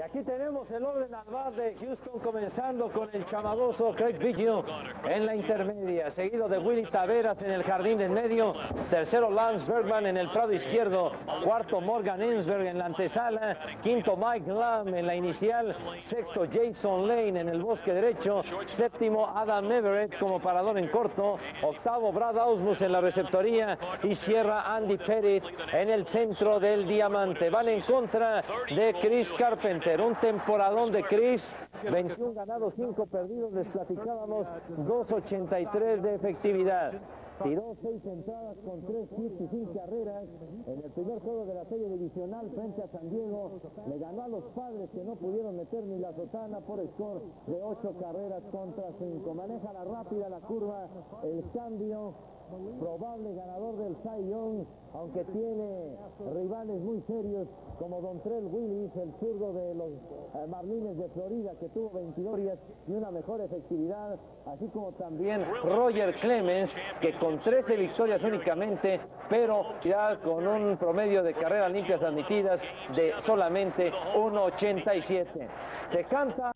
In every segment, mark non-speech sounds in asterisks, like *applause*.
Y aquí tenemos el orden al bar de Houston comenzando con el chamagoso Craig Biggio en la intermedia, seguido de Willy Taveras en el jardín del medio, tercero Lance Bergman en el prado izquierdo, cuarto Morgan Ensberg en la antesala, quinto Mike Lamb en la inicial, sexto Jason Lane en el bosque derecho, séptimo Adam Everett como parador en corto, octavo Brad Ausmus en la receptoría y cierra Andy Pettit en el centro del diamante. Van en contra de Chris Carpenter un temporadón de Chris, 21 ganados, 5 perdidos, les platicábamos 2.83 de efectividad. Tiró seis entradas con tres hits y cinco carreras. En el primer juego de la serie divisional frente a San Diego, le ganó a los padres que no pudieron meter ni la sotana por score de ocho carreras contra cinco. Maneja la rápida la curva, el cambio probable ganador del Cy aunque tiene rivales muy serios como Dontrell Willis, el zurdo de los eh, Marlines de Florida, que tuvo 22 y una mejor efectividad, así como también Roger Clemens, que con 13 victorias únicamente, pero ya con un promedio de carreras limpias admitidas de solamente 1.87. Se canta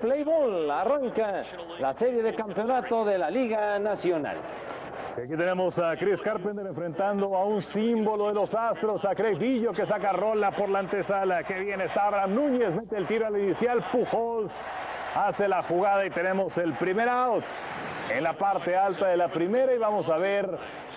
Play Ball, arranca la serie de campeonato de la Liga Nacional. Aquí tenemos a Chris Carpenter enfrentando a un símbolo de los Astros, a Craig Villo que saca rola por la antesala. Que bien está Abraham Núñez, mete el tiro al inicial, Pujols hace la jugada y tenemos el primer out en la parte alta de la primera y vamos a ver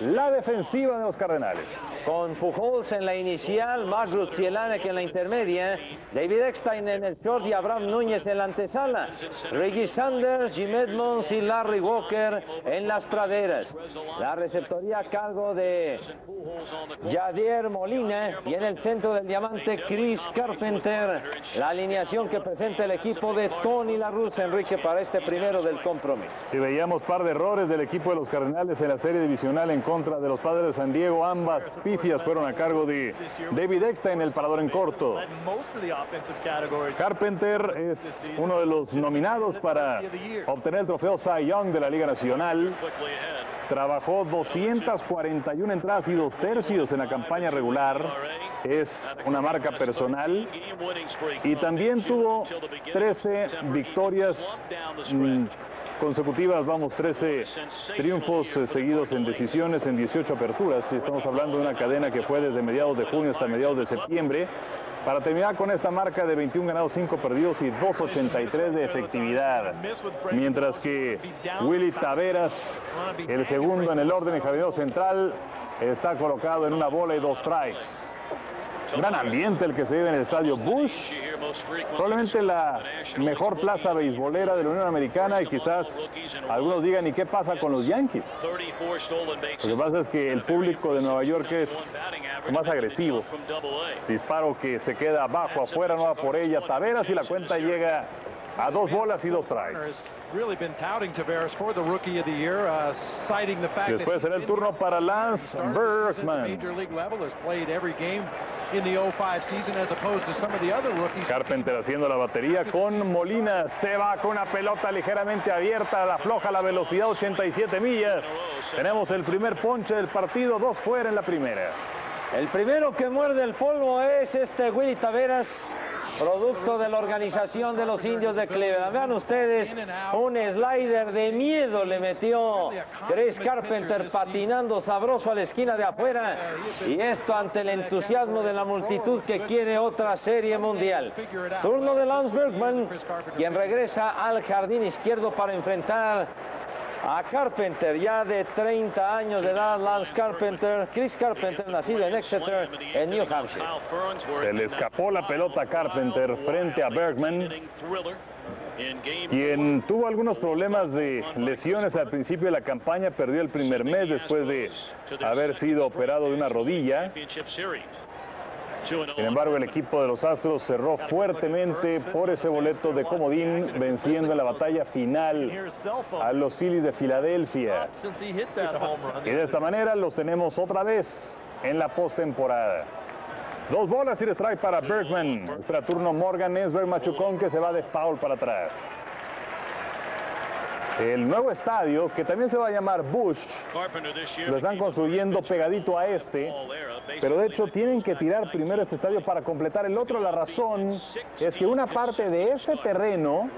la defensiva de los Cardenales. Con Pujols en la inicial, Mark Gruzielanek en la intermedia, David Eckstein en el short y Abraham Núñez en la antesala, Reggie Sanders, Jim Edmonds y Larry Walker en las praderas. La receptoría a cargo de Jadier Molina y en el centro del diamante Chris Carpenter. La alineación que presenta el equipo de Tony La Enrique para este primero del compromiso. Y veíamos par de errores del equipo de los Cardenales en la serie divisional en contra de los Padres de San Diego. Ambas pifias fueron a cargo de David Eckstein, el parador en corto. Carpenter es uno de los nominados para obtener el trofeo Cy Young de la Liga Nacional. Trabajó 241 entradas y dos tercios en la campaña regular. Es una marca personal. Y también tuvo 13 victorias mm, consecutivas, vamos, 13 triunfos eh, seguidos en decisiones en 18 aperturas. Estamos hablando de una cadena que fue desde mediados de junio hasta mediados de septiembre. Para terminar con esta marca de 21 ganados, 5 perdidos y 2.83 de efectividad. Mientras que Willy Taveras, el segundo en el orden en jardinero central, está colocado en una bola y dos strikes. Gran ambiente el que se vive en el estadio Bush. Probablemente la mejor plaza beisbolera de la Unión Americana y quizás algunos digan, ¿y qué pasa con los Yankees? Lo que pasa es que el público de Nueva York es más agresivo. Disparo que se queda abajo, afuera, no va por ella. Taveras y la cuenta llega a dos bolas y dos strikes. Después será el turno para Lance Bergman. Carpenter haciendo la batería con Molina. Se va con una pelota ligeramente abierta. La afloja la velocidad 87 millas. Tenemos el primer ponche del partido. Dos fuera en la primera. El primero que muerde el polvo es este Willy Taveras producto de la organización de los indios de Cleveland. Vean ustedes, un slider de miedo le metió Chris Carpenter patinando sabroso a la esquina de afuera y esto ante el entusiasmo de la multitud que quiere otra serie mundial. Turno de Lance Bergman, quien regresa al jardín izquierdo para enfrentar a Carpenter, ya de 30 años de edad, Lance Carpenter, Chris Carpenter, nacido en Exeter, en New Hampshire. Se le escapó la pelota a Carpenter frente a Bergman, quien tuvo algunos problemas de lesiones al principio de la campaña, perdió el primer mes después de haber sido operado de una rodilla. Sin embargo, el equipo de los Astros cerró fuertemente por ese boleto de comodín, venciendo en la batalla final a los Phillies de Filadelfia. Y de esta manera los tenemos otra vez en la postemporada. Dos bolas y strike para Bergman. Nuestro turno Morgan Esberg Machucón que se va de foul para atrás. El nuevo estadio, que también se va a llamar Bush, lo están construyendo pegadito a este pero de hecho tienen que tirar primero este estadio para completar el otro. La razón es que una parte de ese terreno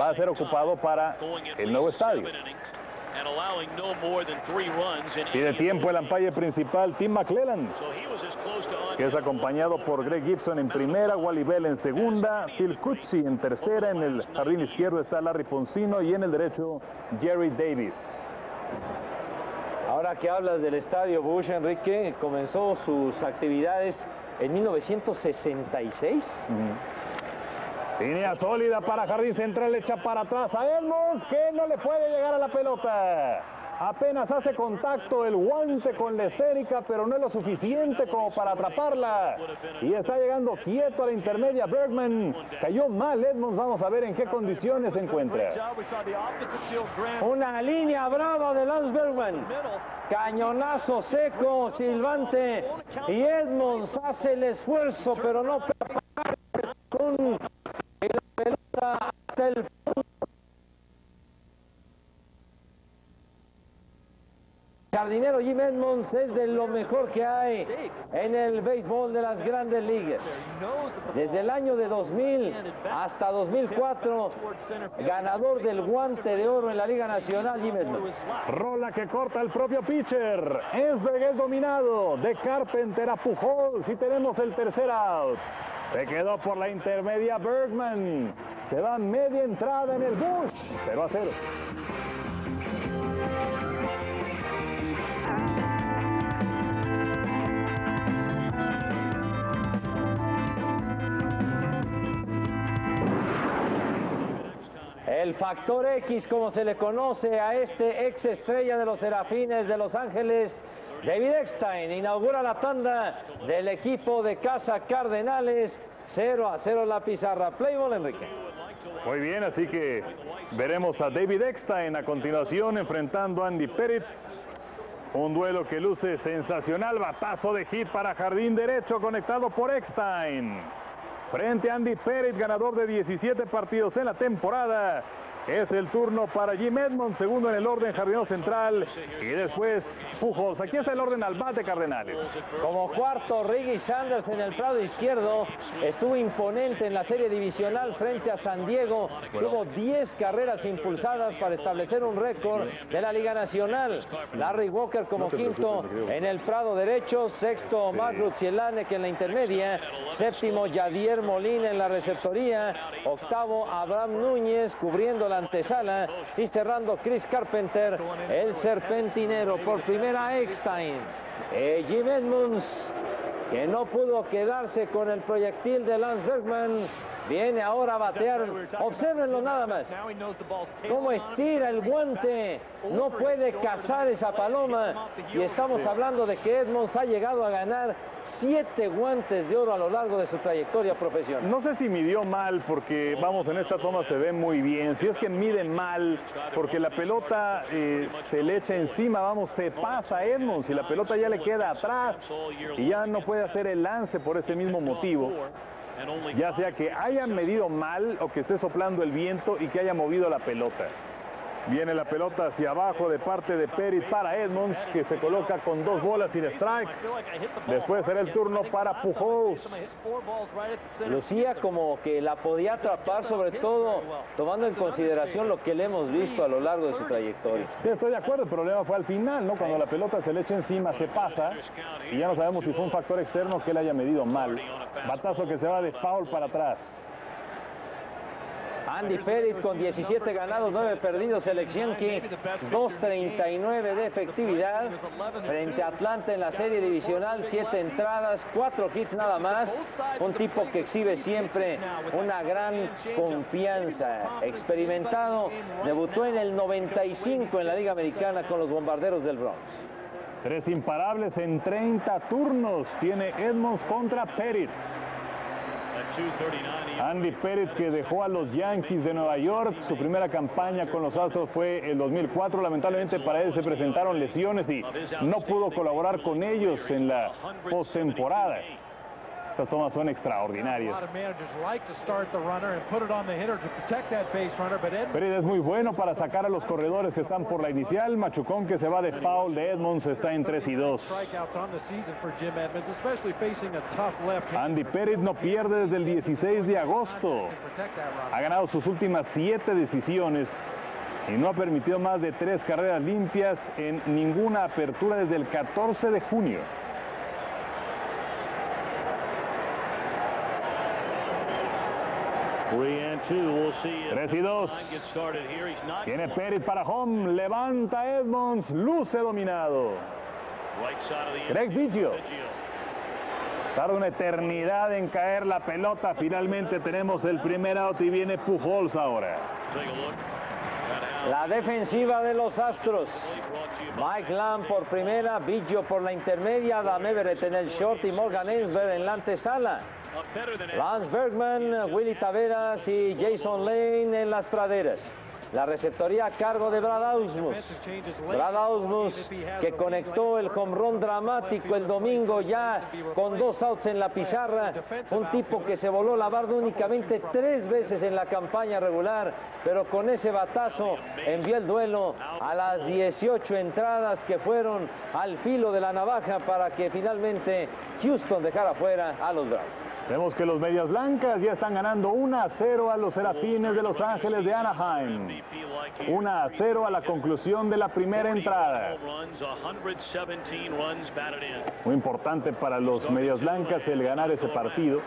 va a ser ocupado para el nuevo estadio. Tiene tiempo el ampalle principal, Tim McClellan, que es acompañado por Greg Gibson en primera, Wally Bell en segunda, Phil Cutsi en tercera, en el jardín izquierdo está Larry Poncino y en el derecho Jerry Davis. Ahora que hablas del estadio Bush, Enrique, comenzó sus actividades en 1966. Línea sólida para Jardín Central, echa para atrás a Edmonds, que no le puede llegar a la pelota. Apenas hace contacto el guante con la esférica, pero no es lo suficiente como para atraparla. Y está llegando quieto a la intermedia Bergman. Cayó mal Edmonds, vamos a ver en qué condiciones se encuentra. Una línea brava de Lance Bergman. Cañonazo seco, silbante. Y Edmonds hace el esfuerzo, pero no con la el. Jardinero Jim Edmonds es de lo mejor que hay en el béisbol de las grandes ligas. Desde el año de 2000 hasta 2004, ganador del guante de oro en la Liga Nacional, Jim Edmonds. Rola que corta el propio pitcher. Esberg es dominado de Carpenter a Pujols y tenemos el tercer out. Se quedó por la intermedia Bergman. Se va media entrada en el Bush. 0 a 0. El factor X, como se le conoce a este ex estrella de los Serafines de Los Ángeles, David Eckstein, inaugura la tanda del equipo de Casa Cardenales. 0 a 0 la pizarra. Playball, Enrique. Muy bien, así que veremos a David Eckstein a continuación enfrentando a Andy Pettit. Un duelo que luce sensacional, batazo de hit para jardín derecho conectado por Eckstein. Frente a Andy Pettit, ganador de 17 partidos en la temporada. Es el turno para Jim Edmonds, segundo en el orden, jardinero central. Y después Pujols. Aquí está el orden al bate, Cardenales. Como cuarto, Riggy Sanders en el prado izquierdo. Estuvo imponente en la serie divisional frente a San Diego. Tuvo 10 carreras impulsadas para establecer un récord de la Liga Nacional. Larry Walker como quinto en el prado derecho. Sexto, Mark Ruzielanek en la intermedia. Séptimo, Yadier Molina en la receptoría. Octavo, Abraham Núñez cubriendo la antesala y cerrando Chris Carpenter, el serpentinero por primera Eckstein. Jim Edmonds, que no pudo quedarse con el proyectil de Lance Bergman, viene ahora a batear. Obsérvenlo nada más. Cómo estira el guante. No puede cazar esa paloma. Y estamos hablando de que Edmonds ha llegado a ganar siete guantes de oro a lo largo de su trayectoria profesional. No sé si midió mal porque, vamos, en esta toma se ve muy bien. Si es que mide mal porque la pelota eh, se le echa encima, vamos, se pasa a Edmonds y la pelota ya le queda atrás y ya no hacer el lance por ese mismo motivo. Ya sea que hayan medido mal o que esté soplando el viento y que haya movido la pelota. Viene la pelota hacia abajo de parte de Perit para Edmonds, que se coloca con dos bolas sin strike. Después será el turno para Pujols. Lucía como que la podía atrapar, sobre todo tomando en consideración lo que le hemos visto a lo largo de su trayectoria. Sí, estoy de acuerdo, el problema fue al final, ¿no? Cuando la pelota se le echa encima, se pasa y ya no sabemos si fue un factor externo que le haya medido mal. Batazo que se va de foul para atrás. Andy Pettit con 17 ganados, 9 perdidos, selección que 2.39 de efectividad. Frente a Atlanta en la serie divisional, 7 entradas, 4 hits nada más. Un tipo que exhibe siempre una gran confianza. Experimentado, debutó en el 95 en la Liga Americana con los Bombarderos del Bronx. Tres imparables en 30 turnos tiene Edmonds contra Pettit. Andy Pérez que dejó a los Yankees de Nueva York, su primera campaña con los Astros fue el 2004, lamentablemente para él se presentaron lesiones y no pudo colaborar con ellos en la postemporada. Estas tomas son extraordinarias. Pérez es muy bueno para sacar a los corredores que están por la inicial. Machucón que se va de foul de Edmonds está en 3 y 2. Andy Pérez no pierde desde el 16 de agosto. Ha ganado sus últimas 7 decisiones y no ha permitido más de 3 carreras limpias en ninguna apertura desde el 14 de junio. 3 y 2. Tiene Pérez para home. Levanta Edmonds. Luce dominado. Greg Biggio. Tarda una eternidad en caer la pelota. Finalmente tenemos el primer out y viene Pujols ahora. La defensiva de los Astros. Mike Lamb por primera, Biggio por la intermedia, Adam Everett en el short y Morgan Ensberg en la antesala. Lance Bergman, Willy Taveras y Jason Lane en las praderas. La receptoría a cargo de Brad Ausmus. Brad Ausmus que conectó el home dramático el domingo ya con dos outs en la pizarra. Un tipo que se voló la barda únicamente tres veces en la campaña regular, pero con ese batazo envió el duelo a las 18 entradas que fueron al filo de la navaja para que finalmente Houston dejara fuera a los Bravos. Vemos que los Medias Blancas ya están ganando 1 a 0 a los Serafines de Los Ángeles de Anaheim. 1 a 0 a la conclusión de la primera entrada. Muy importante para los Medias Blancas el ganar ese partido.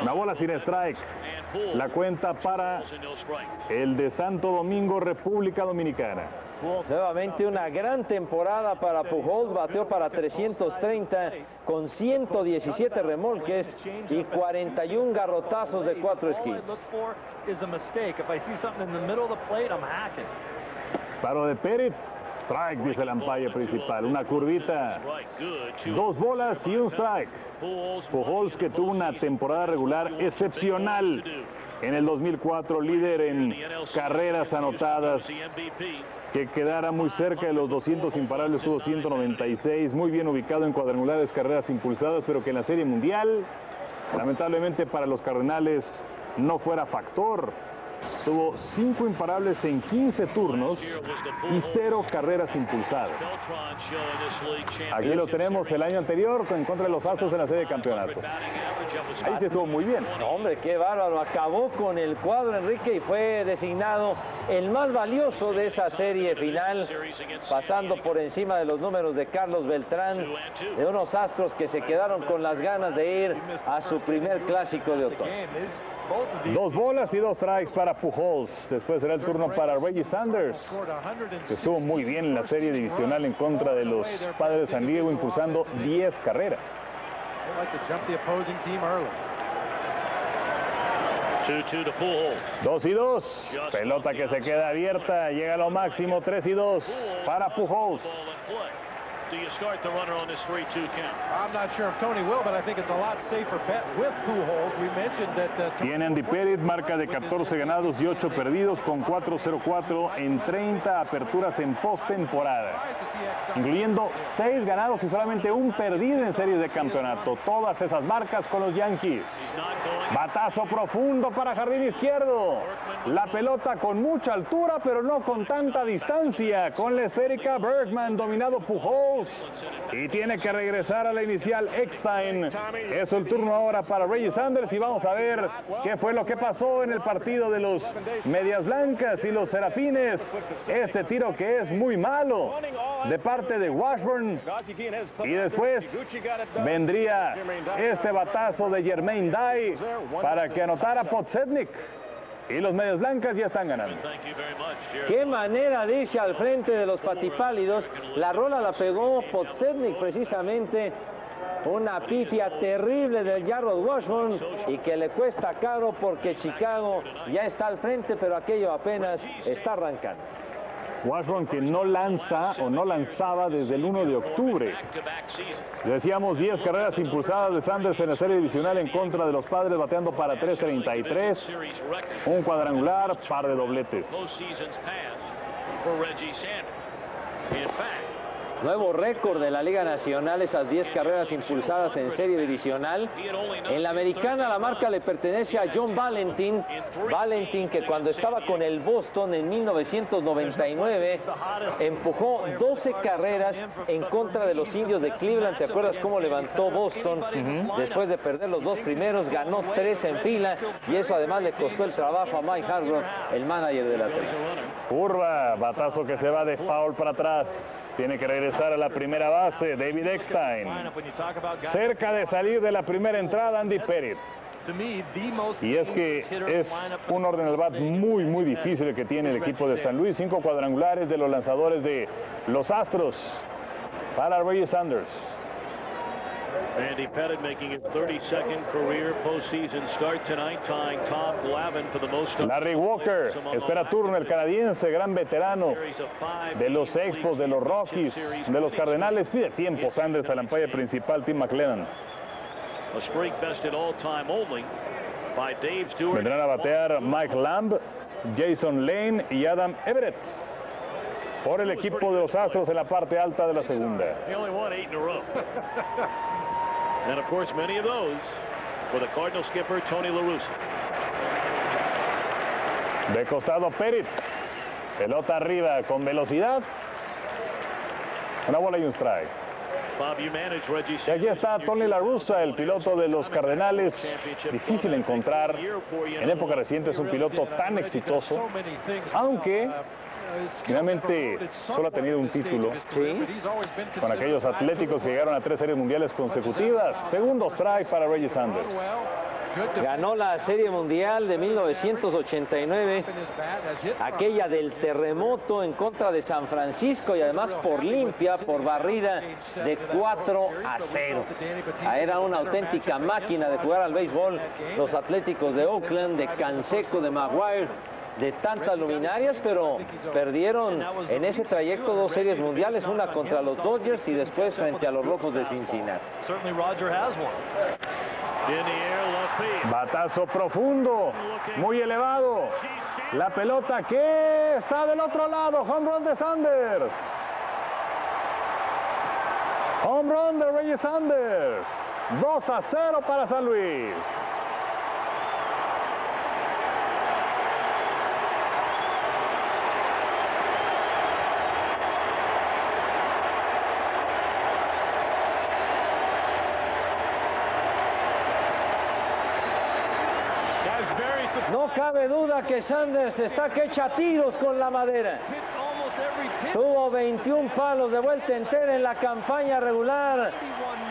Una bola sin strike. La cuenta para el de Santo Domingo, República Dominicana. Nuevamente una gran temporada para Pujols, bateó para 330 con 117 remolques y 41 garrotazos de cuatro skis. Disparo de Pérez. Strike, dice el ampalla principal. Una curvita. Dos bolas y un strike. Pujols que tuvo una temporada regular excepcional en el 2004, líder en carreras anotadas, que quedara muy cerca de los 200 imparables, tuvo 196, muy bien ubicado en cuadrangulares, carreras impulsadas, pero que en la Serie Mundial, lamentablemente para los Cardenales, no fuera factor. Tuvo cinco imparables en 15 turnos y cero carreras impulsadas. Aquí lo tenemos el año anterior en contra de los Astros en la serie de campeonato. Ahí se estuvo muy bien. Hombre, qué bárbaro. Acabó con el cuadro Enrique y fue designado el más valioso de esa serie final, pasando por encima de los números de Carlos Beltrán, de unos Astros que se quedaron con las ganas de ir a su primer clásico de otoño. Dos bolas y dos strikes para Pujols. Después será el turno para Reggie Sanders, que estuvo muy bien en la serie divisional en contra de los Padres de San Diego, impulsando 10 carreras. Dos y dos. Pelota que se queda abierta. Llega a lo máximo. Tres y dos para Pujols. Do you start the runner on this 3-2 count? I'm not sure if Tony will, but I think it's a lot safer bet with Pujols. We mentioned that... Uh, Tiene Andy Pérez, marca de 14 ganados y 8 perdidos con 4-0-4 en 30 aperturas en postemporada, incluyendo 6 ganados y solamente un perdido en series de campeonato. Todas esas marcas con los Yankees. Batazo profundo para jardín izquierdo. La pelota con mucha altura, pero no con tanta distancia. Con la esférica Bergman dominado Pujols. Y tiene que regresar a la inicial Eckstein. Es el turno ahora para Reggie Sanders y vamos a ver qué fue lo que pasó en el partido de los Medias Blancas y los Serafines. Este tiro que es muy malo de parte de Washburn. Y después vendría este batazo de Jermaine Dye para que anotara Potsetnik. Y los medios blancas ya están ganando. Qué manera de irse al frente de los patipálidos. La rola la pegó Potsetnik precisamente. Una pifia terrible del Jarrod Washburn y que le cuesta caro porque Chicago ya está al frente, pero aquello apenas está arrancando. Washburn que no lanza o no lanzaba desde el 1 de octubre. Decíamos 10 carreras impulsadas de Sanders en la serie divisional en contra de los padres, bateando para 3.33. Un cuadrangular, par de dobletes. Nuevo récord de la Liga Nacional, esas 10 carreras impulsadas en serie divisional. En la americana la marca le pertenece a John Valentin. Valentin que cuando estaba con el Boston en 1999 empujó 12 carreras en contra de los indios de Cleveland. ¿Te acuerdas cómo levantó Boston? Después de perder los dos primeros, ganó tres en fila y eso además le costó el trabajo a Mike Hargrove, el manager de la tres. Curva, batazo que se va de foul para atrás. Tiene que regresar a la primera base, David Eckstein. Cerca de salir de la primera entrada, Andy Pettit. Y es que es un orden al bat muy, muy difícil el que tiene el equipo de San Luis. Cinco cuadrangulares de los lanzadores de los Astros para Ray Sanders. Andy Pettit making his 32nd career postseason start tonight, tying Tom Glavine for the most. Larry Walker espera turno el canadiense, gran veterano de los Expos, de los Rockies, de los Cardenales. Pide tiempo Sanders a la ampalla principal, Tim McLennan. A streak bested all time only by Dave Stewart. Vendrán a batear Mike Lamb, Jason Lane y Adam Everett por el equipo de los Astros en la parte alta de la segunda. *laughs* and of course, many of those for the Cardinal skipper Tony. De costado Perit. Pelota arriba con velocidad. Una bola y un strike. Y aquí está Tony La Russa, el piloto de los Cardenales. Difícil encontrar. En época reciente es un piloto tan exitoso. Aunque finalmente solo ha tenido un título. Con aquellos atléticos que llegaron a tres series mundiales consecutivas. Segundo strike para Reggie Sanders. Ganó la Serie Mundial de 1989, aquella del terremoto en contra de San Francisco y además por limpia, por barrida de 4 a 0. Ah, Era una auténtica máquina de jugar al béisbol los Atléticos de Oakland, de Canseco, de Maguire de tantas luminarias, pero perdieron en ese trayecto dos series mundiales, una contra los Dodgers y después frente a los Rojos de Cincinnati. Batazo profundo, muy elevado. La pelota que está del otro lado, home run de Sanders. Home run de Reggie Sanders. 2 a 0 para San Luis. That's very surprising. No cabe duda que Sanders está que echa tiros con la madera. Tuvo 21 palos de vuelta entera en la campaña regular.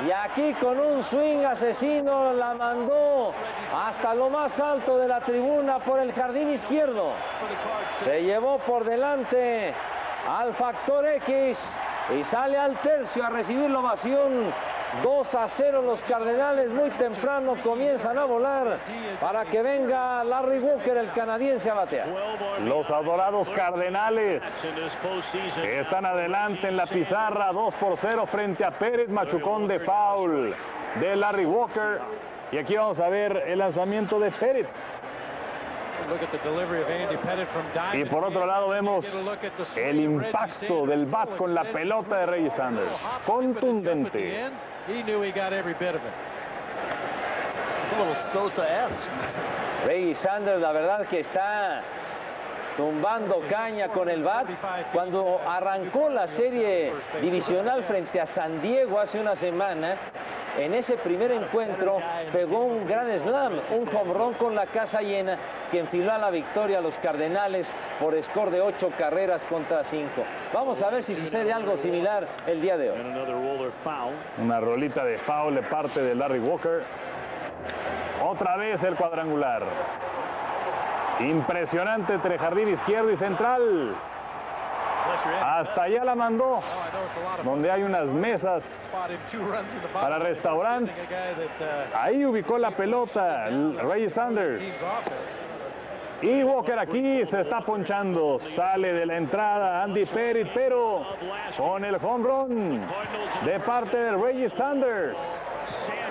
Y aquí con un swing asesino la mandó hasta lo más alto de la tribuna por el jardín izquierdo. Se llevó por delante al factor X y sale al tercio a recibir la ovación. 2 a 0 los Cardenales muy temprano comienzan a volar para que venga Larry Walker, el canadiense, a batear. 12 Los adorados Cardenales están adelante en la pizarra 2 por 0 frente a Pérez Machucón de foul de Larry Walker. Y aquí vamos a ver el lanzamiento de Pérez. Look at the delivery of Andy Pettit from Diamond. Y por otro lado vemos el impacto del bat con la pelota de Reggie Sanders. Contundente. End. He knew he got every bit of it. It's a little Sosa-esque. Reggie Sanders, la verdad que está tumbando caña con el bat. Cuando arrancó la serie divisional frente a San Diego hace una semana, en ese primer encuentro pegó un gran slam, un home run con la casa llena que enfiló a la victoria a los Cardenales por score de ocho carreras contra cinco. Vamos a ver si sucede algo similar el día de hoy. Una rolita de foul de parte de Larry Walker. Otra vez el cuadrangular. Impresionante entre jardín izquierdo y central. Hasta allá la mandó, donde hay unas mesas para restaurantes. Ahí ubicó la pelota Reggie Sanders. Y Walker aquí se está ponchando. Sale de la entrada Andy Pettit, pero con el home run de parte de Reggie Sanders,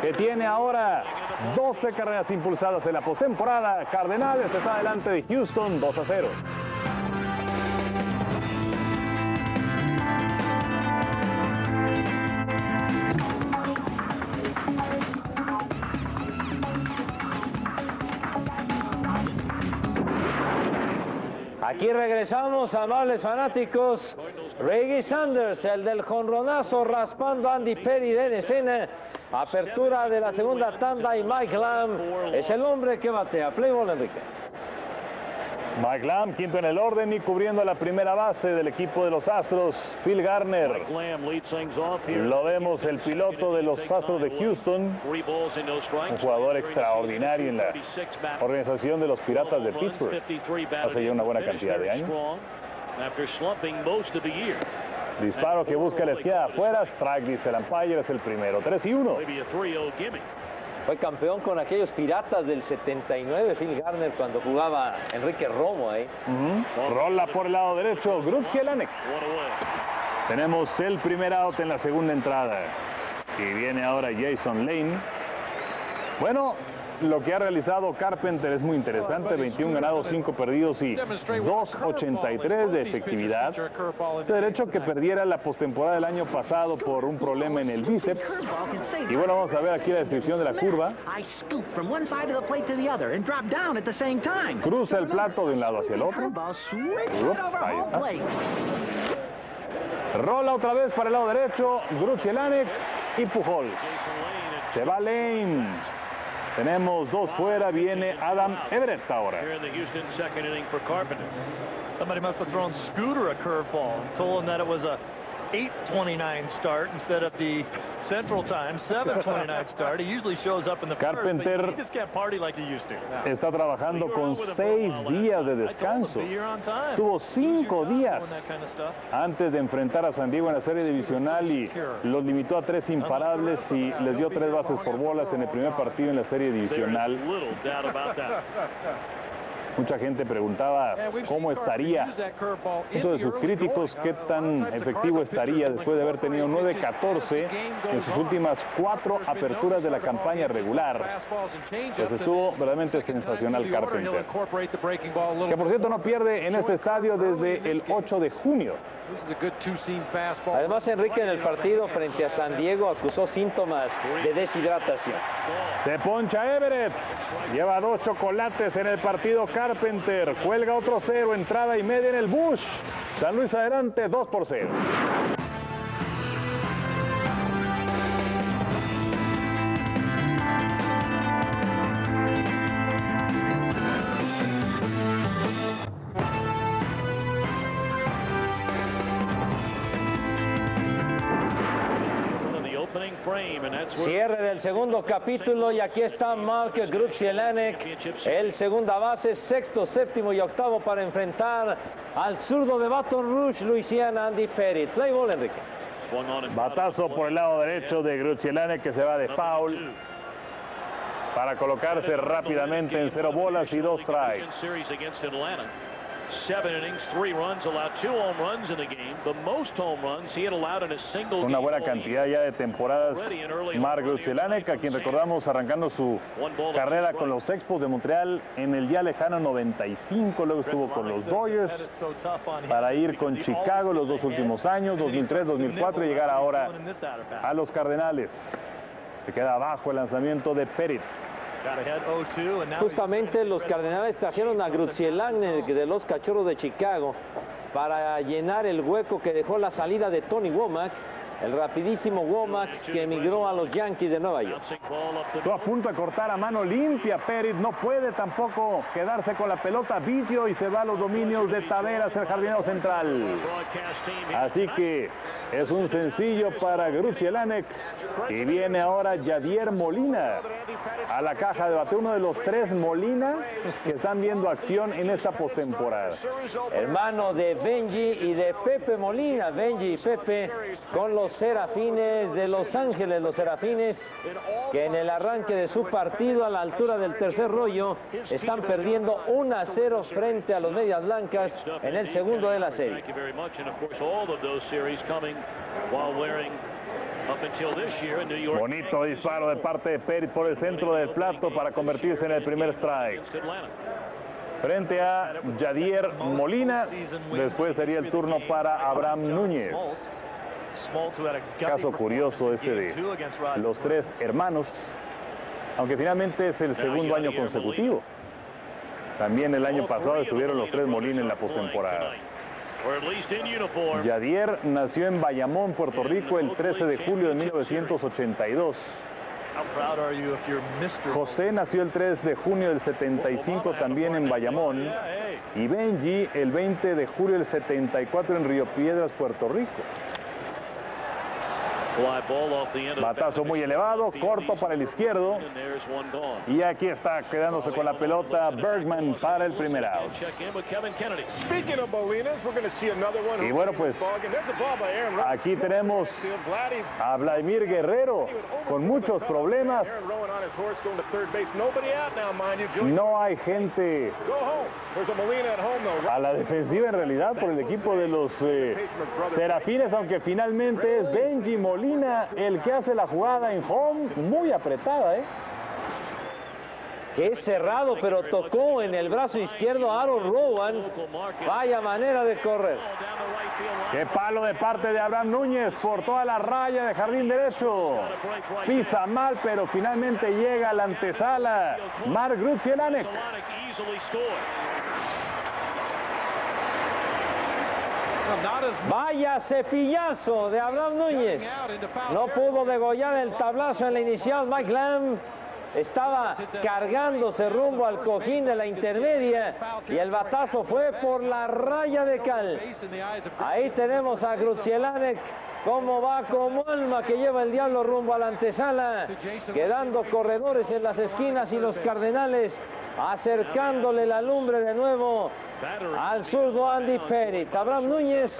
que tiene ahora 12 carreras impulsadas en la postemporada. Cardenales está delante de Houston 2 a 0. Aquí regresamos, amables fanáticos Reggie Sanders, el del jonronazo raspando a Andy Perry de escena. Apertura de la segunda tanda y Mike Lamb es el hombre que batea. Play ball, Enrique. Mike Lamb, quinto en el orden y cubriendo la primera base del equipo de los Astros, Phil Garner. Lo vemos, el piloto de los Astros de Houston, un jugador extraordinario en la organización de los Piratas de Pittsburgh hace ya una buena cantidad de años. Disparo que busca la izquierda afuera, strike dice el umpire, es el primero, 3 y 1. Fue campeón con aquellos piratas del 79, Phil Garner, cuando jugaba Enrique Romo ahí. Rola por el lado derecho, Grup Tenemos el primer out en la segunda entrada. Y viene ahora Jason Lane. Bueno, lo que ha realizado Carpenter es muy interesante, 21 ganados, 5 perdidos y 2.83 de efectividad. Este derecho que perdiera la postemporada del año pasado por un problema en el bíceps. Y bueno, vamos a ver aquí la descripción de la curva. Cruza el plato de un lado hacia el otro. Rola otra vez para el lado derecho, Grucielanek y Pujol. Se va Lane. Tenemos dos fuera, viene Adam Everett ahora. Somebody must have thrown Scooter a curveball and told him that it was a 8:29 start instead of the Central Time 7:29 *laughs* start. He usually shows up in the Carpenter first, he just can't party like he used to. Está trabajando con seis días de descanso. Tuvo cinco días antes de enfrentar a San Diego en la serie divisional y los limitó a tres imparables y les dio tres bases por bolas en el primer partido en la serie divisional. *laughs* Mucha gente preguntaba cómo estaría. Uno de sus críticos, qué tan efectivo estaría después de haber tenido 9-14 en sus últimas cuatro aperturas de la campaña regular. Pues estuvo verdaderamente sensacional Carpenter. Que por cierto no pierde en este estadio desde el 8 de junio. Además, Enrique en el partido frente a San Diego acusó síntomas de deshidratación. Se poncha Everett. Lleva dos chocolates en el partido Carpenter. Cuelga otro cero, entrada y media en el Bush. San Luis adelante, 2 por 0. Cierre del segundo capítulo y aquí está Mark Grudzielanek, el segunda base, sexto, séptimo y octavo para enfrentar al zurdo de Baton Rouge, Luisiana, Andy Perry. Play ball, Enrique. Batazo por el lado derecho de Grudzielanek que se va de foul para colocarse rápidamente en cero bolas y dos strikes. Una buena cantidad ya de temporadas. Mark Chelanek, a quien recordamos arrancando su carrera con los Expos de Montreal en el ya lejano 95. Luego estuvo con los Dodgers para ir con Chicago los dos últimos años, 2003, 2004 y llegar ahora a los Cardenales. Se queda abajo el lanzamiento de Perit. Justamente los Cardenales trajeron a Gruzielanek de los Cachorros de Chicago para llenar el hueco que dejó la salida de Tony Womack el rapidísimo Womack que emigró a los Yankees de Nueva York. Estuvo a punto de cortar a mano limpia. Pérez no puede tampoco quedarse con la pelota. Vidio y se va a los dominios de Taveras, el jardinero central. Así que es un sencillo para Grucielanek. Y viene ahora Javier Molina a la caja de bate. Uno de los tres Molina que están viendo acción en esta postemporada. Hermano de Benji y de Pepe Molina. Benji y Pepe con los Serafines de Los Ángeles, los Serafines que en el arranque de su partido a la altura del tercer rollo están perdiendo 1 a 0 frente a los Medias Blancas en el segundo de la serie. Bonito disparo de parte de Pérez por el centro del plato para convertirse en el primer strike. Frente a Yadier Molina, después sería el turno para Abraham Núñez. Caso curioso este de los tres hermanos, aunque finalmente es el segundo año consecutivo. También el año pasado estuvieron los tres Molina en la postemporada. Yadier nació en Bayamón, Puerto Rico, el 13 de julio de 1982. José nació el 3 de junio del 75 también en Bayamón. Y Benji el 20 de julio del 74 en Río Piedras, Puerto Rico. Batazo muy elevado, corto para el izquierdo. Y aquí está quedándose con la pelota Bergman para el primer out. Y bueno, pues aquí tenemos a Vladimir Guerrero con muchos problemas. No hay gente a la defensiva en realidad por el equipo de los eh, Serafines, aunque finalmente es Benji Molina el que hace la jugada en home, muy apretada, ¿eh? Que es cerrado, pero tocó en el brazo izquierdo a Aaron Rowan. Vaya manera de correr. Qué palo de parte de Abraham Núñez por toda la raya de jardín derecho. Pisa mal, pero finalmente llega a la antesala. Mark Gruzielanek. Vaya cepillazo de Abraham Núñez. No pudo degollar el tablazo en la inicial. Mike Lamb estaba cargándose rumbo al cojín de la intermedia y el batazo fue por la raya de cal. Ahí tenemos a Gruzielanek cómo va como alma que lleva el diablo rumbo a la antesala, quedando corredores en las esquinas y los cardenales acercándole la lumbre de nuevo al zurdo Andy Perry. Abraham Núñez,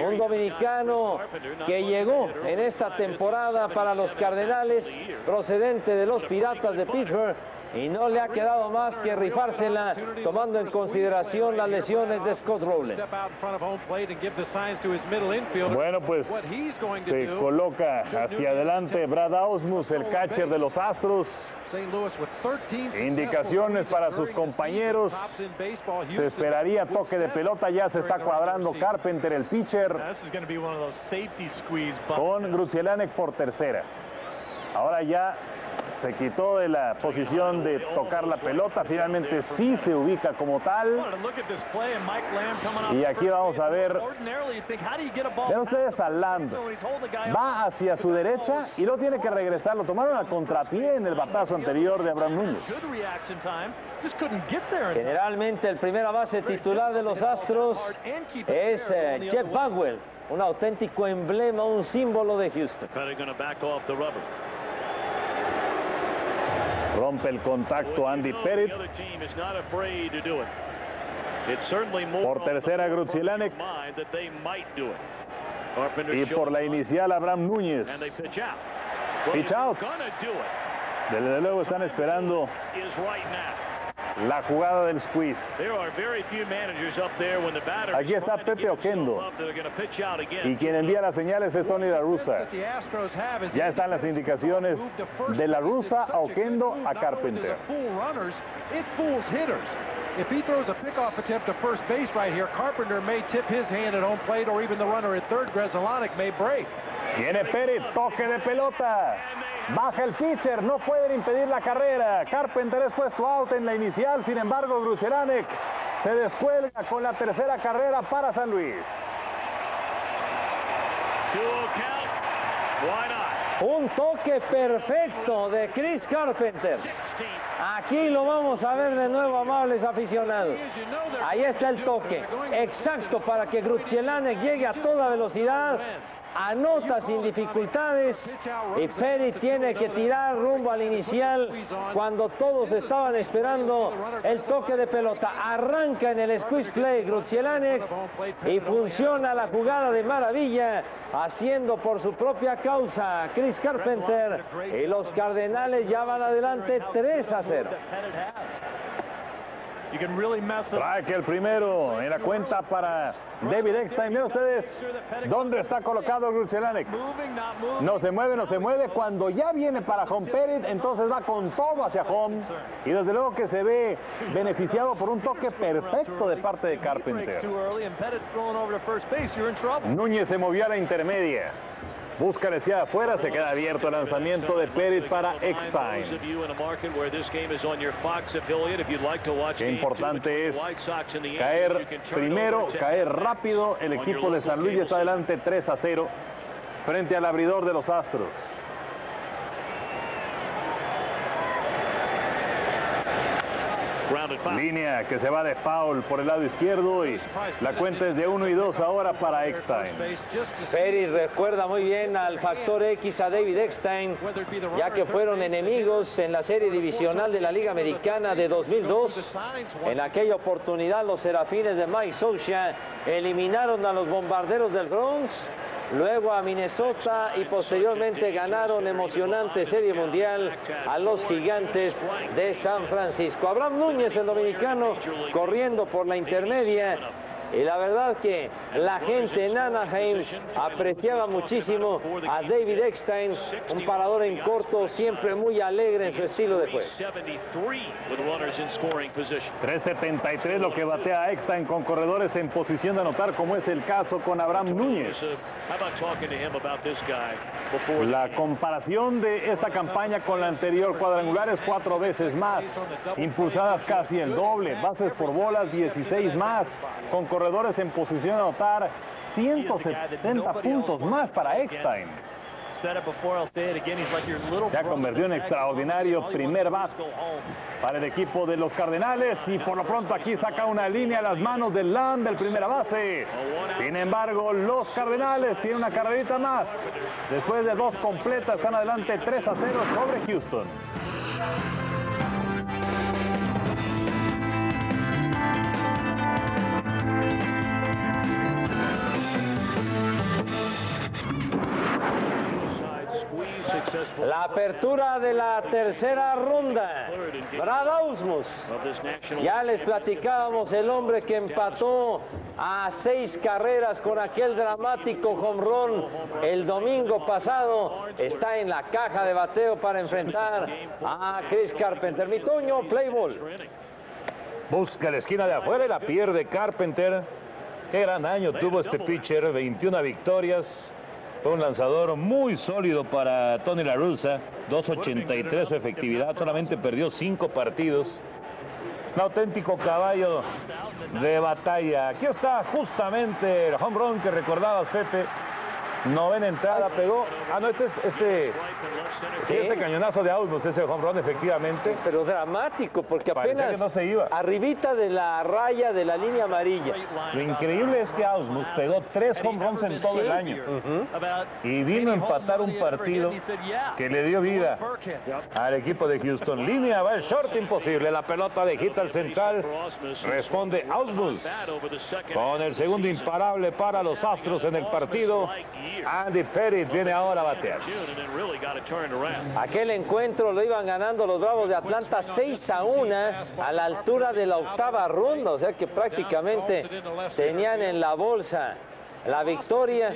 un dominicano que llegó en esta temporada para los Cardenales, procedente de los Piratas de Pittsburgh, y no le ha quedado más que rifársela tomando en consideración las lesiones de Scott Rowland. Bueno, pues se coloca hacia adelante Brad Ausmus, el catcher de los Astros. Indicaciones para sus compañeros. Se esperaría toque de pelota. Ya se está cuadrando Carpenter, el pitcher. Con Gruzielanek por tercera. Ahora ya se quitó de la posición de tocar la pelota, finalmente sí se ubica como tal. Y aquí vamos a ver, vean ustedes a Lamb, va hacia su derecha y no tiene que regresar, lo tomaron a contrapié en el batazo anterior de Abraham Núñez. Generalmente el primera base titular de los Astros es eh, Jeff Bagwell, un auténtico emblema, un símbolo de Houston. Rompe el contacto Andy Pettit. Por tercera Gruzielanek. Y por la inicial Abraham Núñez. Pitch. Desde luego están esperando la jugada del squeeze. Aquí está Pepe Oquendo. Y quien envía las señales es Tony La Russa. Ya están las indicaciones de La Russa a Oquendo a Carpenter. If he throws a pickoff attempt to first base right here, Carpenter may tip his hand at home plate or even the runner at third, Grezolanic may break. Viene Pérez, toque de pelota. Baja el pitcher, no pueden impedir la carrera. Carpenter es puesto out en la inicial, sin embargo, Gruzeranek se descuelga con la tercera carrera para San Luis. Un toque perfecto de Chris Carpenter. Aquí lo vamos a ver de nuevo, amables aficionados. Ahí está el toque. Exacto para que Gruzielanek llegue a toda velocidad anota sin dificultades y Perry tiene que tirar rumbo al inicial cuando todos estaban esperando el toque de pelota. Arranca en el squeeze play Gruzielanek y funciona la jugada de maravilla haciendo por su propia causa Chris Carpenter y los Cardenales ya van adelante 3 a 0. Trae el primero en la cuenta para David Eckstein. Miren ustedes dónde está colocado Gruzielanek. No se mueve, no se mueve. Cuando ya viene para home Perit, entonces va con todo hacia home. Y desde luego que se ve beneficiado por un toque perfecto de parte de Carpenter. Núñez se movió a la intermedia. Busca hacia afuera, se queda abierto el lanzamiento de Pérez para Eckstein. Qué importante es caer primero, caer rápido. El equipo de San Luis está adelante 3 a 0 frente al abridor de los Astros. Línea que se va de foul por el lado izquierdo y la cuenta es de 1 y 2 ahora para Eckstein. Pérez recuerda muy bien al factor X a David Eckstein, ya que fueron enemigos en la serie divisional de la Liga Americana de 2002. En aquella oportunidad los serafines de Mike Socha eliminaron a los bombarderos del Bronx luego a Minnesota y posteriormente ganaron emocionante Serie Mundial a los gigantes de San Francisco. Abraham Núñez, el dominicano, corriendo por la intermedia y la verdad que la gente en Anaheim apreciaba muchísimo a David Eckstein, un parador en corto, siempre muy alegre en su estilo de juego. 3.73 lo que batea Eckstein con corredores en posición de anotar, como es el caso con Abraham Núñez. La comparación de esta campaña con la anterior cuadrangular es cuatro veces más, impulsadas casi el doble, bases por bolas 16 más, con corredores en posición de anotar 170 puntos más para Eckstein. Se ha convertido en extraordinario primer bat para el equipo de los Cardenales y por lo pronto aquí saca una línea a las manos del Land del primera base. Sin embargo, los Cardenales tienen una carrerita más. Después de dos completas están adelante 3 a 0 sobre Houston. La apertura de la tercera ronda. Brad Ausmus. Ya les platicábamos el hombre que empató a seis carreras con aquel dramático home el domingo pasado. Está en la caja de bateo para enfrentar a Chris Carpenter. Mi Toño, play. Busca la esquina de afuera y la pierde Carpenter. Qué gran año tuvo este pitcher, 21 victorias, fue un lanzador muy sólido para Tony La Russa, 2.83 su efectividad, solamente perdió cinco partidos. Un auténtico caballo de batalla. Aquí está justamente el home run que recordabas, Pepe. Novena entrada, pegó. Ah, no, este es este. este cañonazo de Ausmus, ese home run, efectivamente. Pero dramático, porque apenas. Que no se iba. Arribita de la raya de la línea amarilla. Lo increíble es que Ausmus pegó tres home runs en todo el año. Y vino a empatar un partido que le dio vida al equipo de Houston. Línea va el short imposible. La pelota de hit al central. Responde Ausmus. Con el segundo imparable para los Astros en el partido. Andy Petty viene ahora a batear. Aquel encuentro lo iban ganando los Bravos de Atlanta 6 a 1 a la altura de la octava ronda, o sea que prácticamente tenían en la bolsa la victoria,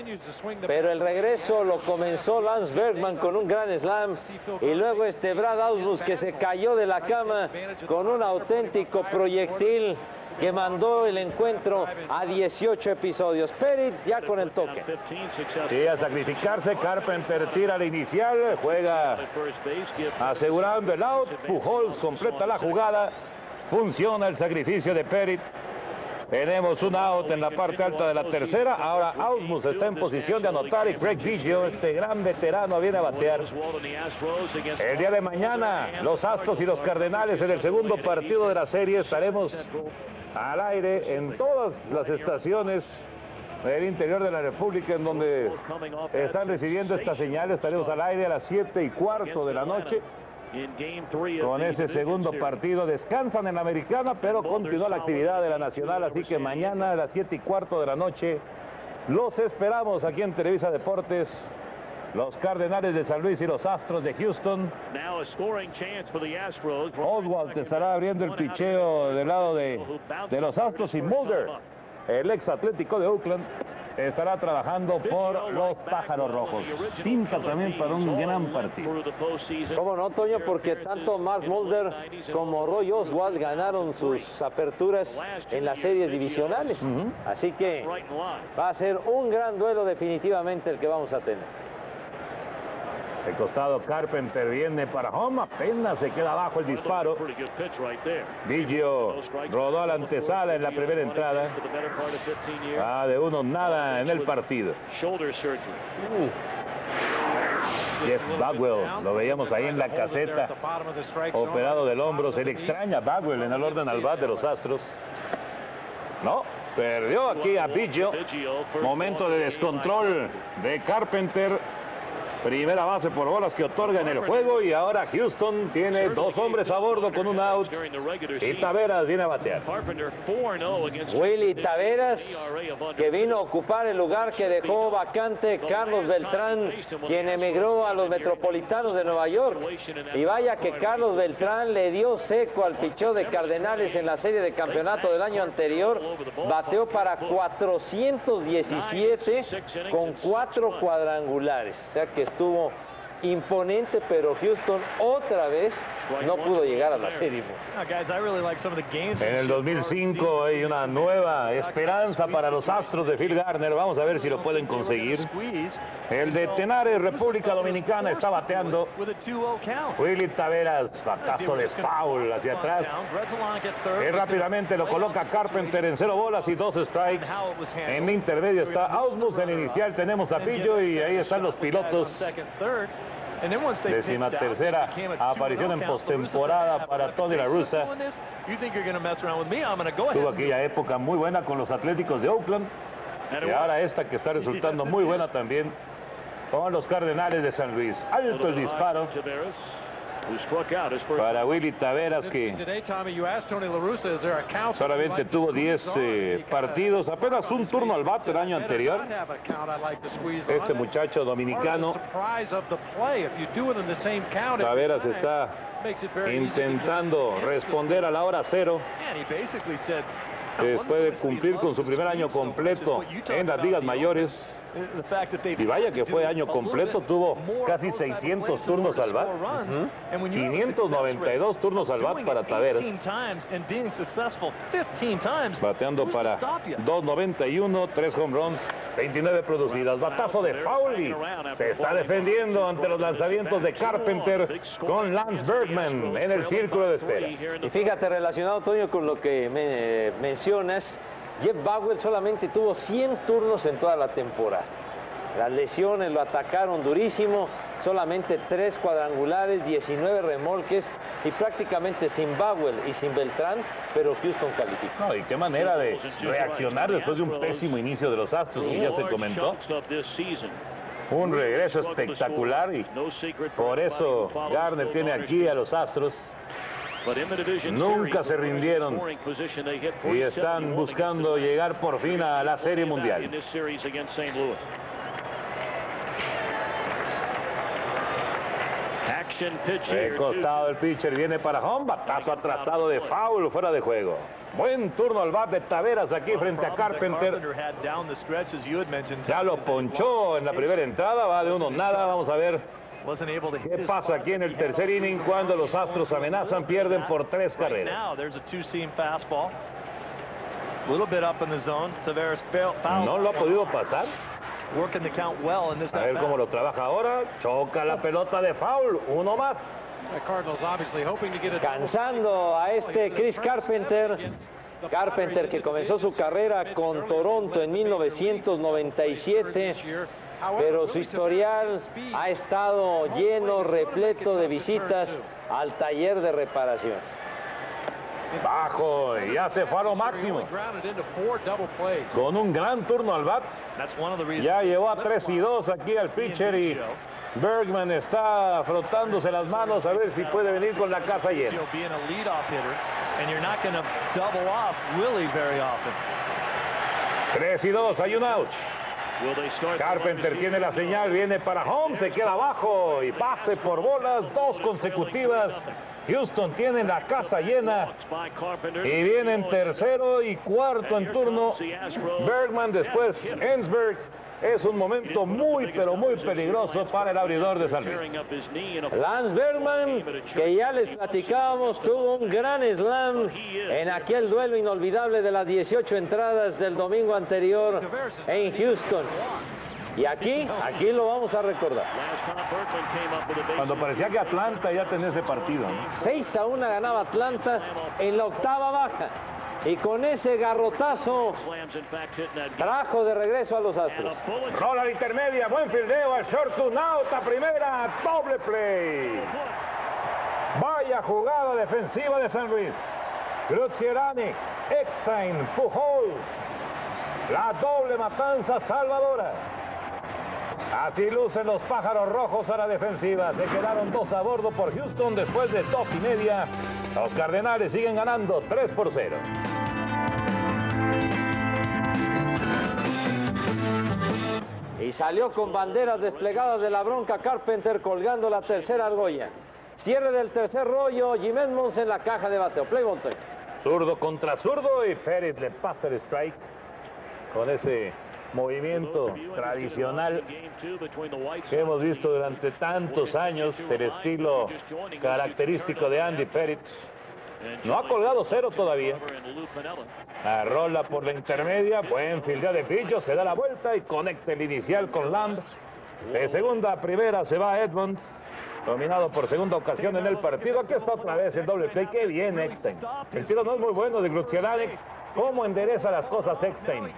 pero el regreso lo comenzó Lance Bergman con un gran slam y luego este Brad Ausmus que se cayó de la cama con un auténtico proyectil que mandó el encuentro a 18 episodios. Perit ya con el toque. Sí, a sacrificarse, Carpenter tira la inicial, juega asegurando el out, Pujols completa la jugada, funciona el sacrificio de Perit. Tenemos un out en la parte alta de la tercera. Ahora Ausmus está en posición de anotar y Craig Biggio, este gran veterano, viene a batear. El día de mañana, los Astros y los Cardenales en el segundo partido de la serie estaremos al aire en todas las estaciones del interior de la República en donde están recibiendo esta señal. Estaremos al aire a las 7 y cuarto de la noche. Con ese segundo partido descansan en la americana, pero continúa la actividad de la nacional, así que mañana a las 7 y cuarto de la noche los esperamos aquí en Televisa Deportes. Los Cardenales de San Luis y los Astros de Houston. Oswald estará abriendo el picheo del lado de, de los Astros y Mulder, el ex Atlético de Oakland, estará trabajando por los Pájaros Rojos. Pinta también para un gran partido. ¿Cómo no, Toño? Porque tanto Mark Mulder como Roy Oswald ganaron sus aperturas en las series divisionales. Así que va a ser un gran duelo definitivamente el que vamos a tener. El costado Carpenter viene para home, apenas se queda abajo el disparo. Vigio rodó a la antesala en la primera entrada. Ah, de uno nada en el partido. Jeff Bagwell, lo veíamos ahí en la caseta, operado del hombro. Se le extraña Bagwell en el orden al bat de los Astros. No, perdió aquí a Biggio. Momento de descontrol de Carpenter. Primera base por bolas que otorga en el juego y ahora Houston tiene dos hombres a bordo con un out. Y Taveras viene a batear. Willy Taveras que vino a ocupar el lugar que dejó vacante Carlos Beltrán quien emigró a los Metropolitanos de Nueva York. Y vaya que Carlos Beltrán le dio seco al pichó de Cardenales en la serie de campeonato del año anterior. Bateó para 417 con cuatro cuadrangulares. O sea que estuvo imponente, pero Houston otra vez no pudo llegar a la serie. En el 2005 hay una nueva esperanza para los Astros de Phil Garner. Vamos a ver si lo pueden conseguir. El de Tenares, República Dominicana, está bateando. Willy Taveras, batazo de foul hacia atrás. Y rápidamente lo coloca Carpenter en cero bolas y dos strikes. En intermedio está Ausmus, en inicial tenemos a Pillo y ahí están los pilotos. Décima tercera aparición en postemporada para Tony La Russa. Tuvo aquella época muy buena con los Atléticos de Oakland. Y ahora esta que está resultando muy buena también con los Cardenales de San Luis. Alto el disparo. Para Willy Taveras que solamente tuvo 10 eh, partidos, apenas un turno al bate el año anterior. Este muchacho dominicano, Taveras está intentando responder a la hora cero. Después de cumplir con su primer año completo en las ligas mayores. Y vaya que fue año completo, tuvo casi 600 turnos al bat. 592 turnos al bat para Taveras. Bateando para 291, 3 home runs, 29 producidas. Batazo de Fowley. Se está defendiendo ante los lanzamientos de Carpenter con Lance Bergman en el círculo de espera. Y fíjate, relacionado, Toño, con lo que me mencionas, Jeff Bagwell solamente tuvo 100 turnos en toda la temporada. Las lesiones lo atacaron durísimo, solamente 3 cuadrangulares, 19 remolques y prácticamente sin Bagwell y sin Beltrán, pero Houston calificó. No, y qué manera de reaccionar después de un pésimo inicio de los Astros, que ya se comentó. Un regreso espectacular y por eso Garner tiene aquí a los Astros Nunca se rindieron y están buscando llegar por fin a la Serie Mundial. El costado del pitcher viene para home, batazo atrasado de foul fuera de juego. Buen turno al bat de Taveras aquí frente a Carpenter. Ya lo ponchó en la primera entrada, va de uno nada, vamos a ver ¿Qué pasa aquí en el tercer inning cuando los Astros amenazan, pierden por tres carreras? No lo ha podido pasar. A ver cómo lo trabaja ahora. Choca la pelota de foul. Uno más. Cansando a este Chris Carpenter. Carpenter que comenzó su carrera con Toronto en 1997 pero su historial ha estado lleno, repleto de visitas al taller de reparación. Bajo y hace faro máximo. Con un gran turno al bat. Ya llevó a 3 y 2 aquí al pitcher y Bergman está frotándose las manos a ver si puede venir con la casa llena. 3 y 2, hay un out. Carpenter tiene la señal, viene para home, se queda abajo y pase por bolas, dos consecutivas. Houston tiene la casa llena y viene en tercero y cuarto en turno. Bergman después Ensberg es un momento muy, pero muy peligroso para el abridor de San Luis. Lance Bergman, que ya les platicábamos, tuvo un gran slam en aquel duelo inolvidable de las 18 entradas del domingo anterior en Houston. Y aquí, aquí lo vamos a recordar. Cuando parecía que Atlanta ya tenía ese partido. 6 a 1 ganaba Atlanta en la octava baja. Y con ese garrotazo trajo de regreso a los Astros. Rola la intermedia, buen fildeo al short to out a primera, doble play. Vaya jugada defensiva de San Luis. Grutzierani, Eckstein, Pujol. La doble matanza salvadora. Así lucen los pájaros rojos a la defensiva. Se quedaron dos a bordo por Houston después de dos y media. Los Cardenales siguen ganando 3 por 0. Y salió con banderas desplegadas de la bronca Carpenter colgando la tercera argolla. Cierre del tercer rollo, Jim Edmonds en la caja de bateo. Play. Zurdo contra zurdo y Pérez le pasa el strike con ese movimiento tradicional que hemos visto durante tantos años, el estilo característico de Andy Pérez. No ha colgado cero todavía. La rola por la intermedia, buen fildeo de pillo, se da la vuelta y conecta el inicial con Land. De segunda a primera se va Edmonds. Dominado por segunda ocasión en el partido. Aquí está otra vez el doble play. Qué bien, Eckstein. El tiro no es muy bueno de Glucianarex. ¿Cómo endereza las cosas Eckstein?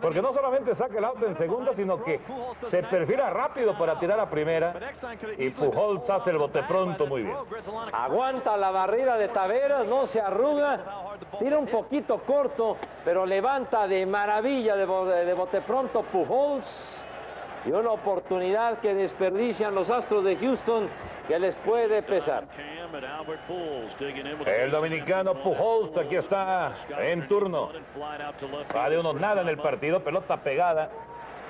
Porque no solamente saca el auto en segunda, sino que se perfila rápido para tirar a primera. Y Pujols hace el bote pronto muy bien. Aguanta la barrida de Taveras, no se arruga. Tira un poquito corto, pero levanta de maravilla de, de bote pronto Pujols. Y una oportunidad que desperdician los Astros de Houston que les puede pesar. El dominicano Pujols aquí está en turno. Va de uno nada en el partido, pelota pegada.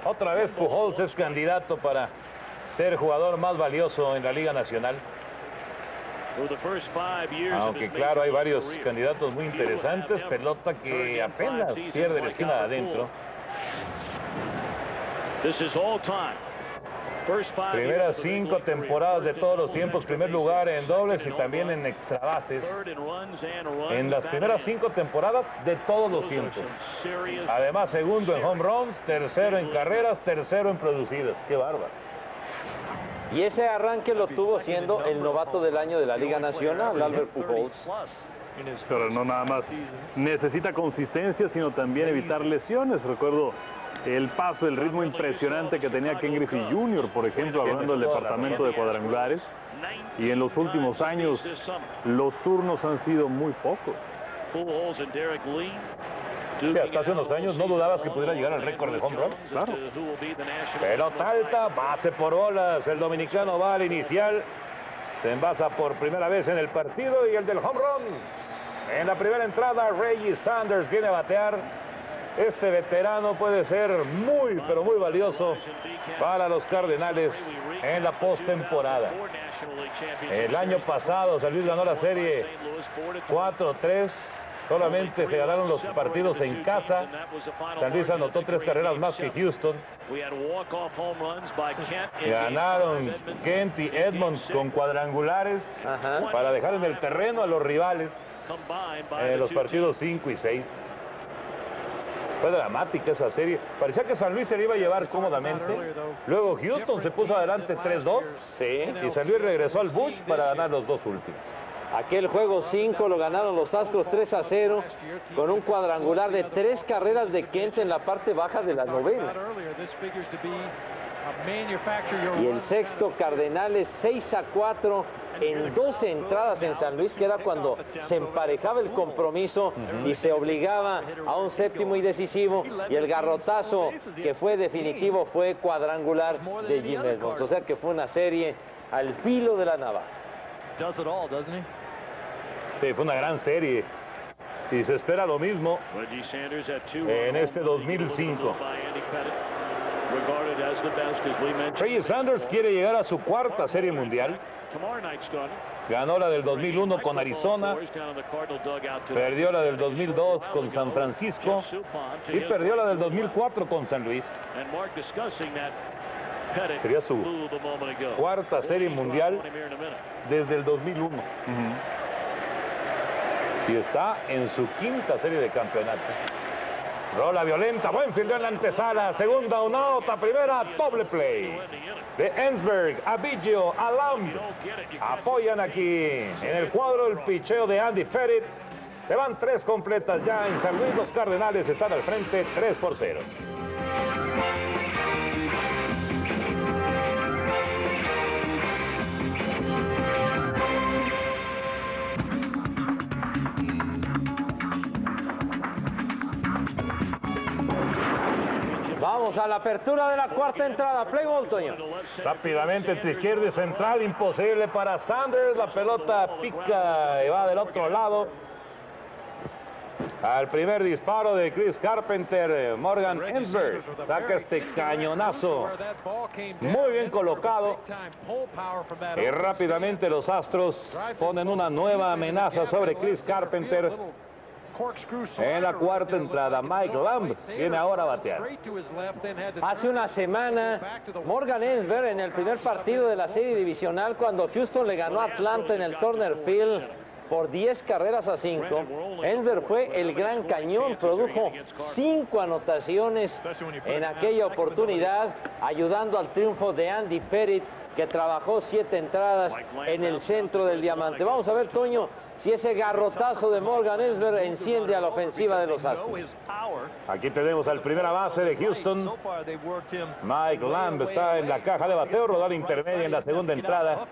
Otra vez Pujols es candidato para ser jugador más valioso en la Liga Nacional. Aunque claro, hay varios candidatos muy interesantes. Pelota que apenas pierde la esquina de adentro. Primeras cinco temporadas de todos los tiempos, primer lugar en dobles y también en extra bases. En las primeras cinco temporadas de todos los tiempos. Además, segundo en home runs, tercero en carreras, tercero en producidas. ¡Qué bárbaro! Y ese arranque lo tuvo siendo el novato del año de la Liga Nacional, Albert Pujols. Pero no nada más necesita consistencia, sino también evitar lesiones. Recuerdo el paso, el ritmo impresionante que tenía Ken Griffey Jr., por ejemplo, hablando del departamento de cuadrangulares. Y en los últimos años, los turnos han sido muy pocos. Sí, hasta hace unos años no dudabas que pudiera llegar al récord de home run. Claro. Pelota alta, base por bolas. El dominicano va al inicial. Se envasa por primera vez en el partido y el del home run. En la primera entrada, Reggie Sanders viene a batear. Este veterano puede ser muy, pero muy valioso para los Cardenales en la postemporada. El año pasado San Luis ganó la serie 4-3. Solamente se ganaron los partidos en casa. San Luis anotó tres carreras más que Houston. Ganaron Kent y Edmonds con cuadrangulares para dejar en el terreno a los rivales en los partidos 5 y 6. Fue dramática esa serie. Parecía que San Luis se le iba a llevar cómodamente. Luego Houston se puso adelante 3-2. Y San Luis regresó al Bush para ganar los dos últimos. Aquel juego 5 lo ganaron los Astros 3 a 0 con un cuadrangular de tres carreras de Kent en la parte baja de la novena. Y el sexto Cardenales 6 a 4 en 12 entradas en San Luis, que era cuando se emparejaba el compromiso y se obligaba a un séptimo y decisivo. Y el garrotazo que fue definitivo fue cuadrangular de Jim Edmonds. O sea que fue una serie al filo de la navaja. Sí, fue una gran serie. Y se espera lo mismo en este 2005. Reggie Sanders quiere llegar a su cuarta serie mundial. Ganó la del 2001 con Arizona, perdió la del 2002 con San Francisco y perdió la del 2004 con San Luis. Sería su cuarta serie mundial desde el 2001. Y está en su quinta serie de campeonato. Rola violenta, buen fildeo en la antesala, segunda una nota, primera doble play. De Ensberg, Abigio, Alam. Apoyan aquí en el cuadro el picheo de Andy Ferret. Se van tres completas ya en San Luis. Los Cardenales están al frente 3 por 0. Vamos a la apertura de la cuarta entrada. Play ball, Toño. Rápidamente entre izquierda y central, imposible para Sanders. La pelota pica y va del otro lado. Al primer disparo de Chris Carpenter, Morgan Ensberg saca este cañonazo muy bien colocado y rápidamente los Astros ponen una nueva amenaza sobre Chris Carpenter en la cuarta entrada. Mike Lamb viene ahora a batear. Hace una semana, Morgan Ensberg en el primer partido de la serie divisional cuando Houston le ganó a Atlanta en el Turner Field por 10 carreras a 5. Ensberg fue el gran cañón, produjo 5 anotaciones en aquella oportunidad, ayudando al triunfo de Andy Pettit, que trabajó 7 entradas en el centro del diamante. Vamos a ver, Toño, si ese garrotazo de Morgan Ensberg enciende a la ofensiva de los Astros. Aquí tenemos al primera base de Houston. Mike Lamb está en la caja de bateo, rodar intermedia en la segunda entrada.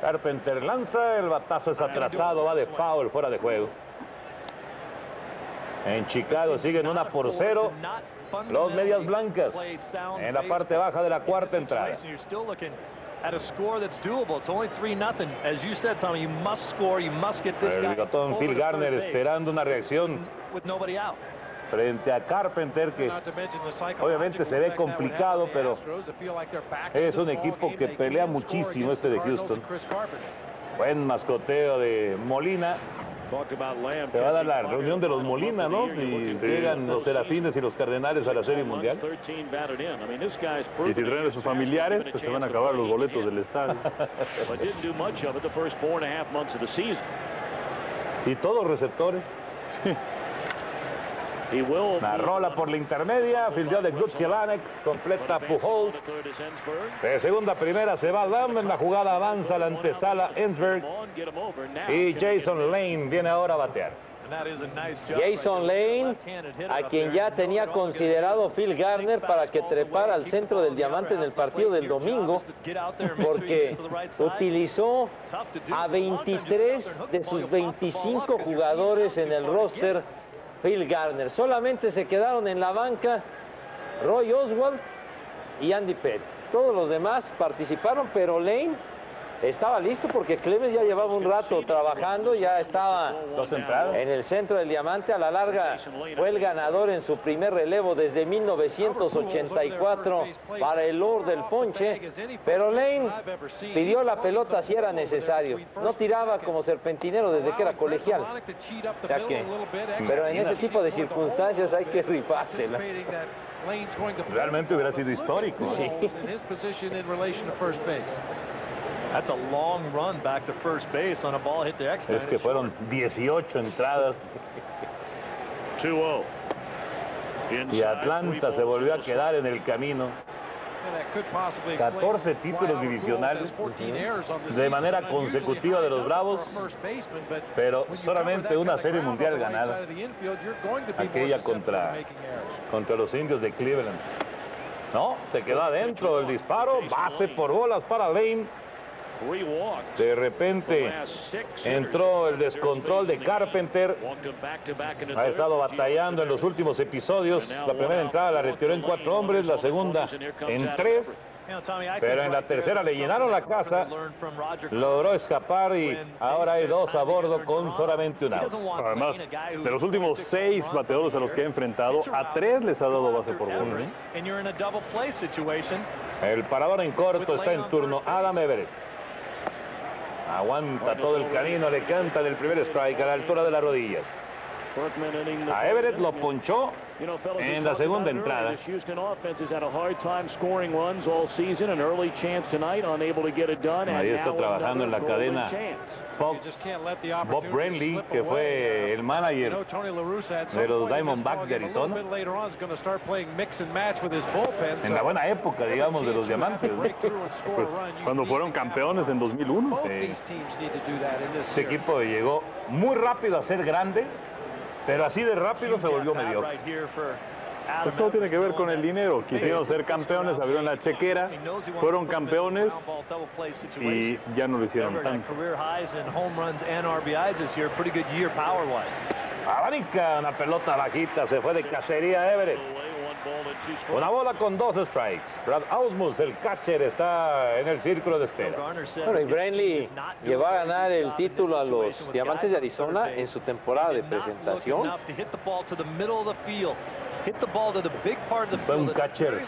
Carpenter lanza, el batazo es atrasado, va de foul, fuera de juego. En Chicago siguen una por cero. Los medias blancas en la parte baja de la cuarta entrada. At a score that's doable. It's only 3 nothing. As you said, Tommy, you must score. You must get this El guy Phil Garner esperando una reacción with nobody out. frente a Carpenter que obviamente se ve complicado, pero es un equipo que pelea muchísimo este de Houston. Buen mascoteo de Molina. Te va a dar la reunión de los Molina, ¿no? Si llegan los Serafines y los Cardenales a la Serie Mundial. Y si traen a sus familiares, pues se van a acabar los boletos del estadio. *laughs* Y todos receptores. *laughs* La rola por la intermedia, fildeó de Gutzielanek, completa Pujols. De segunda a primera se va Lamb, en la jugada avanza la antesala Ensberg. Y Jason Lane viene ahora a batear. Jason Lane, a quien ya tenía considerado Phil Garner para que trepara al centro del diamante en el partido del domingo, porque utilizó a 23 de sus 25 jugadores en el roster Phil Garner. Solamente se quedaron en la banca Roy Oswald y Andy Pett. Todos los demás participaron, pero Lane estaba listo porque Clemens ya llevaba un rato trabajando, ya estaba en el centro del diamante. A la larga fue el ganador en su primer relevo desde 1984 para el Lord del Ponche. Pero Lane pidió la pelota si era necesario. No tiraba como serpentinero desde que era colegial. O sea que, pero en ese tipo de circunstancias hay que rifársela. Realmente hubiera sido histórico. Sí. Es que fueron 18 entradas. *laughs* 2-0. Y Atlanta se volvió a quedar en el camino. 14 títulos divisionales de manera consecutiva de los Bravos, pero solamente una serie mundial ganada, aquella contra, contra los indios de Cleveland. No, se quedó adentro el disparo, base por bolas para Lane. De repente entró el descontrol de Carpenter. Ha estado batallando en los últimos episodios. La primera entrada la retiró en cuatro hombres, la segunda en tres. Pero en la tercera le llenaron la casa, logró escapar y ahora hay dos a bordo con solamente un out. Además, de los últimos seis bateadores a los que ha enfrentado, a tres les ha dado base por bola. El parador en corto está en turno Adam Everett. Aguanta todo el camino, le canta del primer strike a la altura de las rodillas. A Everett lo ponchó en la segunda entrada. Ahí está trabajando en la cadena Fox. Bob Brenly, que fue el manager de los Diamondbacks de Arizona. En la buena época, digamos, de los diamantes. Pues, cuando fueron campeones en 2001. Ese equipo llegó muy rápido a ser grande, pero así de rápido se volvió mediocre. Pues todo tiene que ver con el dinero. Quisieron ser campeones, abrieron la chequera, fueron campeones y ya no lo hicieron tanto. Abanica, una pelota bajita, se fue de cacería Everett. Una bola con dos strikes. Brad Ausmus, el catcher, está en el círculo de espera. Bueno, y Brenly llegó a ganar el título a los Diamantes de Arizona en su temporada de presentación. Fue un catcher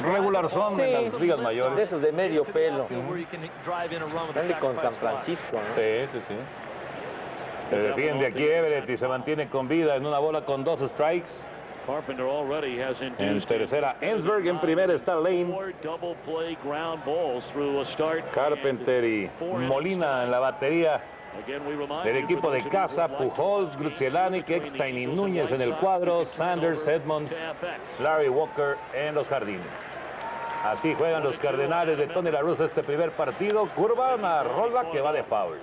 regular son en las ligas mayores. De esos de medio pelo. Brenly con San Francisco. ¿no? Sí, sí, sí. Se defiende aquí Everett y se mantiene con vida en una bola con dos strikes. En tercera, Ensberg. En primera está Lane. Carpenter y Molina en la batería del equipo de casa. Pujols, Gruzielani, Eckstein y Núñez en el cuadro. Sanders, Edmonds, Larry Walker en los jardines. Así juegan los Cardenales de Tony La Russa este primer partido. Curva, una rola que va de foul.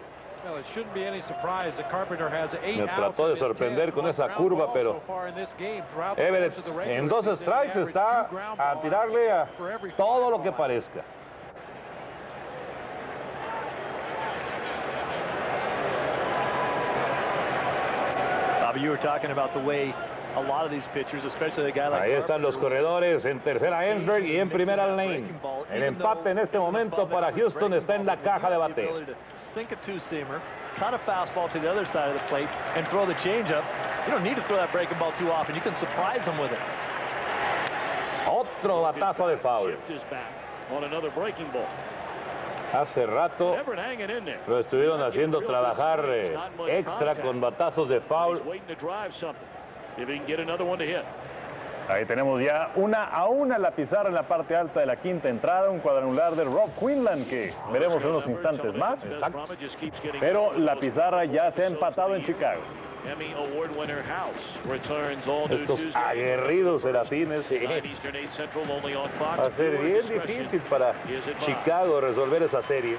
Me trató de sorprender con esa curva, pero Everett en dos strikes está a tirarle a todo lo que parezca. Bobby, you were talking about the way a lot of these pitchers, especially the guy like Ahí están los corredores en tercera Ensberg y en primera Lane. El empate en este momento para Houston está en la caja de bateo. Sink a two-seamer, cut a fastball to the other side of the plate, and throw the changeup. You don't need to throw that breaking ball too often. You can surprise them with it. Otro batazo de foul. Hace rato lo estuvieron haciendo trabajar eh, extra con batazos de foul. Ahí tenemos ya una a una la pizarra en la parte alta de la quinta entrada, un cuadrangular de Rob Quinlan que veremos en unos instantes más. Pero la pizarra ya se ha empatado en Chicago. Estos aguerridos serafines sí. va a ser bien difícil para Chicago resolver esa serie.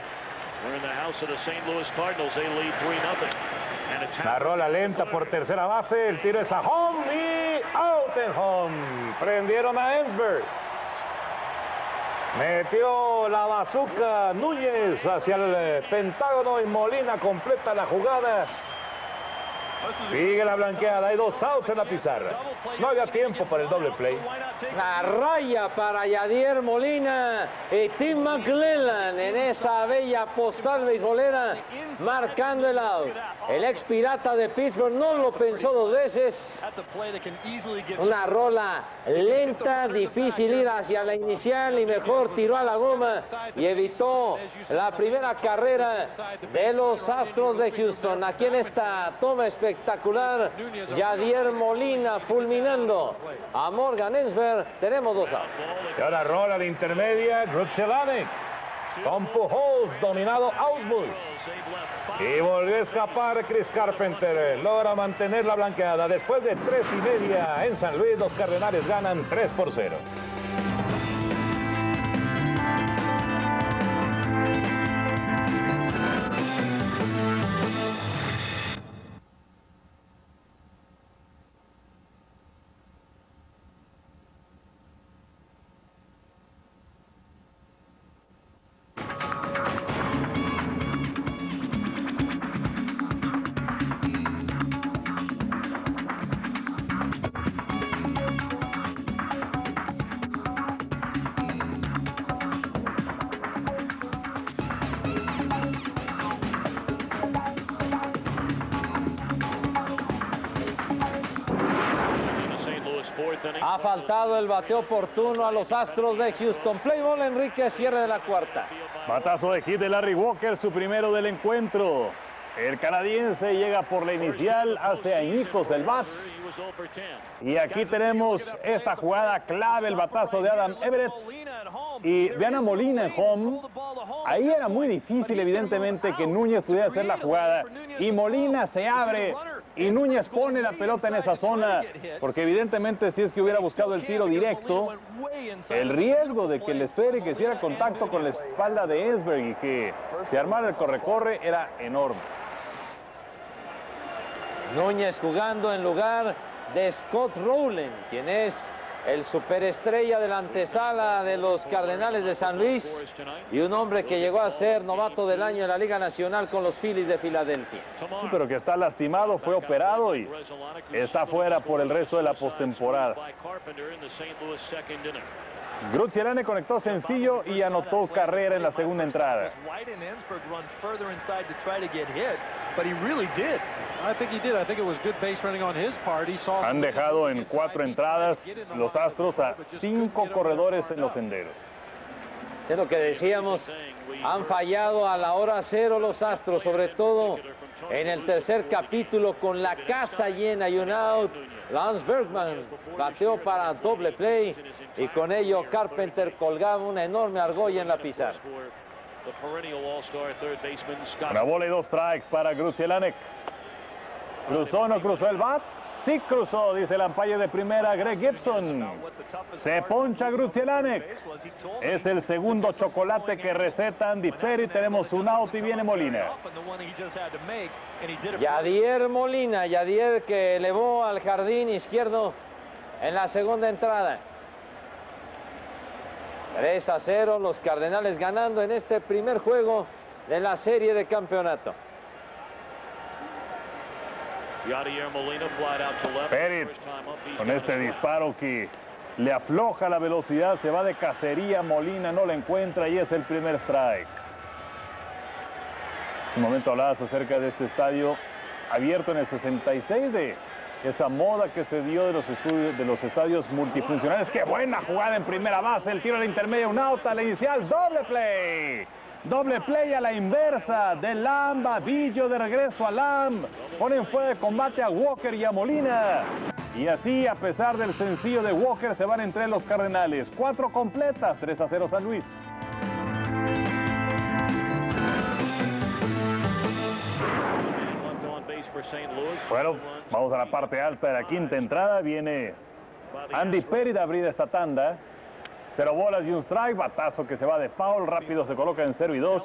La rola lenta por tercera base, el tiro es a home y out en home. Prendieron a Ensberg. Metió la bazuca Núñez hacia el pentágono y Molina completa la jugada. Sigue la blanqueada, hay dos outs en la pizarra. No había tiempo para el doble play. La raya para Yadier Molina y Tim McClellan en esa bella postal beisbolera marcando el out. El ex pirata de Pittsburgh no lo pensó dos veces. Una rola lenta, difícil ir hacia la inicial y mejor tiró a la goma y evitó la primera carrera de los Astros de Houston. Aquí en esta toma espectacular, Yadier Molina fulminando a Morgan Ensberg. Tenemos dos outs. Y ahora rola de intermedia, Gruchelanic. Con Pujols dominado Ausmus. Y volvió a escapar Chris Carpenter. Logra mantener la blanqueada. Después de tres y media en San Luis, los Cardenales ganan 3 por 0. El bateo oportuno a los Astros de Houston. Play ball Enrique, cierre de la cuarta. Batazo de hit de Larry Walker, su primero del encuentro. El canadiense llega por la inicial, hace añicos el bat. Y aquí tenemos esta jugada clave, el batazo de Adam Everett. Y vean a Molina en home. Ahí era muy difícil, evidentemente, que Núñez pudiera hacer la jugada. Y Molina se abre y Núñez pone la pelota en esa zona, porque evidentemente si es que hubiera buscado el tiro directo, el riesgo de que el esférico hiciera contacto con la espalda de Esberg y que se armara el corre-corre era enorme. Núñez jugando en lugar de Scott Rowland, quien es el superestrella de la antesala de los Cardenales de San Luis y un hombre que llegó a ser novato del año en la Liga Nacional con los Phillies de Filadelfia. pero que está lastimado, fue operado y está fuera por el resto de la postemporada. Gruzielane conectó sencillo y anotó carrera en la segunda entrada. Han dejado en cuatro entradas los Astros a cinco corredores en los senderos. Es lo que decíamos, han fallado a la hora cero los Astros, sobre todo en el tercer capítulo con la casa llena y un out. Lance Bergman bateó para doble play y con ello Carpenter colgaba una enorme argolla en la pizarra. Una bola y dos strikes para Gruzielanek. ¿Cruzó o no cruzó el bat? Sí cruzó, dice el ampalle de primera Greg Gibson. Se poncha Gruzielanek. Es el segundo chocolate que receta Andy Perry. Tenemos un out y viene Molina. Yadier Molina, Yadier que elevó al jardín izquierdo en la segunda entrada. 3 a 0, los Cardenales ganando en este primer juego de la serie de campeonato. Pérez con este disparo que le afloja la velocidad, se va de cacería, Molina no la encuentra y es el primer strike. Un momento hablabas acerca de este estadio abierto en el 66 de esa moda que se dio de los, estudios, de los estadios multifuncionales. ¡Qué buena jugada en primera base! El tiro a la intermedia, un out a la inicial, doble play. Doble play a la inversa de Lamb, Villo de regreso a Lamb. Ponen fuera de combate a Walker y a Molina. Y así, a pesar del sencillo de Walker, se van entre los Cardenales. Cuatro completas, 3 a 0 San Luis. Bueno, vamos a la parte alta de la quinta entrada. Viene Andy Perry de abrir esta tanda. Cero bolas y un strike, batazo que se va de foul, rápido se coloca en 0 y 2.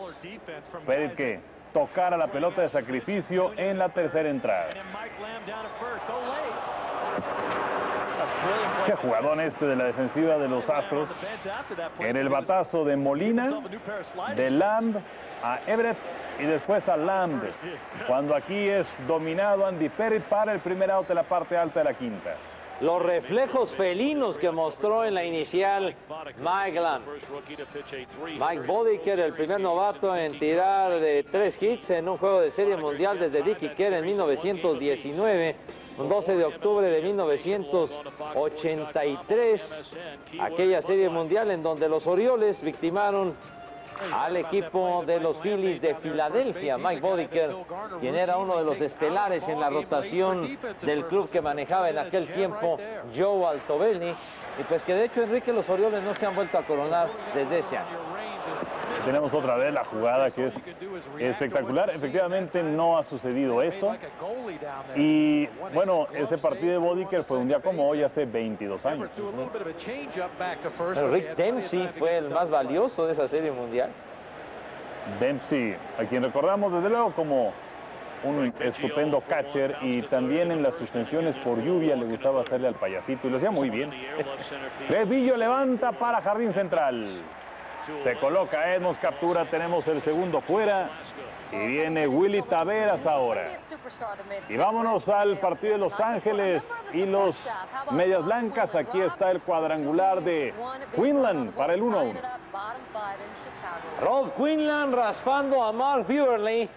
Pérez que tocara la pelota de sacrificio en la tercera entrada. Qué jugadón este de la defensiva de los Astros. En el batazo de Molina, de Lamb a Everett y después a Lamb. Cuando aquí es dominado Andy Perry para el primer out de la parte alta de la quinta los reflejos felinos que mostró en la inicial Mike Lamb. Mike Bodiker, el primer novato en tirar de tres hits en un juego de serie mundial desde Dickie Kerr en 1919, un 12 de octubre de 1983, aquella serie mundial en donde los Orioles victimaron al equipo de los Phillies de Filadelfia, Mike Bodiker, quien era uno de los estelares en la rotación del club que manejaba en aquel tiempo Joe Altobelli, y pues que de hecho Enrique los Orioles no se han vuelto a coronar desde ese año. Tenemos otra vez la jugada que es espectacular. Efectivamente no ha sucedido eso. Y bueno, ese partido de Bodiker fue un día como hoy, hace 22 años. Pero Rick Dempsey fue el más valioso de esa serie mundial. Dempsey, a quien recordamos desde luego como un estupendo catcher y también en las suspensiones por lluvia le gustaba hacerle al payasito y lo hacía muy bien. *laughs* Levillo levanta para Jardín Central. Se coloca Edmonds, captura, tenemos el segundo fuera. Y viene Willy Taveras ahora. Y vámonos al partido de Los Ángeles y los Medias Blancas. Aquí está el cuadrangular de Quinlan para el 1-1. Rob Quinlan raspando a Mark Beverly.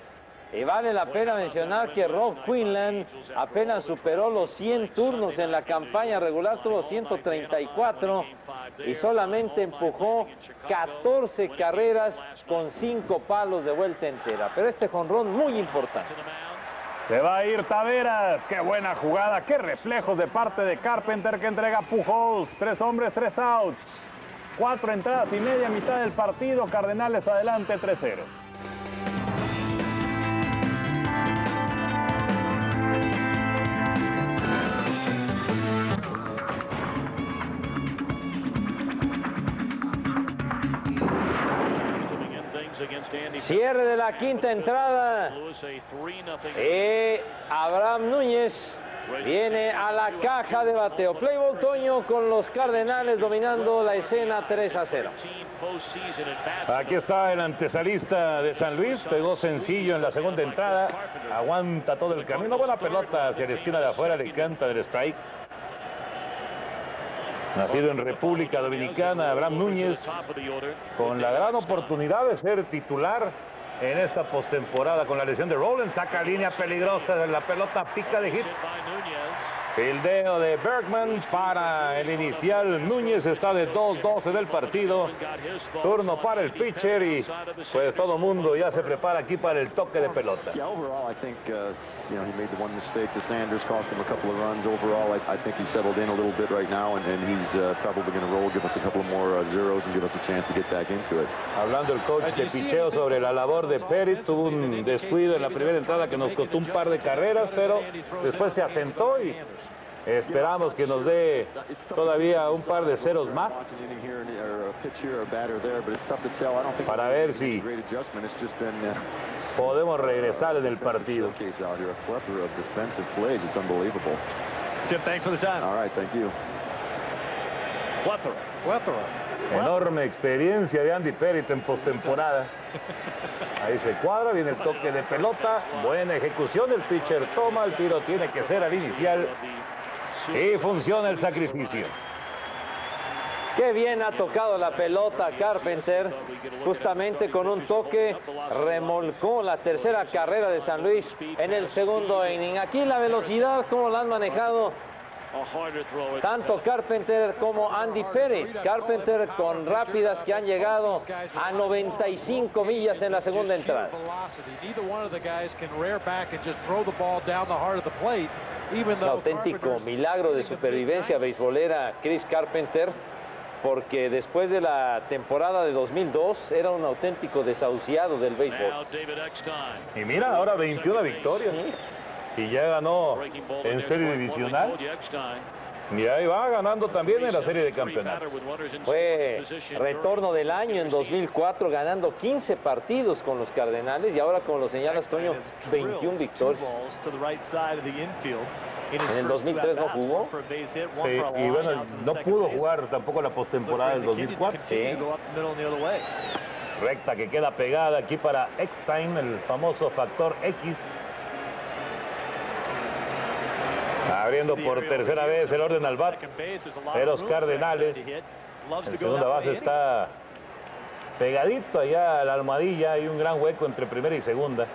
Y vale la pena mencionar que Rob Quinlan apenas superó los 100 turnos en la campaña regular, tuvo 134 y solamente empujó 14 carreras con 5 palos de vuelta entera. Pero este jonrón muy importante. Se va a ir Taveras. Qué buena jugada. Qué reflejos de parte de Carpenter que entrega Pujols. Tres hombres, tres outs. Cuatro entradas y media, mitad del partido. Cardenales adelante 3-0. Cierre de la quinta entrada. Y Abraham Núñez viene a la caja de bateo. Playboy Toño con los Cardenales dominando la escena 3 a 0. Aquí está el antesalista de San Luis. Pegó sencillo en la segunda entrada. Aguanta todo el camino. Buena pelota hacia la esquina de afuera. Le canta del strike. Nacido en República Dominicana, Abraham Núñez, con la gran oportunidad de ser titular en esta postemporada con la lesión de Rowland. Saca línea peligrosa de la pelota, pica de hit. Fildeo de Bergman para el inicial. Núñez está de 2-12 del partido. Turno para el pitcher y pues todo mundo ya se prepara aquí para el toque de pelota. Yeah, overall, I think, uh, you know, he made the one mistake to Sanders, cost him a couple of runs. Overall, I, I think he's settled in a little bit right now, and, and he's uh, probably going to roll, give us a couple more uh, zeros, and give us a chance to get back into it. Hablando el coach de picheo sobre la labor de Pérez, tuvo un descuido en la primera entrada que nos costó un par de carreras, pero después se asentó y esperamos que nos dé todavía un par de ceros más para ver si podemos regresar en el partido. Jim, thanks for the time. All right, thank you. Enorme experiencia de Andy Perrit en postemporada. Ahí se cuadra, viene el toque de pelota. Buena ejecución, el pitcher toma, el tiro tiene que ser al inicial. Y funciona el sacrificio. Qué bien ha tocado la pelota Carpenter, justamente con un toque remolcó la tercera carrera de San Luis en el segundo inning. Aquí la velocidad, cómo la han manejado tanto Carpenter como Andy Perry. Carpenter con rápidas que han llegado a 95 millas en la segunda entrada. Un auténtico milagro de supervivencia beisbolera Chris Carpenter, porque después de la temporada de 2002 era un auténtico desahuciado del béisbol. Y mira, ahora 21 victorias. Y ya ganó en serie divisional. Y ahí va ganando también en la serie de campeonatos. Fue retorno del año en 2004, ganando 15 partidos con los Cardenales y ahora, como lo señalas, Toño, 21 victorias. En el 2003 no jugó. Sí, y bueno, no pudo jugar tampoco la postemporada del 2004. Sí. Recta que queda pegada aquí para Eckstein, el famoso factor X. Abriendo por tercera vez el orden al bat de los Cardenales. En segunda base está pegadito allá a la almohadilla. Hay un gran hueco entre primera y segunda.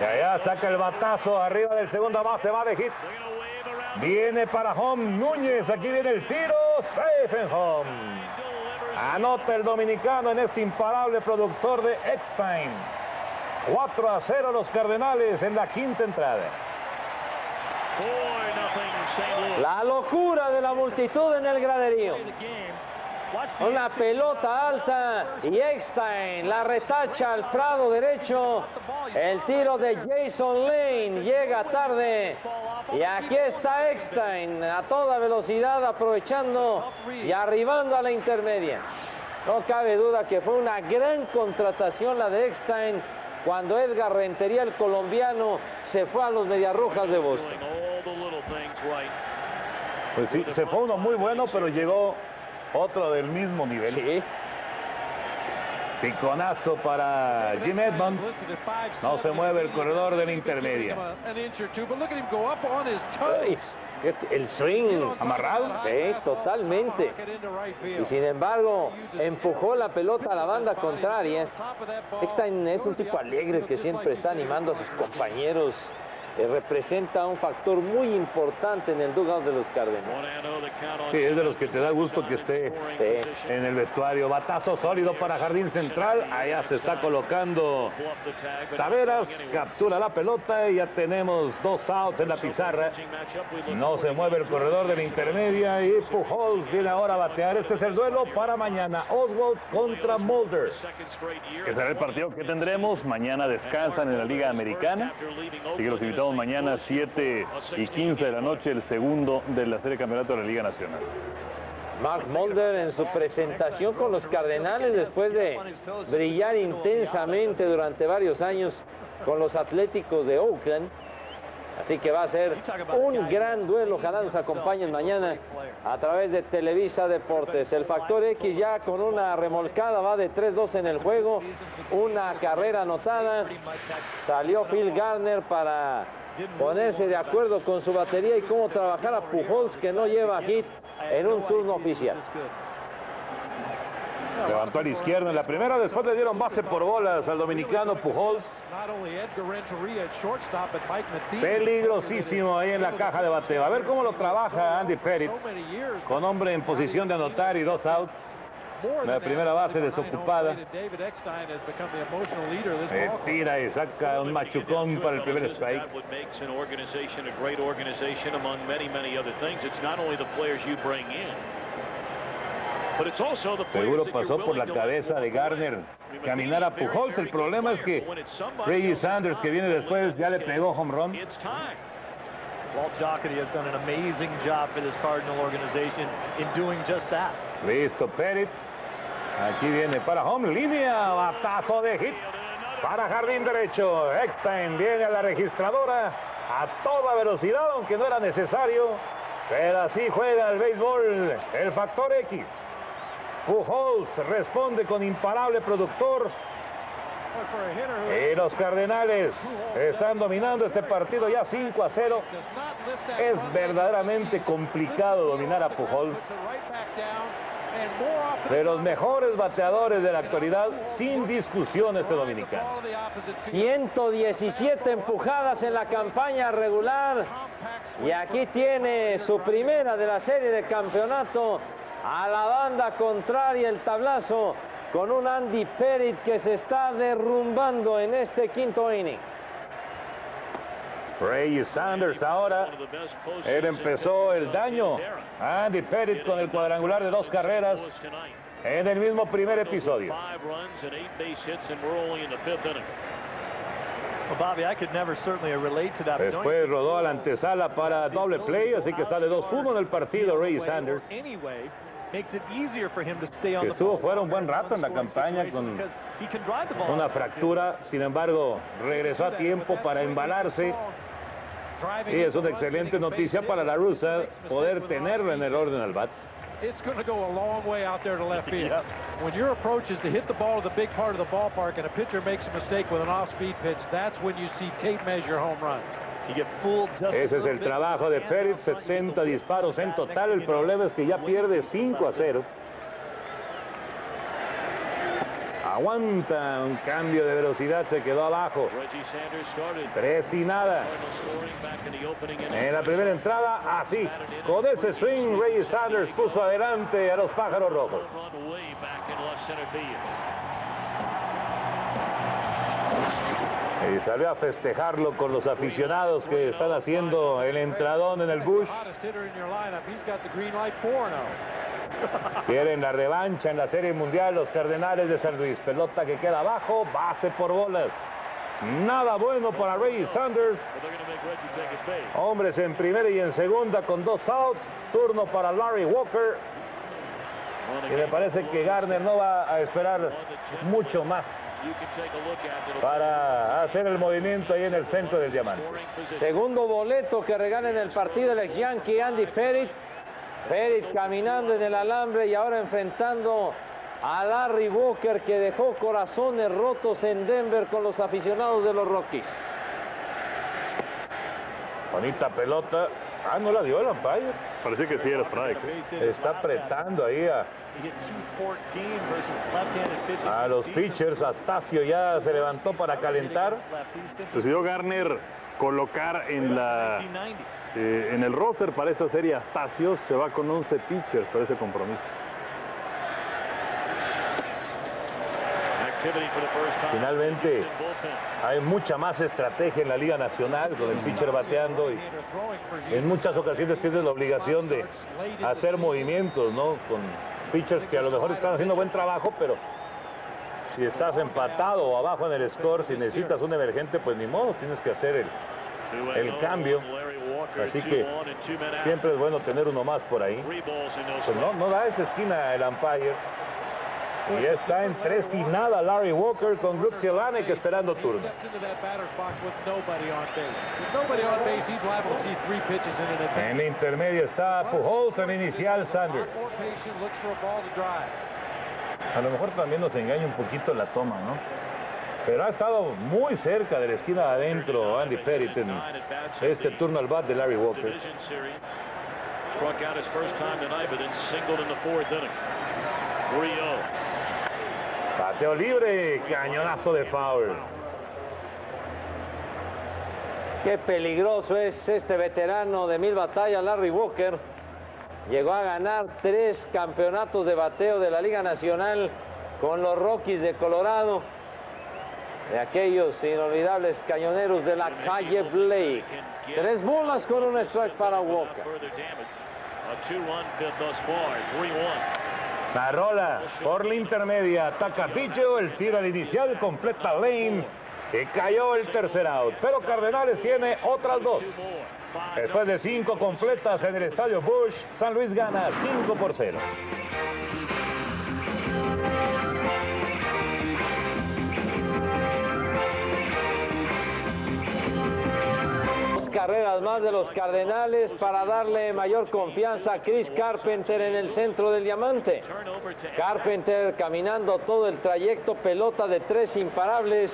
Y allá saca el batazo arriba del segunda base. Va de hit. Viene para home Núñez. Aquí viene el tiro. Safe en home. Anota el dominicano en este imparable productor de Eckstein. 4 a 0 los Cardenales en la quinta entrada. La locura de la multitud en el graderío. Una pelota alta y Eckstein la retacha al prado derecho. El tiro de Jason Lane llega tarde. Y aquí está Eckstein a toda velocidad aprovechando y arribando a la intermedia. No cabe duda que fue una gran contratación la de Eckstein cuando Edgar Rentería, el colombiano, se fue a los Mediarrojas de Boston. Pues sí, se fue uno muy bueno, pero llegó otro del mismo nivel. Sí. Piconazo para Jim Edmonds. No se mueve el corredor de la intermedia. El swing. ¿Amarrado? Totalmente. Y sin embargo, empujó la pelota a la banda contraria. Eckstein es un tipo alegre que siempre está animando a sus compañeros eh, representa un factor muy importante en el dugout de los Cardenales. Sí, es de los que te da gusto que esté en el vestuario. Batazo sólido para Jardín Central. Allá se está colocando Taveras. Captura la pelota y ya tenemos dos outs en la pizarra. No se mueve el corredor de la intermedia y Pujols viene ahora a batear. Este es el duelo para mañana. Oswald contra Mulder. Que será el partido que tendremos. Mañana descansan en la Liga Americana. Así que los invitamos mañana 7 y 15 de la noche el segundo de la serie campeonato de la Liga Nacional. Mark Mulder en su presentación con los Cardenales después de brillar intensamente durante varios años con los Atléticos de Oakland. Así que va a ser un gran duelo. Ojalá nos acompañen mañana a través de Televisa Deportes. El factor X ya con una remolcada va de 3-2 en el juego. Una carrera anotada. Salió Phil Garner para ponerse de acuerdo con su batería y cómo trabajar a Pujols que no lleva hit en un turno oficial. Levantó a la izquierda en la primera, después le dieron base por bolas al dominicano Pujols. Peligrosísimo ahí en la caja de bateo. A ver cómo lo trabaja Andy Pettit. Con hombre en posición de anotar y dos outs. La primera base desocupada. Se tira y saca un machucón para el primer strike. Seguro pasó por la cabeza de Garner caminar a Pujols. El problema es que Reggie Sanders, que viene después, ya le pegó home run. Walt Jocketty has done an amazing job for this Cardinal organization in doing just that. Listo, Pettit. Aquí viene para home línea, batazo de hit para jardín derecho. Eckstein viene a la registradora a toda velocidad, aunque no era necesario. Pero así juega el béisbol, el factor X. Pujols responde con imparable productor. Y los Cardenales están dominando este partido ya 5 a 0. Es verdaderamente complicado dominar a Pujols. De los mejores bateadores de la actualidad, sin discusión este dominicano. 117 empujadas en la campaña regular. Y aquí tiene su primera de la serie de campeonato a la banda contraria el tablazo con un Andy Pettit que se está derrumbando en este quinto inning. Ray Sanders ahora, él empezó el daño. Andy Pettit con el cuadrangular de dos carreras en el mismo primer episodio. Después rodó a la antesala para doble play, así que está de 2-1 en el partido Ray Sanders. Que estuvo fuera un buen rato en la campaña con una fractura, sin embargo regresó a tiempo para embalarse. y es una excelente noticia para la rusa poder tenerlo en el orden al bat. It's going to go a long way out there to left *laughs* field. When your approach is to hit the ball to the big part of the ballpark and a pitcher makes a mistake with an off-speed pitch, that's when you see tape measure home runs. Ese es el trabajo de Pérez, 70 disparos en total. El problema es que ya pierde 5 a 0. Aguanta un cambio de velocidad, se quedó abajo. Tres y nada. En la primera entrada, así. Con ese swing, Ray Sanders puso adelante a los pájaros rojos. Y salió a festejarlo con los aficionados que están haciendo el entradón en el Bush. Quieren la revancha en la Serie Mundial los Cardenales de San Luis. Pelota que queda abajo, base por bolas. Nada bueno para Ray Sanders. Hombres en primera y en segunda con dos outs. Turno para Larry Walker. Y me parece que Garner no va a esperar mucho más para hacer el movimiento ahí en el centro del diamante. Segundo boleto que regala en el partido el ex Yankee Andy Pettit. Pettit caminando en el alambre y ahora enfrentando a Larry Walker que dejó corazones rotos en Denver con los aficionados de los Rockies. Bonita pelota Ah, no la dio el umpire. Parece que sí era strike. Está apretando ahí a, a los pitchers. Astacio ya se levantó para calentar. Decidió Garner colocar en la eh, en el roster para esta serie Astacio. Se va con 11 pitchers para ese compromiso. Finalmente hay mucha más estrategia en la Liga Nacional con el pitcher bateando y en muchas ocasiones tienes la obligación de hacer movimientos, ¿no? Con pitchers que a lo mejor están haciendo buen trabajo, pero si estás empatado o abajo en el score, si necesitas un emergente, pues ni modo, tienes que hacer el, el cambio. Así que siempre es bueno tener uno más por ahí. Pues no, no da esa esquina el umpire. Y está en tres nada Larry Walker con Brook esperando turno. En intermedio está Pujols, en inicial Sanders. A lo mejor también nos engaña un poquito la toma, ¿no? Pero ha estado muy cerca de la esquina de adentro Andy Perry este turno al bat de Larry Walker. Pateo libre, cañonazo de foul. Qué peligroso es este veterano de mil batallas, Larry Walker. Llegó a ganar tres campeonatos de bateo de la Liga Nacional con los Rockies de Colorado. De aquellos inolvidables cañoneros de la calle Blake. Tres bolas con un strike para Walker. La rola por la intermedia, ataca Picho, el tiro al inicial completa Lane y cayó el tercer out. Pero Cardenales tiene otras dos. Después de cinco completas en el estadio Bush, San Luis gana 5 por 0. Carreras más de los Cardenales para darle mayor confianza a Chris Carpenter en el centro del diamante. Carpenter caminando todo el trayecto, pelota de tres imparables.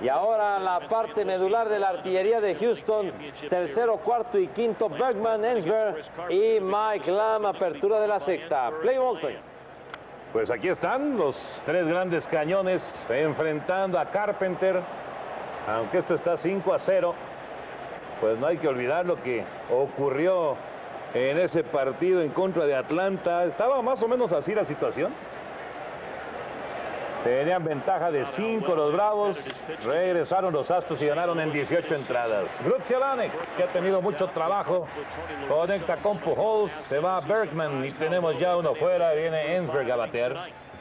Y ahora la parte medular de la artillería de Houston, tercero, cuarto y quinto, Bergman, Ensberg y Mike Lamb, apertura de la sexta. Play Walton. Pues aquí están los tres grandes cañones enfrentando a Carpenter, aunque esto está 5 a 0 pues no hay que olvidar lo que ocurrió en ese partido en contra de Atlanta. Estaba más o menos así la situación. Tenían ventaja de 5 los Bravos, regresaron los Astros y ganaron en 18 entradas. Grudzielanek, que ha tenido mucho trabajo, conecta con Pujols, se va Bergman y tenemos ya uno fuera, viene Ensberg a bater.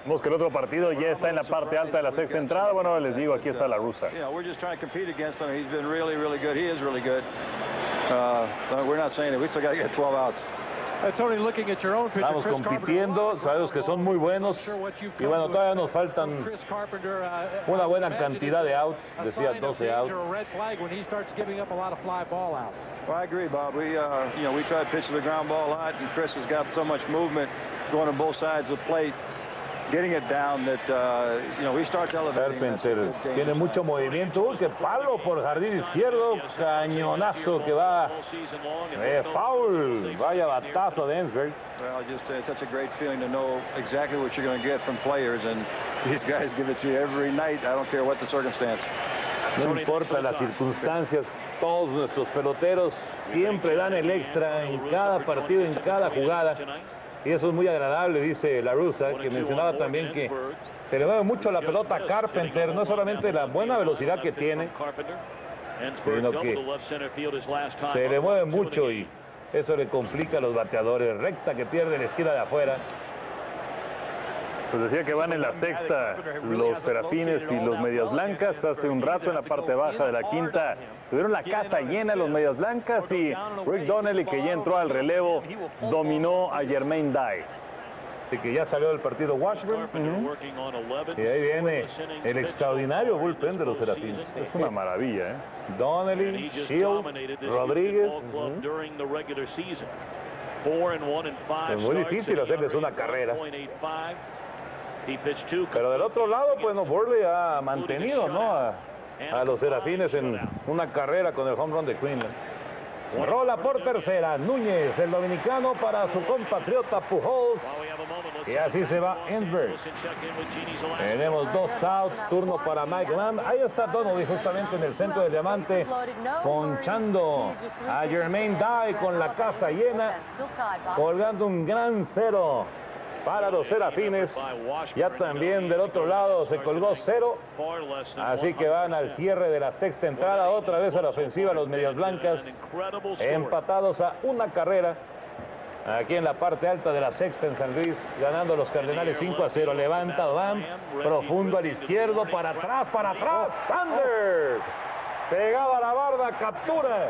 Vemos que el otro partido ya está en la parte alta de la sexta entrada. Bueno, les digo, aquí está la rusa. Yeah, we're just trying to compete against him. He's been really, really good. He is really good. Uh, we're not saying it. We still got to get 12 outs. Uh, Tony, looking at your own pitcher, Estamos Chris compitiendo, sabemos que son muy buenos y bueno, todavía nos faltan Chris Carpenter, uh, una buena imagine cantidad de outs, a decía sign of 12 outs. danger, a red flag when he starts giving up a lot of fly ball outs. Well, I agree, Bob. We, uh, you know, we try to pitch to the ground ball a lot, and Chris has got so much movement going on both sides of the plate, Carpenter good danger tiene mucho movimiento. Uy, que palo por jardín izquierdo. Cañonazo que va. Eh, foul. Vaya batazo de Ensberg. Well, just uh, such a great feeling to know exactly what you're going to get from players, and *laughs* these guys give it to you every night. I don't care what the circumstance. No importa las circunstancias, todos nuestros peloteros siempre dan el extra en cada partido, en cada jugada. Y eso es muy agradable, dice la rusa, que mencionaba también que se le mueve mucho la pelota a Carpenter, no solamente la buena velocidad que tiene, sino que se le mueve mucho y eso le complica a los bateadores. Recta que pierde la esquina de afuera. Pues decía que van en la sexta los Serafines y los Medias Blancas. Hace un rato en la parte baja de la quinta tuvieron la casa llena los Medias Blancas y Rick Donnelly, que ya entró al relevo, dominó a Jermaine Dye. Así que ya salió del partido Washburn. Y ahí viene el extraordinario bullpen de los Serafines. Es una maravilla, ¿eh? Donnelly, Shields, Rodríguez. Es muy difícil hacerles una carrera. Pero del otro lado, pues no, Burley ha mantenido ¿no? a, a los Serafines en una carrera con el home run de Quinlan. Rola por tercera. Núñez, el dominicano, para su compatriota Pujols. Y así se va Enberg. Tenemos dos outs, turno para Mike Lamb. Ahí está Donovan justamente en el centro del diamante, ponchando a Jermaine Dye con la casa llena, colgando un gran cero para los serafines. Ya también del otro lado se colgó cero. Así que van al cierre de la sexta entrada. Otra vez a la ofensiva los medias blancas. Empatados a una carrera. Aquí en la parte alta de la sexta en San Luis, ganando los Cardenales 5 a 0. Levanta Van, profundo al izquierdo, para atrás, para atrás. Sanders. Pegaba la barda, captura.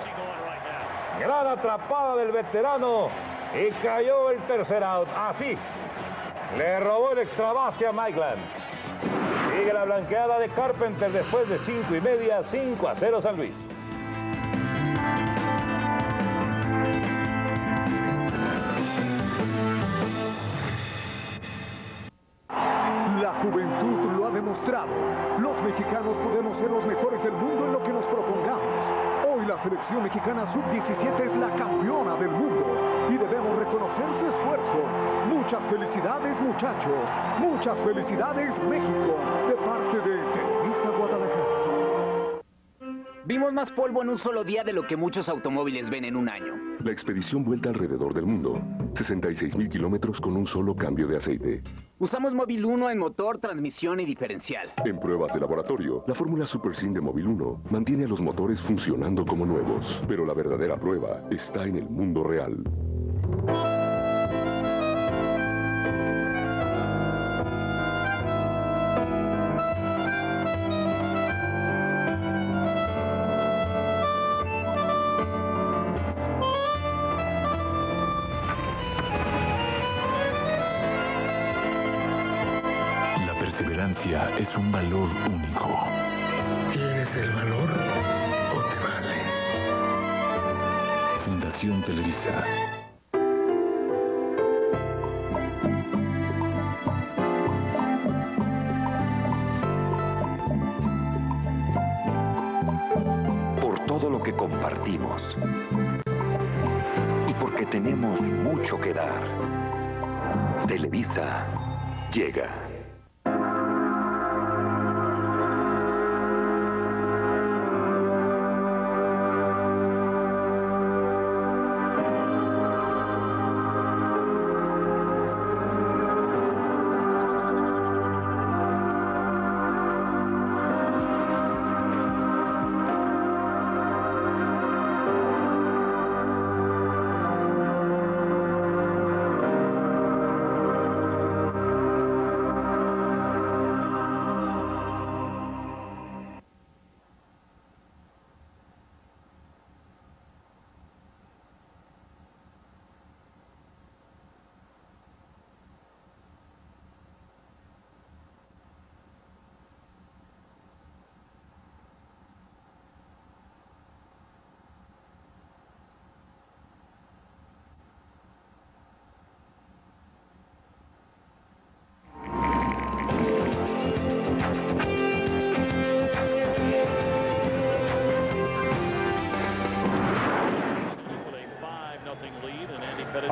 Gran atrapada del veterano. Y cayó el tercer out. Así. Le robó el extra base a Land. Sigue la blanqueada de Carpenter después de 5 y media, 5 a 0 San Luis. La juventud lo ha demostrado. Los mexicanos podemos ser los mejores del mundo en lo que nos propongamos. Hoy la selección mexicana sub-17 es la campeona del mundo y debemos reconocer su esfuerzo. Muchas felicidades muchachos, muchas felicidades México, de parte de Televisa Guadalajara. Vimos más polvo en un solo día de lo que muchos automóviles ven en un año. La expedición vuelta alrededor del mundo. 66 mil kilómetros con un solo cambio de aceite. Usamos Móvil 1 en motor, transmisión y diferencial. En pruebas de laboratorio, la fórmula Super Sim de Móvil 1 mantiene a los motores funcionando como nuevos. Pero la verdadera prueba está en el mundo real. Televisa llega.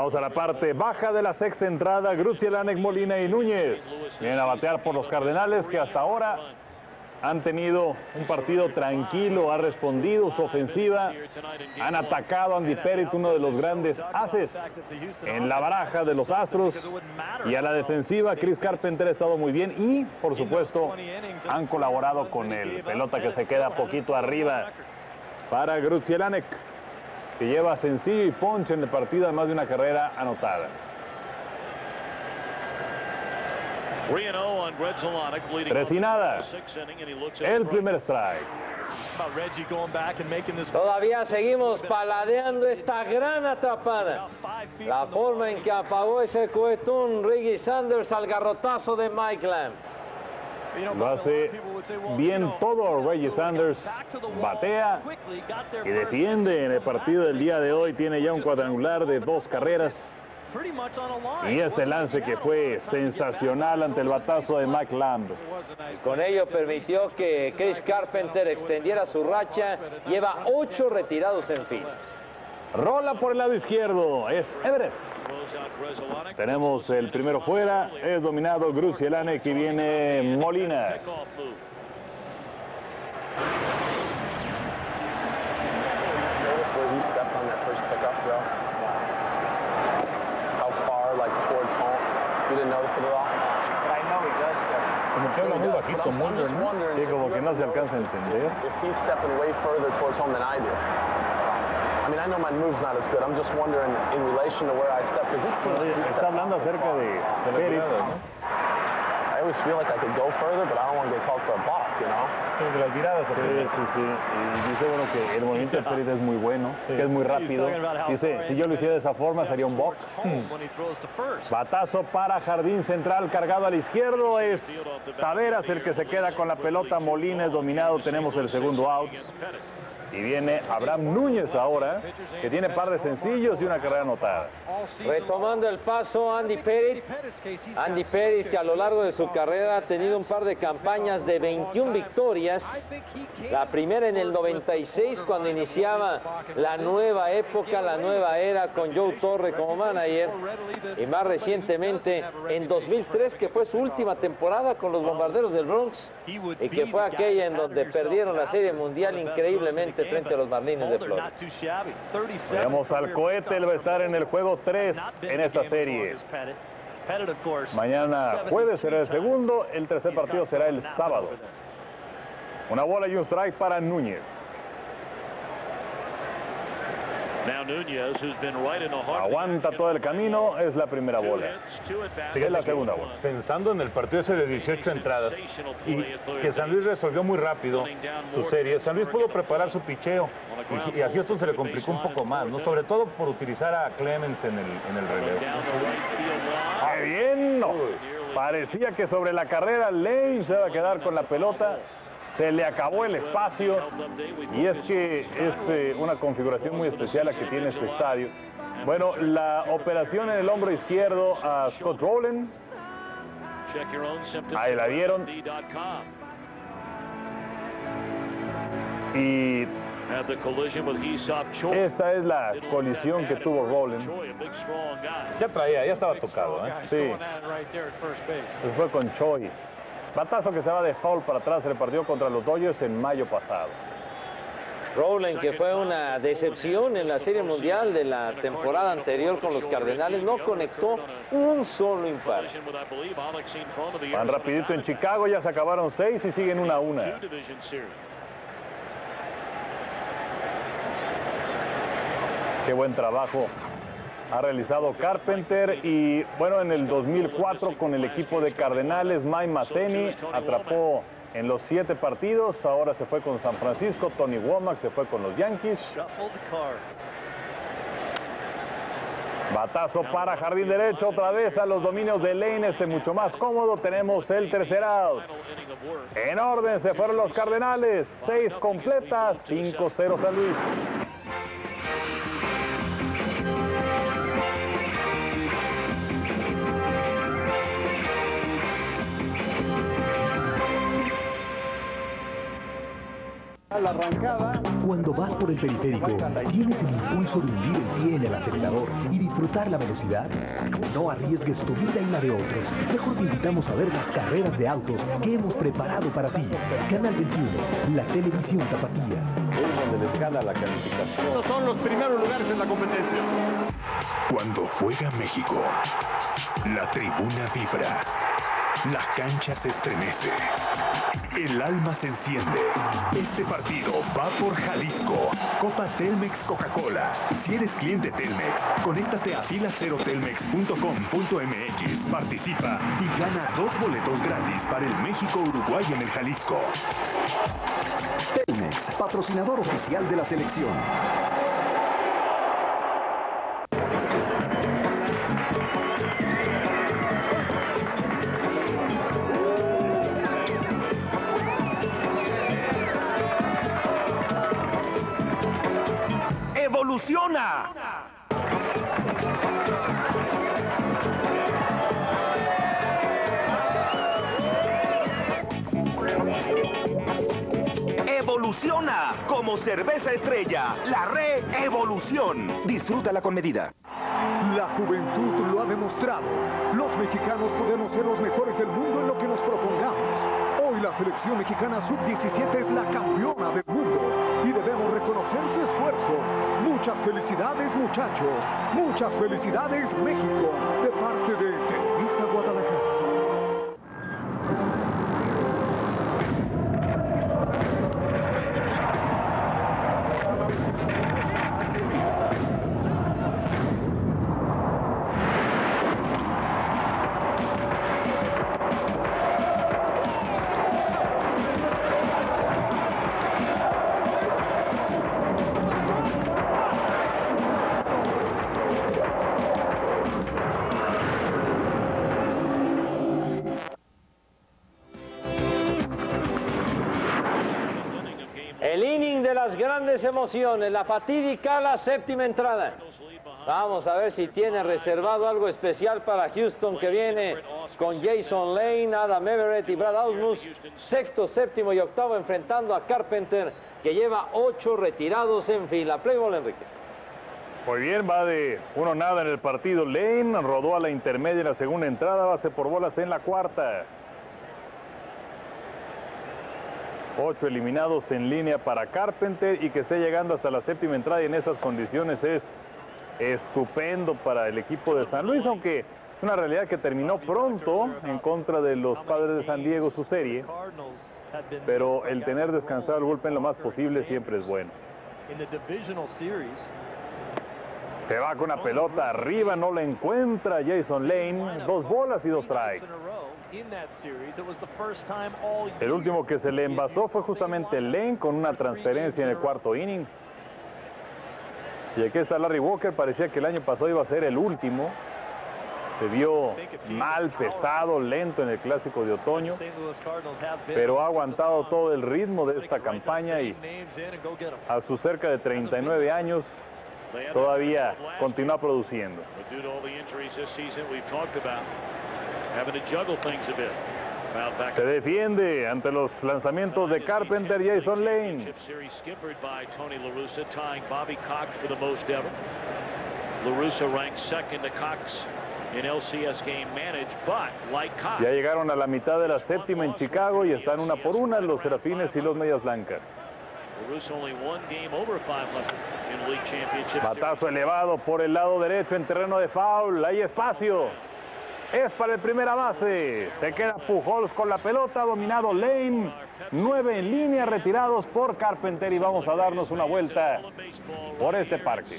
Vamos a la parte baja de la sexta entrada. Gruzielanek, Molina y Núñez vienen a batear por los Cardenales que hasta ahora han tenido un partido tranquilo, ha respondido su ofensiva, han atacado a Andy Perry, uno de los grandes haces en la baraja de los Astros, y a la defensiva Chris Carpenter ha estado muy bien y, por supuesto, han colaborado con él. Pelota que se queda poquito arriba para Gruzielanek que lleva sencillo y ponche en el partido, además de una carrera anotada. Tres y nada. El primer strike. Todavía seguimos paladeando esta gran atrapada. La forma en que apagó ese cohetón Reggie Sanders al garrotazo de Mike Lamb. Lo hace bien todo Reggie Sanders. Batea y defiende en el partido del día de hoy. Tiene ya un cuadrangular de dos carreras. Y este lance que fue sensacional ante el batazo de Mike Lamb. Con ello permitió que Chris Carpenter extendiera su racha. Lleva ocho retirados en fin. Rola por el lado izquierdo, es Everett. Tenemos el primero fuera, es dominado Grucielane, que viene Molina. Como que habla muy bajito, Mulder, ¿no? Sí, como que no se alcanza a entender. I mean, I know my move's not as good. I'm just wondering in relation to where I step, because it seems like Está hablando acerca de, de Pérez. I always feel like I could go further, but I don't want to get called for a balk, you know? De las miradas, sí, sí, sí. Y dice, bueno, que el movimiento de Pérez es muy bueno, que es muy rápido. Dice, si yo lo hiciera de esa forma, sería un box. Batazo para Jardín Central, cargado al izquierdo. Es Taveras el que se queda con la pelota. Molina es dominado. Tenemos el segundo out. Y viene Abraham Núñez ahora, que tiene par de sencillos y una carrera anotada. Retomando el paso, Andy Pérez. Andy Pérez, que a lo largo de su carrera ha tenido un par de campañas de 21 victorias. La primera en el 96, cuando iniciaba la nueva época, la nueva era con Joe Torre como manager. Y más recientemente en 2003, que fue su última temporada con los bombarderos del Bronx. Y que fue aquella en donde perdieron la Serie Mundial increíblemente frente a los Marlins de Florida. Veamos al cohete, él va a estar en el juego 3 en esta serie. Mañana jueves será el segundo, el tercer partido será el sábado. Una bola y un strike para Núñez. Aguanta todo el camino, es la primera bola. Es la segunda bola. Pensando en el partido ese de 18 entradas y que San Luis resolvió muy rápido su serie, San Luis pudo preparar su picheo y, a Houston se le complicó un poco más, ¿no? Sobre todo por utilizar a Clemens en el, en el relevo. ¡Qué bien! No. Parecía que sobre la carrera Lane se va a quedar con la pelota se le acabó el espacio y es que es eh, una configuración muy especial la que tiene este estadio. Bueno, la operación en el hombro izquierdo a Scott Rowland. Ahí la vieron. Y esta es la colisión que tuvo Rowland. Ya traía, ya estaba tocado. ¿eh? Sí. Se fue con Choi. Batazo que se va de foul para atrás en el partido contra los Dodgers en mayo pasado. Rowland, que fue una decepción en la Serie Mundial de la temporada anterior con los Cardenales, no conectó un solo impar. Van rapidito en Chicago, ya se acabaron seis y siguen una a una. Qué buen trabajo ha realizado Carpenter y bueno, en el 2004 con el equipo de Cardenales, Mike Mateni atrapó en los siete partidos, ahora se fue con San Francisco, Tony Womack se fue con los Yankees. Batazo para Jardín Derecho, otra vez a los dominios de Lane, este mucho más cómodo, tenemos el tercer out. En orden se fueron los Cardenales, seis completas, 5-0 San Luis. La arrancada. Cuando vas por el periférico, ¿tienes el impulso de hundir el pie en el acelerador y disfrutar la velocidad? No arriesgues tu vida y la de otros. Mejor te invitamos a ver las carreras de autos que hemos preparado para ti. Canal 21, la televisión tapatía. Es donde les gana la calificación. Estos son los primeros lugares en la competencia. Cuando juega México, la tribuna vibra. La cancha se estremece. El alma se enciende. Este partido va por Jalisco. Copa Telmex Coca-Cola. Si eres cliente Telmex, conéctate a filacerotelmex.com.mx, participa y gana dos boletos gratis para el México-Uruguay en el Jalisco. Telmex, patrocinador oficial de la selección. ¡Evoluciona! Evoluciona como Cerveza Estrella, la Re-Evolución. Disfrútala con medida. La juventud lo ha demostrado. Los mexicanos podemos ser los mejores del mundo en lo que nos propongamos. Hoy la selección mexicana sub-17 es la campeona del mundo y debemos reconocer su. Muchas felicidades muchachos, muchas felicidades México, de parte de emociones, la fatídica la séptima entrada. Vamos a ver si tiene reservado algo especial para Houston que viene con Jason Lane, Adam Everett y Brad Ausmus. Sexto, séptimo y octavo enfrentando a Carpenter que lleva ocho retirados en fila. Play ball, Enrique. Muy bien, va de uno nada en el partido. Lane rodó a la intermedia en la segunda entrada, base por bolas en la cuarta. Ocho eliminados en línea para Carpenter y que esté llegando hasta la séptima entrada y en esas condiciones es estupendo para el equipo de San Luis, aunque es una realidad que terminó pronto en contra de los padres de San Diego su serie, pero el tener descansado el bullpen lo más posible siempre es bueno. Se va con una pelota arriba, no la encuentra Jason Lane, dos bolas y dos strikes. El último que se le envasó fue justamente Lane con una transferencia en el cuarto inning. Y aquí está Larry Walker, parecía que el año pasado iba a ser el último. Se vio mal, pesado, lento en el clásico de otoño, pero ha aguantado todo el ritmo de esta campaña y a sus cerca de 39 años todavía continúa produciendo. Se defiende ante los lanzamientos de Carpenter y Jason Lane. Ya llegaron a la mitad de la séptima en Chicago y están una por una los Serafines y los Medias Blancas. Batazo elevado por el lado derecho en terreno de foul. Hay espacio. Es para el primera base. Se queda Pujols con la pelota. Dominado Lane. Nueve en línea retirados por Carpenter. Y vamos a darnos una vuelta por este parque.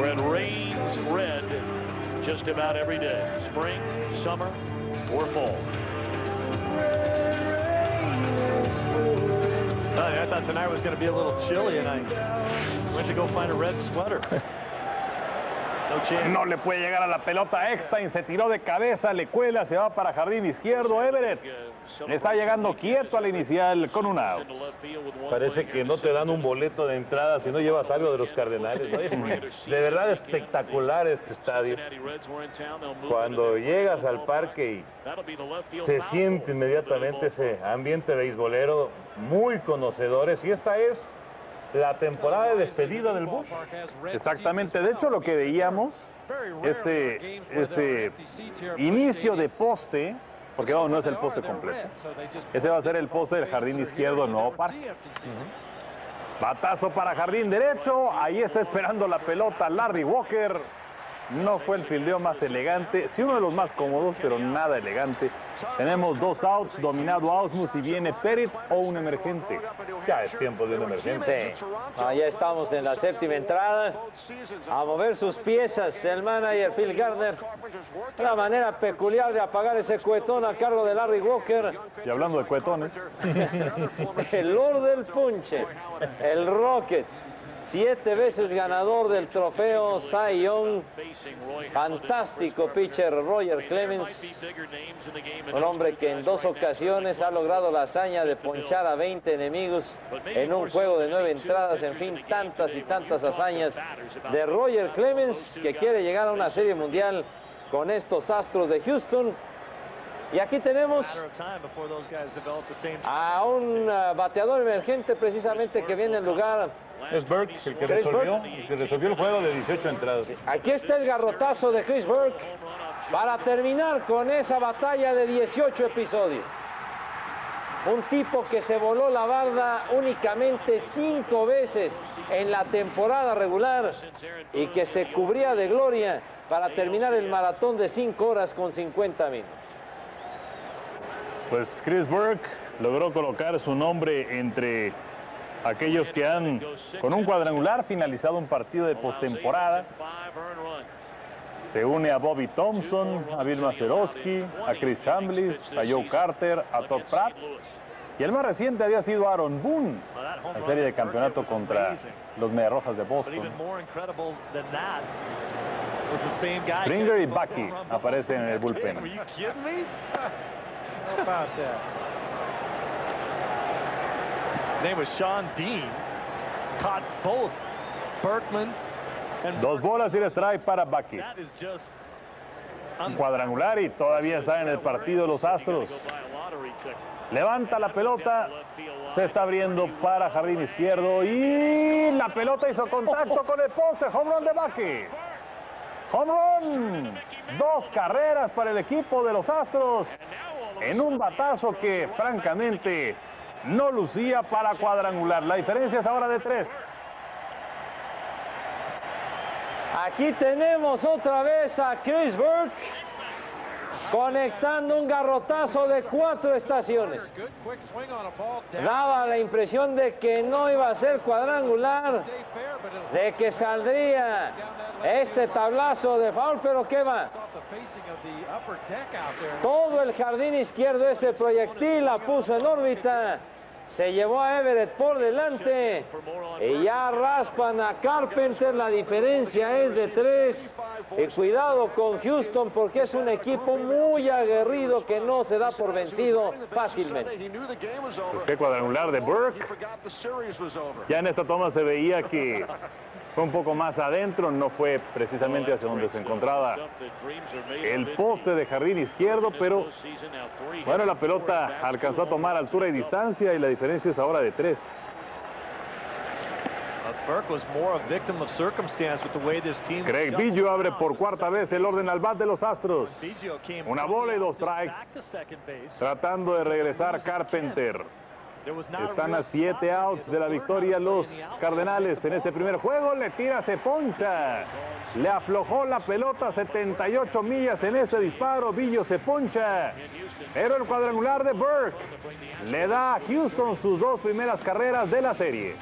Where it rains red just about every day. Spring, summer, or fall. I thought tonight was going to be a little chilly, and I went to go find a red sweater. No le puede llegar a la pelota. Eckstein se tiró de cabeza, le cuela, se va para jardín izquierdo. Everett está llegando quieto al inicial con un out. Parece que no te dan un boleto de entrada si no llevas algo de los Cardenales. ¿no? Es de verdad espectacular este estadio. Cuando llegas al parque y se siente inmediatamente ese ambiente beisbolero, muy conocedores. Y esta es la temporada de despedida del Bush. Exactamente, de hecho lo que veíamos, ese, ese inicio de poste, porque no, no es el poste completo, ese va a ser el poste del jardín izquierdo nuevo parque. Batazo para jardín derecho, ahí está esperando la pelota Larry Walker. No fue el fildeo más elegante, sí uno de los más cómodos, pero nada elegante. Tenemos dos outs, dominado Ausmus y viene Perit o un emergente. Ya es tiempo de un emergente. Sí. Ah, ya estamos en la séptima entrada. A mover sus piezas el manager Phil Gardner. Una manera peculiar de apagar ese cuetón a cargo de Larry Walker. Y hablando de cuetones. *laughs* el Lord del Punche, el Rocket. Siete veces ganador del trofeo Cy Young. Fantástico pitcher Roger Clemens. Un hombre que en dos ocasiones ha logrado la hazaña de ponchar a 20 enemigos en un juego de nueve entradas. En fin, tantas y tantas hazañas de Roger Clemens que quiere llegar a una serie mundial con estos Astros de Houston. Y aquí tenemos a un uh, bateador emergente precisamente que viene en lugar. Es Burke el que resolvió, el que resolvió el juego de 18 entradas. Aquí está el garrotazo de Chris Burke para terminar con esa batalla de 18 episodios. Un tipo que se voló la barda únicamente cinco veces en la temporada regular y que se cubría de gloria para terminar el maratón de 5 horas con 50 minutos. Pues Chris Burke logró colocar su nombre entre aquellos que han, con un cuadrangular, finalizado un partido de postemporada. Se une a Bobby Thompson, a Bill Mazeroski, a Chris Chambliss, a Joe Carter, a Todd Pratt. Y el más reciente había sido Aaron Boone, en serie de campeonato contra los Mediarrojas de Boston. Springer y Bucky aparecen en el bullpen. *laughs* name was Sean Dean. Caught both Berkman Dos bolas y el strike para Bucky. Un cuadrangular y todavía está en el partido los Astros. Levanta la pelota, se está abriendo para jardín izquierdo y la pelota hizo contacto con el poste. Home run de Bucky. Home run. Dos carreras para el equipo de los Astros en un batazo que francamente no lucía para cuadrangular. La diferencia es ahora de tres. Aquí tenemos otra vez a Chris Burke conectando un garrotazo de cuatro estaciones. Daba la impresión de que no iba a ser cuadrangular, de que saldría este tablazo de foul, pero ¿qué va? Todo el jardín izquierdo ese proyectil la puso en órbita se llevó a Everett por delante y ya raspan a Carpenter, la diferencia es de tres. Y cuidado con Houston porque es un equipo muy aguerrido que no se da por vencido fácilmente. Qué cuadrangular de Burke. Ya en esta toma se veía que fue un poco más adentro, no fue precisamente hacia donde se encontraba el poste de jardín izquierdo, pero bueno, la pelota alcanzó a tomar altura y distancia y la diferencia es ahora de tres. Craig Biggio abre por cuarta vez el orden al bat de los Astros. Una bola y dos strikes. Tratando de regresar Carpenter. Están a siete outs de la victoria los Cardenales en este primer juego. Le tira, se poncha. Le aflojó la pelota 78 millas en este disparo. Villo se poncha. Pero el cuadrangular de Burke le da a Houston sus dos primeras carreras de la serie.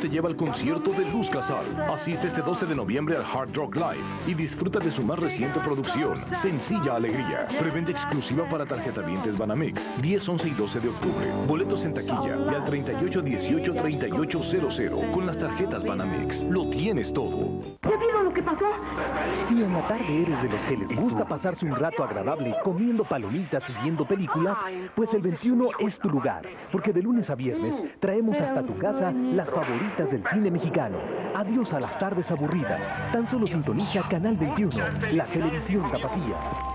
Te lleva al concierto de Luz Casal. Asiste este 12 de noviembre al Hard Rock Live y disfruta de su más reciente producción, Sencilla Alegría. Preventa exclusiva para tarjetavientes Banamex, 10, 11 y 12 de octubre. Boletos en taquilla y al 38 18 38 con las tarjetas Banamex. Lo tienes todo. ¿Ya vieron lo que pasó? Si en la tarde eres de los que les gusta pasarse un rato agradable comiendo palomitas y viendo películas, pues el 21 es tu lugar, porque de lunes a viernes traemos hasta tu casa las favoritas del cine mexicano. Adiós a las tardes aburridas. Tan solo sintoniza Canal 21, la televisión tapatía.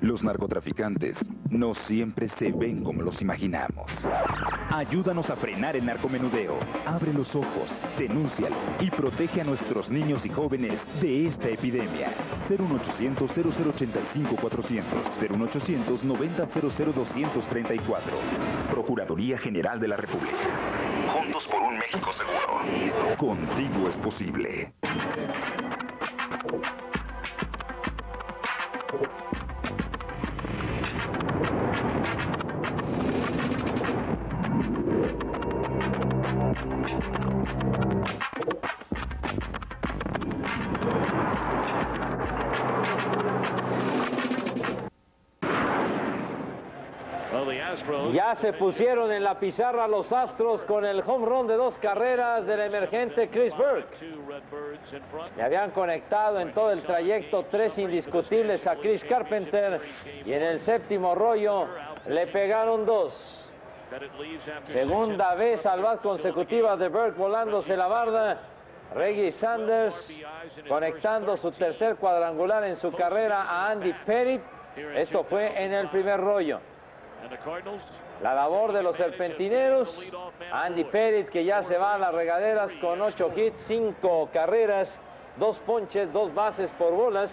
Los narcotraficantes no siempre se ven como los imaginamos. Ayúdanos a frenar el narcomenudeo. Abre los ojos, denúncialo y protege a nuestros niños y jóvenes de esta epidemia. 01800 0085 400 01800 90 234 Procuraduría General de la República. Juntos por un México seguro. Contigo es posible. Ya se pusieron en la pizarra los Astros con el home run de dos carreras del emergente Chris Burke. Le habían conectado en todo el trayecto tres indiscutibles a Chris Carpenter y en el séptimo rollo le pegaron dos. Segunda vez al consecutiva de Burke volándose la barda. Reggie Sanders conectando su tercer cuadrangular en su carrera a Andy Pettit. Esto fue en el primer rollo. La labor de los serpentineros. Andy Pettit que ya se va a las regaderas con ocho hits, cinco carreras, dos ponches, dos bases por bolas.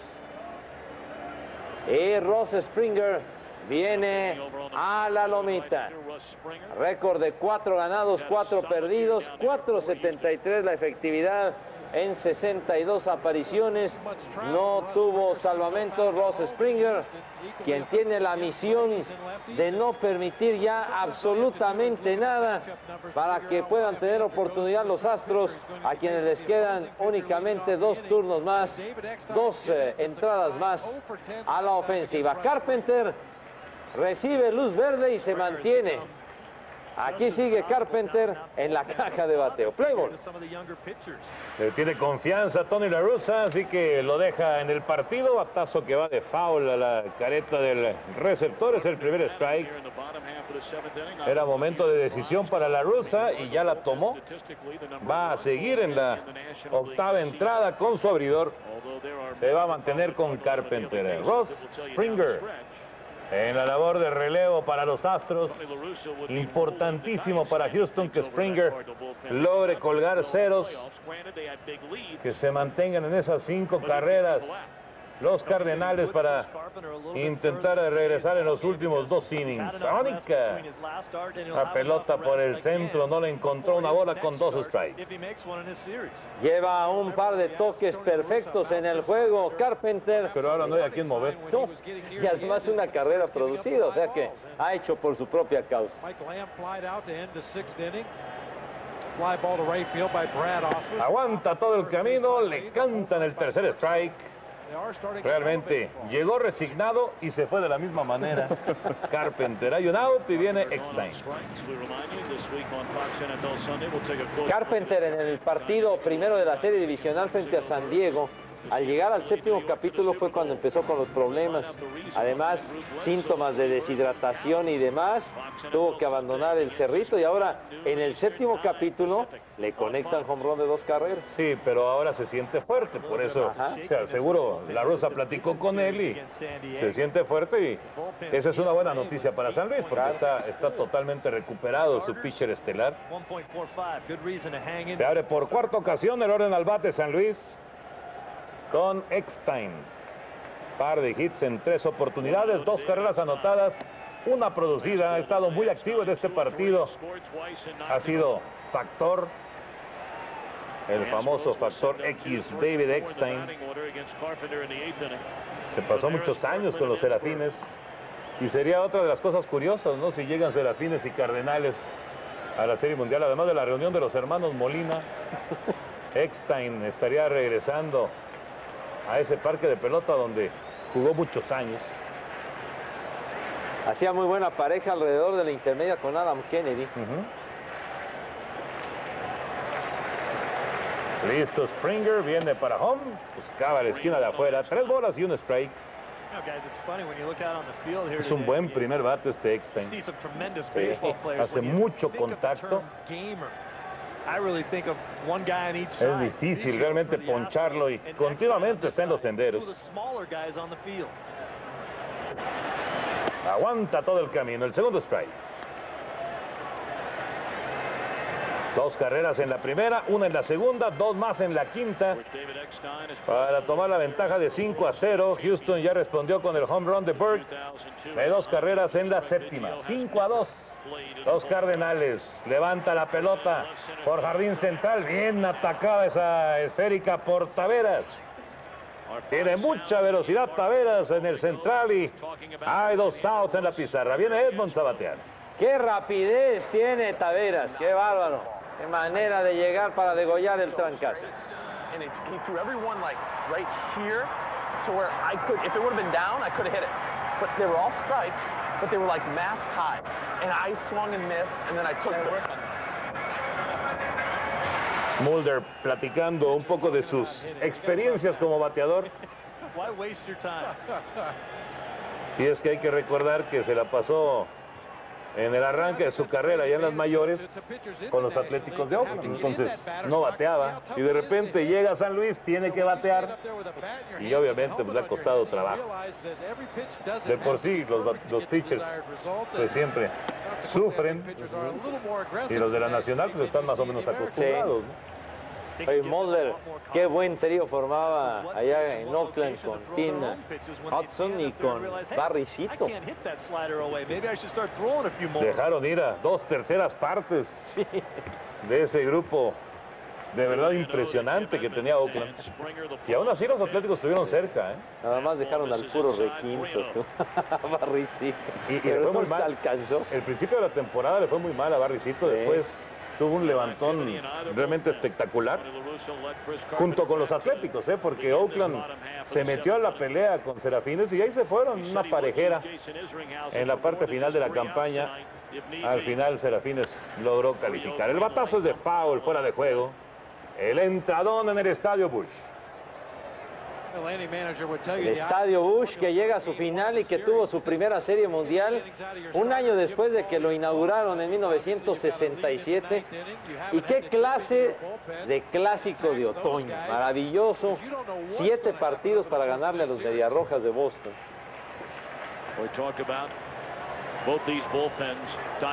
Y Ross Springer viene a la lomita. Récord de cuatro ganados, cuatro perdidos, 4.73 la efectividad en 62 apariciones. No tuvo salvamento Ross Springer, quien tiene la misión de no permitir ya absolutamente nada para que puedan tener oportunidad los Astros, a quienes les quedan únicamente dos turnos más, dos eh, entradas más a la ofensiva. Carpenter recibe luz verde y se mantiene Aquí sigue Carpenter en la *laughs* caja de bateo. Playboy. Tiene confianza Tony La Russa, así que lo deja en el partido. Batazo que va de foul a la careta del receptor. Es el primer strike. Era momento de decisión para La Russa y ya la tomó. Va a seguir en la octava entrada con su abridor. Se va a mantener con Carpenter. Ross Springer en la labor de relevo para los Astros. Importantísimo para Houston que Springer logre colgar ceros, que se mantengan en esas cinco carreras los Cardenales para intentar regresar en los últimos dos innings. Sónica, la pelota por el centro, no le encontró una bola con dos strikes. Lleva un par de toques perfectos en el juego, Carpenter. Pero ahora no hay a quien mover. Y además una carrera producida, o sea que ha hecho por su propia causa. Aguanta todo el camino, le cantan el tercer strike. Realmente llegó resignado y se fue de la misma manera. *laughs* Carpenter hay un out y viene Eckstein. Carpenter en el partido primero de la serie divisional frente a San Diego al llegar al séptimo capítulo fue cuando empezó con los problemas. Además, síntomas de deshidratación y demás. Tuvo que abandonar el cerrito y ahora en el séptimo capítulo le conectan home run de dos carreras. Sí, pero ahora se siente fuerte, por eso, o sea, seguro la Rosa platicó con él y se siente fuerte y esa es una buena noticia para San Luis porque está, está totalmente recuperado su pitcher estelar. Se abre por cuarta ocasión el orden al bate San Luis con Eckstein. Par de hits en tres oportunidades, dos carreras anotadas, una producida. Ha estado muy activo en este partido. Ha sido factor, el famoso factor X, David Eckstein. Se pasó muchos años con los Serafines. Y sería otra de las cosas curiosas, ¿no? Si llegan Serafines y Cardenales a la Serie Mundial, además de la reunión de los hermanos Molina, *laughs* Eckstein estaría regresando a ese parque de pelota donde jugó muchos años. Hacía muy buena pareja alrededor de la intermedia con Adam Kennedy. Listo, Springer viene para home, buscaba la esquina de afuera, tres bolas y un strike. Es un buen primer bate este Eckstein. hace mucho contacto. Es difícil realmente poncharlo y continuamente está en los senderos. Aguanta todo el camino. El segundo strike. Dos carreras en la primera, una en la segunda, dos más en la quinta. Para tomar la ventaja de 5 a 0. Houston ya respondió con el home run de Burke. De dos carreras en la séptima. 5 a 2. Los Cardenales levanta la pelota por jardín central. Bien atacada esa esférica por Taveras. Tiene mucha velocidad Taveras en el central y hay dos outs en la pizarra. Viene Edmonds a batear. Qué rapidez tiene Taveras, qué bárbaro. Qué manera de llegar para degollar el trancazo. To where I could, if it would have been down, I could have hit it. But they were all stripes, but they were like mask high. And I swung and missed, and then I took the... *laughs* Mulder platicando un poco de sus experiencias como bateador. Why waste your time? Y es que hay que recordar que se la pasó en el arranque de su carrera ya en las mayores con los Atléticos de Oakland. Entonces no bateaba y de repente llega a San Luis, tiene que batear y obviamente pues, le ha costado trabajo. De por sí los, los pitchers pues siempre sufren y los de la Nacional pues están más o menos acostumbrados. ¿no? Oye, Mulder, qué buen trío formaba allá en Oakland con Tim Hudson y con Barricito. Dejaron ir a dos terceras partes de ese grupo de verdad impresionante que tenía Oakland. Y aún así los Atléticos estuvieron cerca. ¿eh? Nada más dejaron al puro requinto. *laughs* Barricito. Y, y le fue muy mal. alcanzó. El principio de la temporada le fue muy mal a Barricito. Después tuvo un levantón realmente espectacular junto con los Atléticos, ¿eh? porque Oakland se metió a la pelea con Serafines y ahí se fueron una parejera en la parte final de la campaña. Al final Serafines logró calificar. El batazo es de foul, fuera de juego. El entradón en el estadio Bush. El estadio Bush que llega a su final y que tuvo su primera serie mundial un año después de que lo inauguraron en 1967. Y qué clase de clásico de otoño, maravilloso. Siete partidos para ganarle a los Mediarrojas de Boston.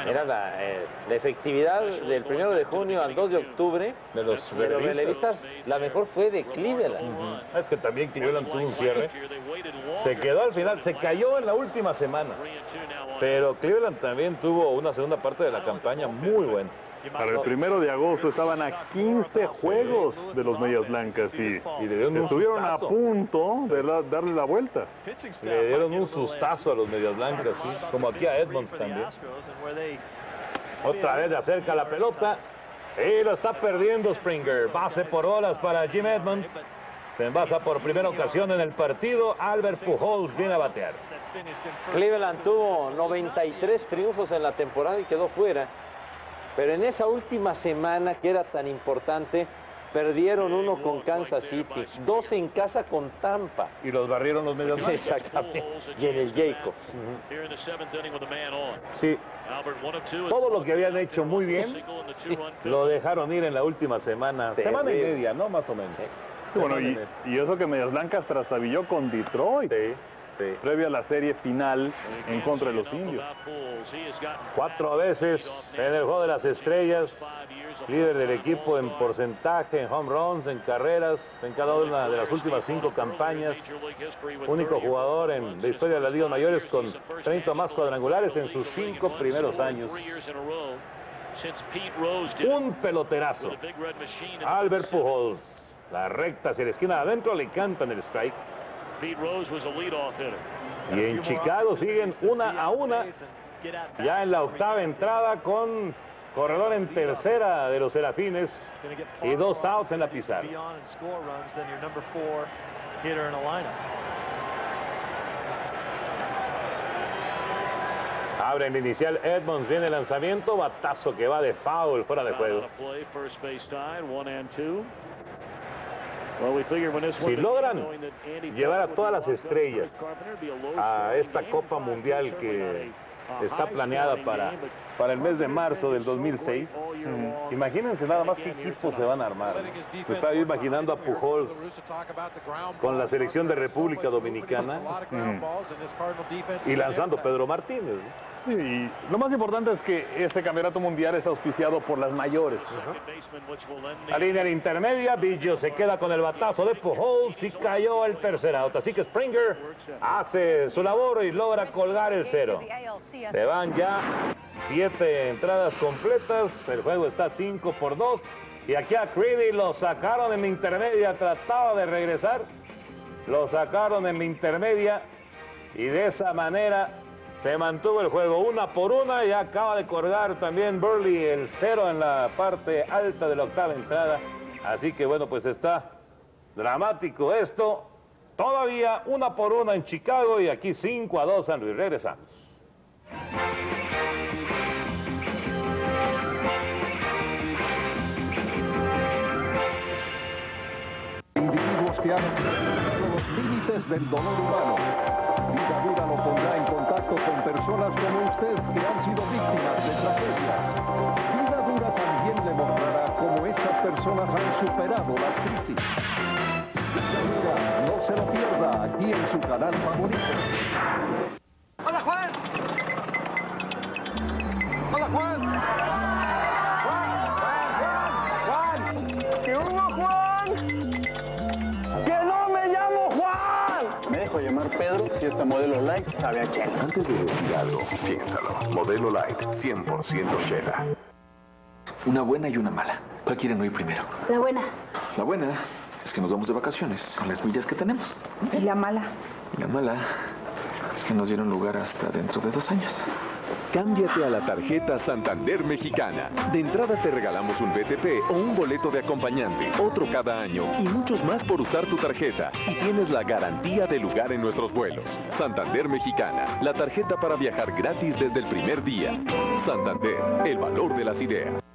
Era la, eh, la, efectividad del primero de junio al 2 de octubre de los de los relevistas, la mejor fue de Cleveland. Uh -huh. Es que también Cleveland tuvo un cierre. Se quedó al final, se cayó en la última semana. Pero Cleveland también tuvo una segunda parte de la campaña muy buena. Para el primero de agosto estaban a 15 juegos de los Medias Blancas y, y le dieron estuvieron a punto de la, darle la vuelta. Le dieron un sustazo a los Medias Blancas, ¿sí? como aquí a Edmonds también. Otra vez le acerca la pelota y lo está perdiendo Springer. Base por horas para Jim Edmonds. Se envasa por primera ocasión en el partido. Albert Pujols viene a batear. Cleveland tuvo 93 triunfos en la temporada y quedó fuera. Pero en esa última semana que era tan importante, perdieron uno con Kansas City, dos en casa con Tampa. Y los barrieron los medios. Exactamente. Y en el Jacobs. Sí. Todo lo que habían hecho muy bien, lo dejaron ir en la última semana. Semana y media, ¿no? Más o menos. Bueno, y, y eso que Medias Blancas trastabilló con Detroit. Sí. Sí. previo a la serie final en contra de los indios. Cuatro veces en el juego de las estrellas, líder del equipo en porcentaje, en home runs, en carreras, en cada una de las últimas cinco campañas. Único jugador en la historia de las ligas mayores con 30 más cuadrangulares en sus cinco primeros años. Un peloterazo. Albert Pujols. La recta hacia la esquina de adentro le cantan el strike. Y en Chicago siguen una a una. Ya en la octava entrada con corredor en tercera de los Serafines y dos outs en la pizarra. Abre el inicial Edmonds, viene el lanzamiento, batazo que va de foul fuera de juego. Si logran llevar a todas las estrellas a esta Copa Mundial que está planeada para, para el mes de marzo del 2006. Imagínense nada más qué equipos se van a armar. Me estaba imaginando a Pujols con la selección de República Dominicana. y lanzando Pedro Martínez. Y lo más importante es que este campeonato mundial es auspiciado por las mayores. La línea intermedia, Biggio se queda con el batazo de Pujols y cayó el tercer out. Así que Springer hace su labor y logra colgar el cero. Se van ya siete entradas completas. El juego está 5 por 2. Y aquí a Creedy lo sacaron en la intermedia. Trataba de regresar. Lo sacaron en la intermedia. Y de esa manera se mantuvo el juego una por una y acaba de colgar también Burley el cero en la parte alta de la octava entrada. Así que bueno, pues está dramático esto. Todavía una por una en Chicago y aquí 5 a 2 San Luis. Regresamos. Individuos que han los límites del dolor humano. Con personas como usted que han sido víctimas de tragedias. Vida Dura también le mostrará cómo estas personas han superado las crisis. Vida Dura, no se lo pierda aquí en su canal favorito. Hola Juan. Hola. Juan, modelo light sabe a chela. Antes de decir algo, piénsalo. Modelo Light, 100% Chela. Una buena y una mala. ¿Cuál quieren oír primero? La buena. La buena es que nos vamos de vacaciones con las millas que tenemos. Y la mala. Y la mala es que nos dieron lugar hasta dentro de dos años. Cámbiate a la tarjeta Santander Mexicana. De entrada te regalamos un BTP o un boleto de acompañante, otro cada año y muchos más por usar tu tarjeta. Y tienes la garantía de lugar en nuestros vuelos. Santander Mexicana, la tarjeta para viajar gratis desde el primer día. Santander, el valor de las ideas.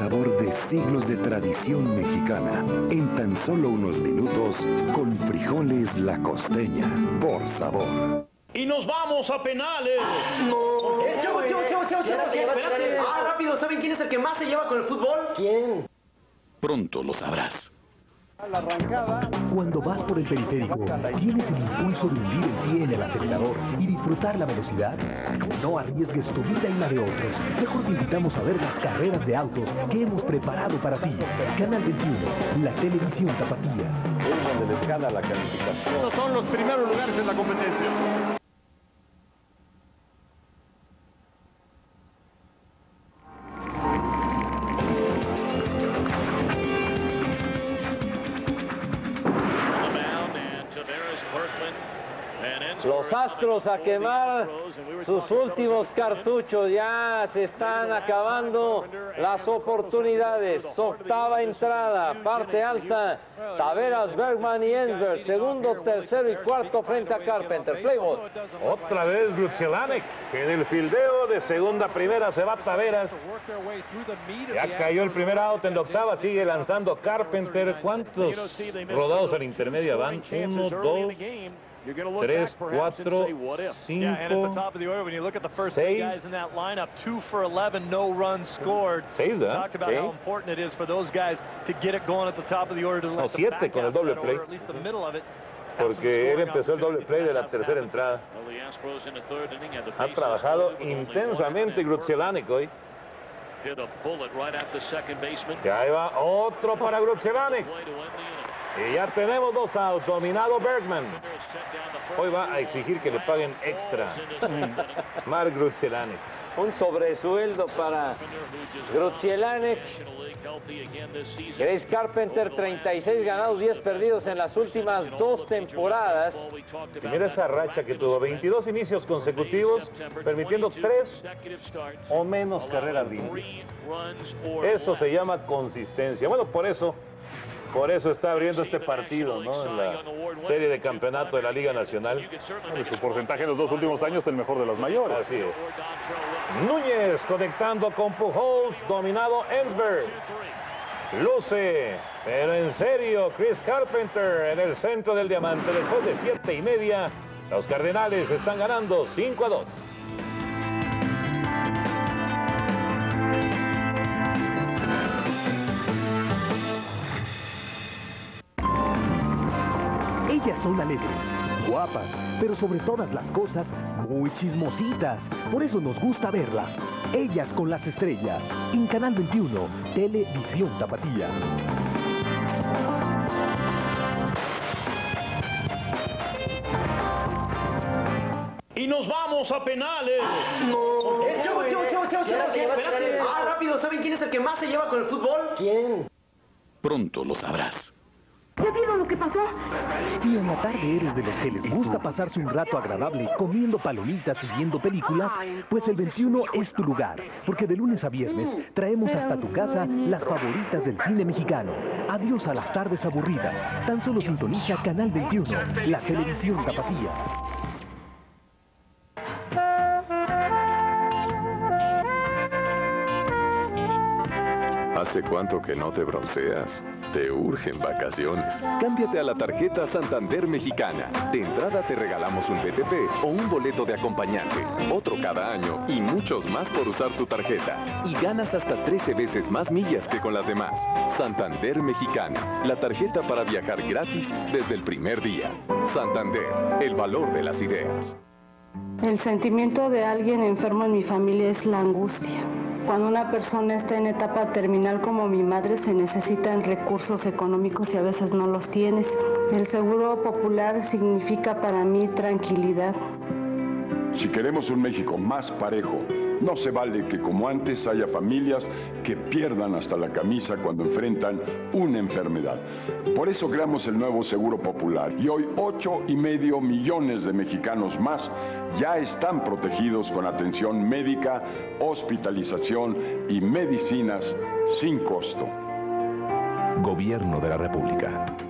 Sabor de siglos de tradición mexicana en tan solo unos minutos con frijoles la costeña por sabor. Y nos vamos a penales. No. Eh, chavo, chavo, chavo, chavo, chavo, espérate. Ah, rápido, ¿saben quién es el que más se lleva con el fútbol? ¿Quién? Pronto lo sabrás. La arrancada. Cuando vas por el periférico, ¿tienes el impulso de hundir el pie en el acelerador y disfrutar la velocidad? No arriesgues tu vida y la de otros. Mejor te invitamos a ver las carreras de autos que hemos preparado para ti. Canal 21, la televisión tapatía. Es donde les gana la calificación. Esos son los primeros lugares en la competencia. A quemar sus últimos cartuchos. Ya se están acabando las oportunidades. Octava entrada, parte alta. Taveras, Bergman y Enver. Segundo, tercero y cuarto frente a Carpenter. Playboy. Otra vez Grudzielanek, que en el fildeo de segunda primera se va Taveras. Ya cayó el primer out en la octava, sigue lanzando Carpenter. ¿Cuántos rodados al intermedia van? Uno, dos, tres, cuatro, Yeah, and at the cinco, top of the order, when you look at the first seis. three guys in that lineup, two for 11, no runs scored. Seis, We ¿verdad? talked about Sí. how important it is for those guys to get it going at the top of the order. To No, let the siete back con el doble play. order, at least the middle of it, have some porque él empezó el doble play de la tercera entrada. Ha trabajado intensamente Grudzielanek hoy. Y ahí va otro para Grudzielanek. Y ya tenemos dos outs, dominado Bergman. Hoy va a exigir que le paguen extra. *laughs* Mark Grudzielanek. Un sobresueldo para Grudzielanek. Grace Carpenter, 36 ganados, 10 perdidos en las últimas dos temporadas. Y mira esa racha que tuvo, 22 inicios consecutivos, permitiendo tres o menos carreras limpias. Eso se llama consistencia. Bueno, por eso Por eso está abriendo este partido, ¿no? En la serie de campeonato de la Liga Nacional. su porcentaje en los dos últimos años el mejor de los mayores. Así es. Núñez conectando con Pujols, dominado Ensberg. Luce, pero en serio, Chris Carpenter en el centro del diamante después de siete y media. Los Cardenales están ganando 5 a 2. Ellas son alegres, guapas, pero sobre todas las cosas, muy chismositas. Por eso nos gusta verlas. Ellas con las estrellas. En Canal 21, Televisión Tapatía. Y nos vamos a penales. No. Eh, chavo, chavo, chavo, chavo. Ah, rápido, ¿saben quién es el que más se lleva con el fútbol? ¿Quién? Pronto lo sabrás. ¿Ya vieron lo que pasó? Si en la tarde eres de los que les gusta pasarse un rato agradable comiendo palomitas y viendo películas, pues el 21 es tu lugar, porque de lunes a viernes traemos hasta tu casa las favoritas del cine mexicano. Adiós a las tardes aburridas. Tan solo sintoniza Canal 21, la televisión tapatía. ¿Hace cuánto que no te bronceas? Te urgen vacaciones. Cámbiate a la tarjeta Santander Mexicana. De entrada te regalamos un BTP o un boleto de acompañante, otro cada año y muchos más por usar tu tarjeta. Y ganas hasta 13 veces más millas que con las demás. Santander Mexicana, la tarjeta para viajar gratis desde el primer día. Santander, el valor de las ideas. El sentimiento de alguien enfermo en mi familia es la angustia. Cuando una persona está en etapa terminal como mi madre se necesitan recursos económicos y a veces no los tienes. El seguro popular significa para mí tranquilidad. Si queremos un México más parejo, no se vale que como antes haya familias que pierdan hasta la camisa cuando enfrentan una enfermedad. Por eso creamos el nuevo Seguro Popular y hoy 8 y medio millones de mexicanos más ya están protegidos con atención médica, hospitalización y medicinas sin costo. Gobierno de la República.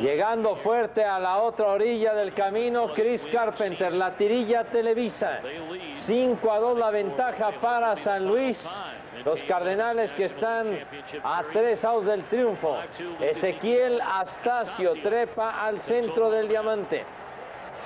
Llegando fuerte a la otra orilla del camino, Chris Carpenter, la tirilla Televisa. 5 a 2 la ventaja para San Luis. Los Cardenales que están a tres outs del triunfo. Ezequiel Astacio trepa al centro del diamante.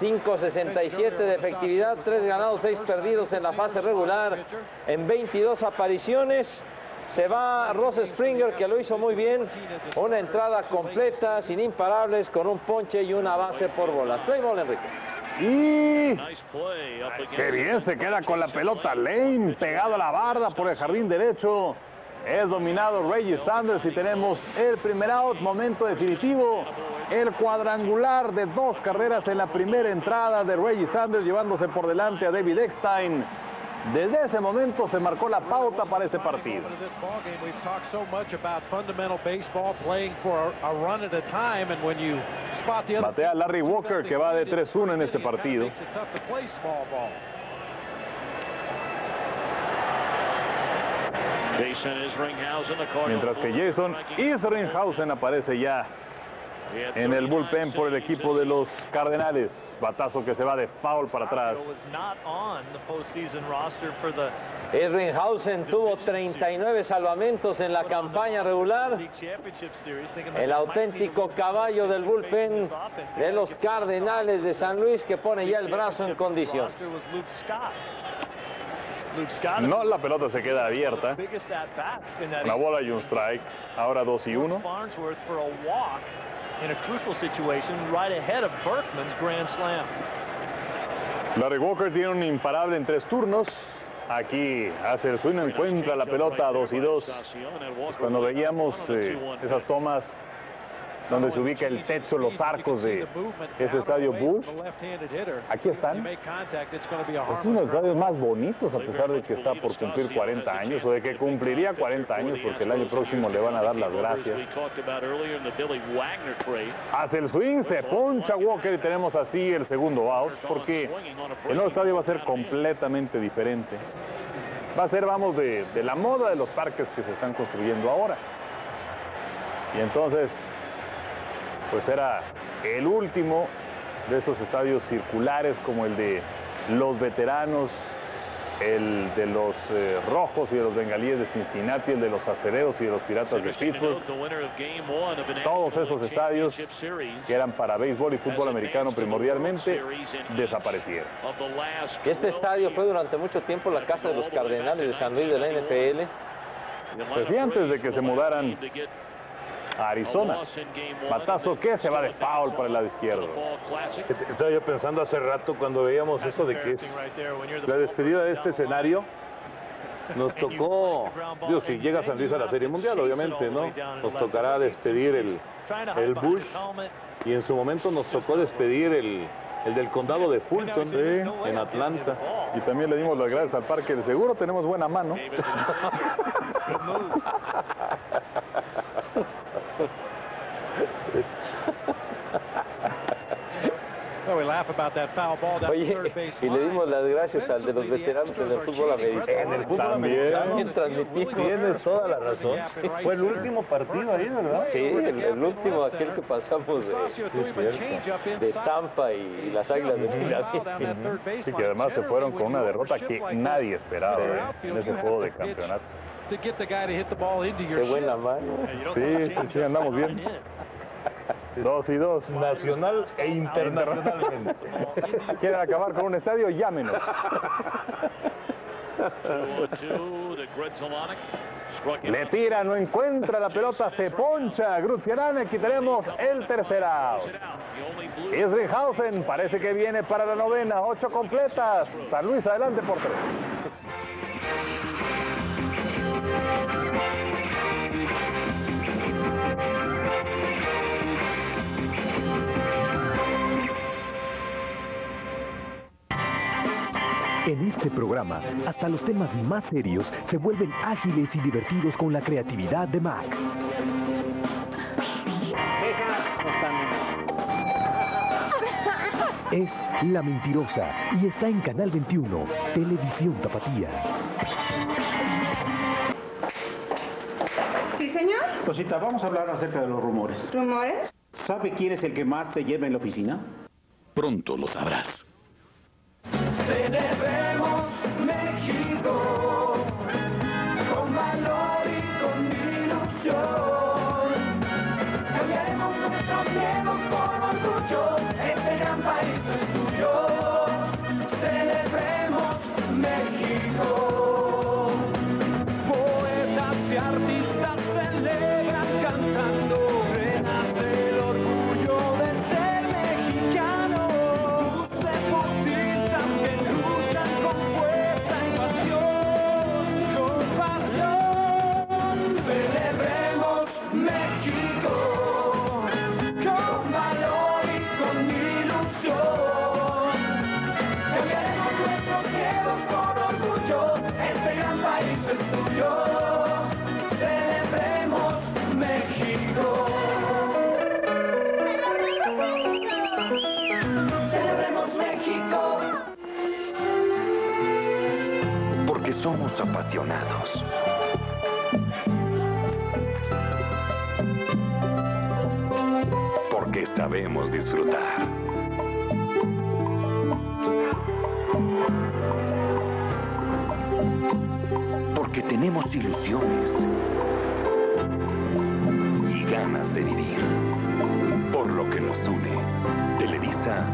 5.67 de efectividad, 3 ganados, 6 perdidos en la fase regular. En 22 apariciones. Se va Ross Springer, que lo hizo muy bien. Una entrada completa, sin imparables, con un ponche y una base por bolas. Play ball, Enrique. Y qué bien se queda con la pelota Lane, pegado a la barda por el jardín derecho. Es dominado Reggie Sanders y tenemos el primer out, momento definitivo. El cuadrangular de dos carreras en la primera entrada de Reggie Sanders llevándose por delante a David Eckstein. Desde ese momento se marcó la pauta para este partido. Batea Larry Walker que va de 3-1 en este partido. Mientras que Jason Isringhausen aparece ya en el bullpen por el equipo de los Cardenales. Batazo que se va de foul para atrás. Irringhausen tuvo 39 salvamentos en la campaña regular. El auténtico caballo del bullpen de los Cardenales de San Luis que pone ya el brazo en condición. No, la pelota se queda abierta. Una bola y un strike. Ahora 2 y 1. In a crucial situation right ahead of Berkman's grand slam. Larry Walker tiene un imparable en tres turnos. Aquí hace el swing, encuentra la pelota a 2 y 2. Cuando veíamos eh, esas tomas donde se ubica el techo, los arcos de ese estadio Bush. Aquí están. Es uno de los estadios más bonitos a pesar de que está por cumplir 40 años o de que cumpliría 40 años porque el año próximo le van a dar las gracias. Hace el swing, se poncha Walker y tenemos así el segundo out porque el nuevo estadio va a ser completamente diferente. va a ser, vamos, de, de la moda de los parques que se están construyendo ahora. Y entonces, pues era el último de esos estadios circulares como el de los veteranos, el de los eh, rojos y de los bengalíes de Cincinnati, el de los acereros y de los piratas de Pittsburgh. Todos esos estadios que eran para béisbol y fútbol americano primordialmente desaparecieron. Este estadio fue durante mucho tiempo la casa de los Cardenales de San Luis de la NFL. Pues sí, antes de que se mudaran a Arizona. Batazo que se va de foul por el lado izquierdo. Estaba yo pensando hace rato cuando veíamos eso de que es la despedida de este escenario. Nos tocó, digo, si llega San Luis a la Serie Mundial, obviamente, ¿no? Nos tocará despedir el, el Bush y en su momento nos tocó despedir el, el del condado de Fulton en Atlanta. Y también le dimos las gracias al parque de seguro, tenemos buena mano. *laughs* Oye, y le dimos las gracias al de los veteranos en el fútbol americano. En el fútbol También americano. transmitimos. Tienes toda la razón. Fue el último partido ahí, ¿verdad? Sí, el, el último, aquel que pasamos de, de Tampa y las Águilas de Filadelfia. Sí, que además se fueron con una derrota que nadie esperaba ¿eh? en ese juego de campeonato. Qué buena mano. Sí, sí, sí, andamos bien. Dos y dos. Nacional e internacionalmente. ¿Quieren acabar con un estadio? Llámenos. Le tira, no encuentra la pelota, se poncha. Gruzianane, quitaremos el tercer out. Isringhausen parece que viene para la novena, ocho completas. San Luis adelante por tres. En este programa, hasta los temas más serios se vuelven ágiles y divertidos con la creatividad de Mac. Es La Mentirosa y está en Canal 21, Televisión Tapatía. Sí, señor. Cosita, vamos a hablar acerca de los rumores. ¿Rumores? ¿Sabe quién es el que más se lleva en la oficina? Pronto lo sabrás. Celebremos Porque sabemos disfrutar. Porque tenemos ilusiones y ganas de vivir. Por lo que nos une, Televisa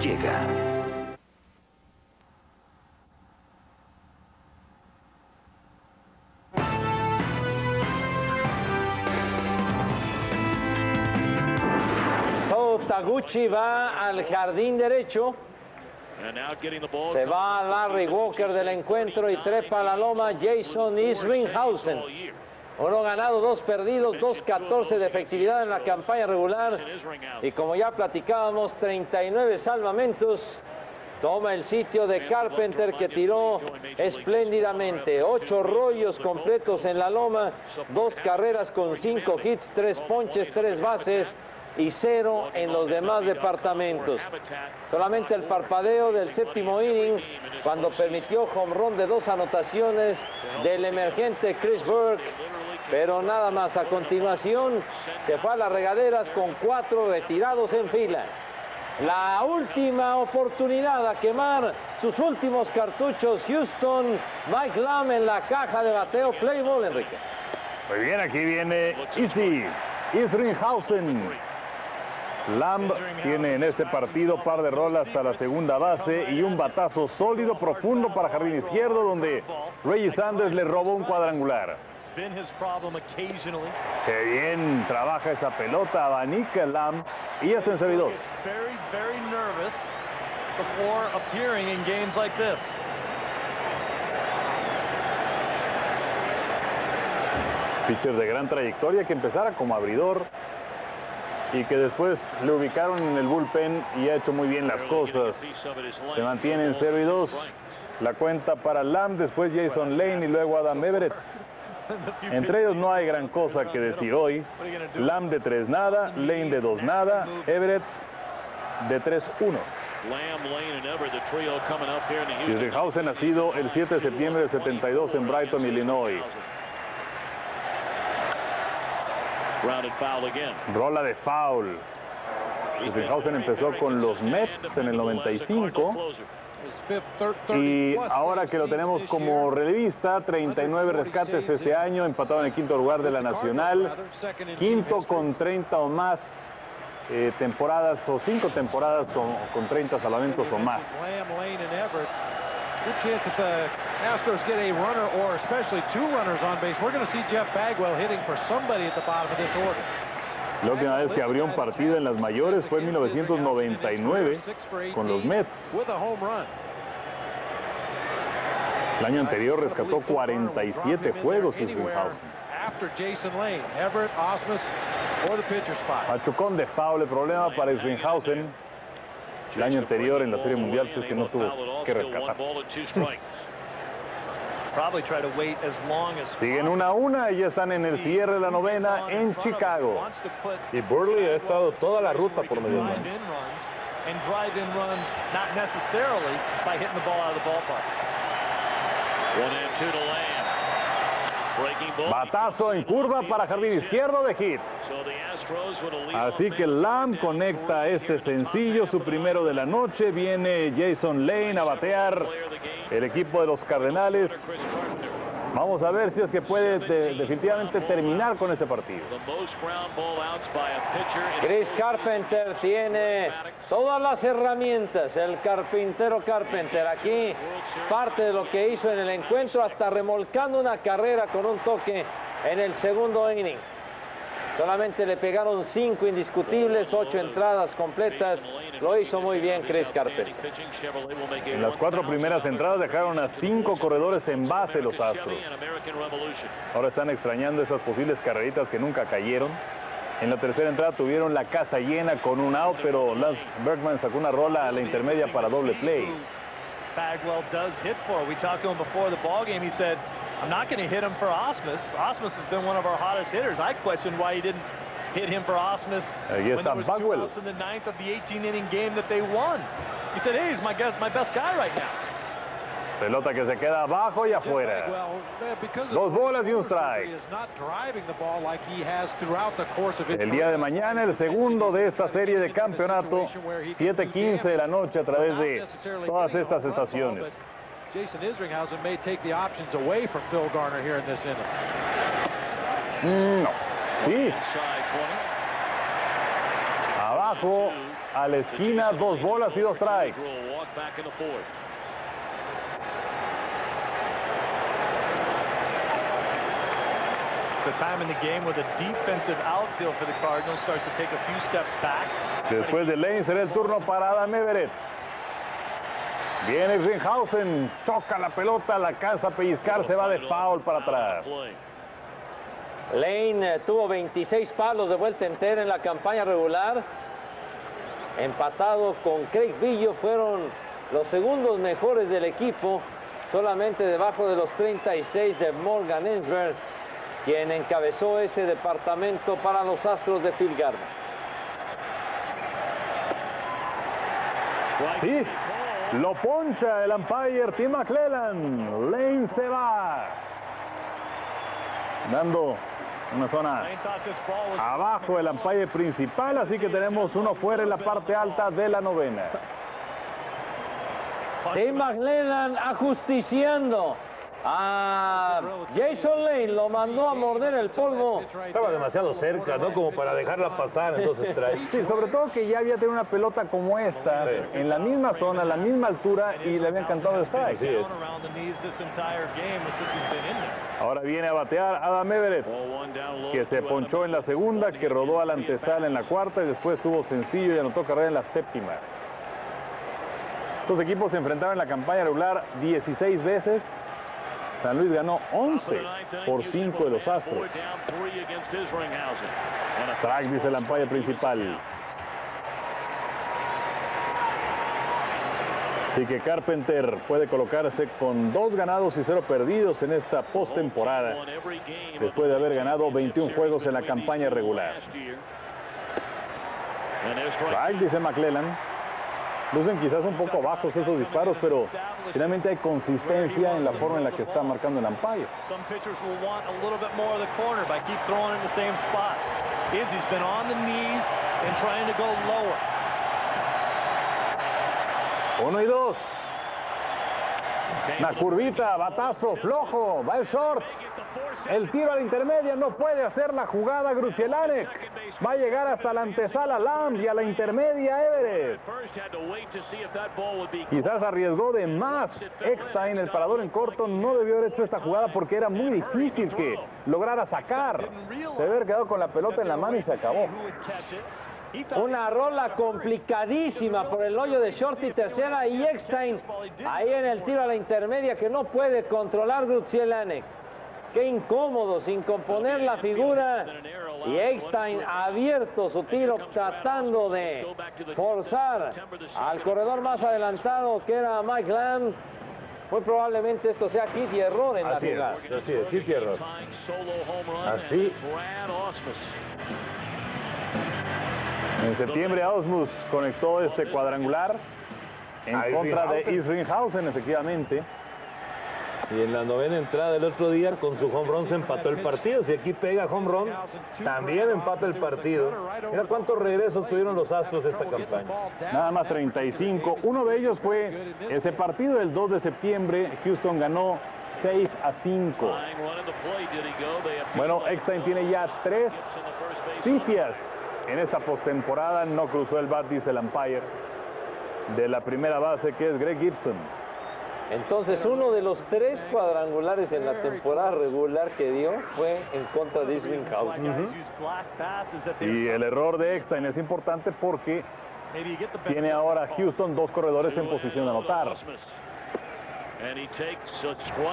llega. So Taguchi va al jardín derecho. Se va Larry Walker del encuentro y trepa a la loma Jason Isringhausen. Uno ganado, dos perdidos, 2.14 de efectividad en la campaña regular. Y como ya platicábamos, 39 salvamentos. Toma el sitio de Carpenter que tiró espléndidamente. Ocho rollos completos en la loma, dos carreras con cinco hits, tres ponches, tres bases. Y cero en los demás departamentos. Solamente el parpadeo del séptimo inning cuando permitió home run de dos anotaciones del emergente Chris Burke, pero nada más a continuación se fue a las regaderas con cuatro retirados en fila. La última oportunidad a quemar sus últimos cartuchos. Houston, Mike Lamb en la caja de bateo. Play ball, Enrique. Muy bien, aquí viene Easy, Isringhausen. Lamb tiene en este partido par de rolas a la segunda base y un batazo sólido profundo para jardín izquierdo donde Reggie Sanders le robó un cuadrangular. Qué bien trabaja esa pelota, abanica Lamb y está en servidor. Pitcher de gran trayectoria que empezara como abridor y que después le ubicaron en el bullpen y ha hecho muy bien las cosas. Se mantiene en 0 y 2. La cuenta para Lamb, después Jason Lane y luego Adam Everett. Entre ellos no hay gran cosa que decir hoy. Lamb de 3 nada, Lane de 2 nada, Everett de 3-1. Isringhausen nacido el 7 de septiembre de 72 en Brighton, Illinois. Rola de foul. Isringhausen empezó con los Mets en el 95 y ahora que lo tenemos como relevista, 39 rescates este año, empatado en el quinto lugar de la Nacional, quinto con 30 o más eh, temporadas o cinco temporadas con, con 30 salvamentos o más. Good chance that the Astros get a runner or especially two runners on base. We're going to see Jeff Bagwell hitting for somebody at the bottom of this order. La última vez que abrió un partido en las mayores fue en 1999 con los Mets. El año anterior rescató 47 juegos en Isringhausen. After Jason Lane, Everett, Osmus, or the pitcher spot. Machucón de foul, el problema para Isringhausen. El año anterior en la Serie Mundial pues, es que no tuvo que rescatar. Probably try to wait as long as Siguen una a una y ya están en el cierre de la novena en Chicago. Y Burley ha estado toda la ruta por medio drive in runs and drive in runs not necessarily by hitting the ball out of the ballpark. One and two to. Batazo en curva para jardín izquierdo de lead. Así que Lamb conecta este sencillo, su primero de la noche. Viene Jason Lane a batear el equipo de los Cardenales. Vamos a ver si es que puede de- definitivamente terminar con este partido. Chris Carpenter tiene todas las herramientas, el carpintero Carpenter. Aquí parte de lo que hizo en el encuentro, hasta remolcando una carrera con un toque en el segundo inning. Solamente le pegaron cinco indiscutibles, ocho entradas completas. Lo hizo muy bien Chris a En las cuatro primeras entradas dejaron a cinco corredores en base los Astros. Ahora están extrañando esas posibles carreritas que nunca cayeron. En la tercera entrada tuvieron la casa llena con un out, pero Lance Bergman sacó una rola a la intermedia para doble play. Bagwell does hit for. We talked to him before the ball game. He said, I'm not going to hit him for Osmus. Osmus has been one of our hottest hitters. I questioned why he didn't hit him for Osmus Ahí when está there was two outs in the ninth of the 18-inning game that they won. He said, hey, he's my, my best guy right now. Pelota que se queda abajo y afuera. Dos bolas y un he strike. is not driving the ball like he has throughout the course of his El día de mañana, el segundo de esta serie de campeonato, 7:15 de la noche a través de todas estas estaciones. Jason Isringhausen may take the options away from Phil Garner here in this inning. Mm, No. Sí, abajo a la esquina, dos bolas y dos strikes. Drew a walk back in the fourth. It's the time in the game where the defensive outfield for the Cardinals starts to take a few steps back. Después de Lane será el turno para Adam Everett. Viene Greenhausen, choca la pelota, la casa a pellizcar, se va de foul para ah, atrás. Lane eh, tuvo 26 palos de vuelta entera en la campaña regular. Empatado con Craig Billo, fueron los segundos mejores del equipo, solamente debajo de los 36 de Morgan Ensberg, quien encabezó ese departamento para los Astros de Phil Garner. Sí, lo poncha el umpire Tim McClellan. Lane se va. Dando una zona abajo el umpire principal, así que tenemos uno fuera en la parte alta de la novena. Tim McLennan ajusticiando a Jason Lane, lo mandó a morder el polvo. Estaba demasiado cerca, ¿no? Como para dejarla pasar, entonces trae. *laughs* Sí, sobre todo que ya había tenido una pelota como esta, en la misma zona, a la misma altura, y le habían cantado el strike. Así es. Ahora viene a batear Adam Everett, que se ponchó en la segunda, que rodó a la antesala en la cuarta y después tuvo sencillo y anotó carrera en la séptima. Estos equipos se enfrentaron en la campaña regular 16 veces. San Luis ganó 11 por 5 de los Astros. Strike dice el umpire principal. Así que Carpenter puede colocarse con dos ganados y cero perdidos en esta postemporada, después de haber ganado 21 juegos en la campaña regular. Strike, dice McClellan. Lucen quizás un poco bajos esos disparos, pero finalmente hay consistencia en la forma en la que está marcando el umpire. Some pitchers will want a little bit more of the corner by keep throwing in the same spot. Izzy's been on the knees and trying to go lower. Uno y dos. La curvita, batazo, flojo, va el short. El tiro a la intermedia no puede hacer la jugada Grucielanek. Va a llegar hasta la antesala Lamb y a la intermedia Everett. Quizás arriesgó de más Eckstein, el parador en corto, no debió haber hecho esta jugada porque era muy difícil que lograra sacar. Se haber quedado con la pelota en la mano y se acabó. Una rola complicadísima por el hoyo de Shorty tercera y Eckstein ahí en el tiro a la intermedia que no puede controlar Gruzielanek. Qué incómodo sin componer la figura y Eckstein abierto su tiro tratando de forzar al corredor más adelantado que era Mike Lamb. Muy probablemente esto sea hit y error en Así la jugada. así es, hit y error. Así. En septiembre Osmus conectó este cuadrangular en contra de Isringhausen. Efectivamente. Y en la novena entrada del otro día, con su home run, se empató el partido. Si aquí pega home run, también empata el partido. Mira cuántos regresos tuvieron los Astros esta campaña. Nada más 35. Uno de ellos fue ese partido del 2 de septiembre. Houston ganó 6 a 5. Bueno, Eckstein tiene ya tres pifias en esta postemporada. No cruzó el bat, dice el umpire, de la primera base que es Greg Gibson. Entonces uno de los tres cuadrangulares en la temporada regular que dio fue en contra de Isringhausen. Y el error de Eckstein es importante porque tiene ahora Houston dos corredores en posición de anotar.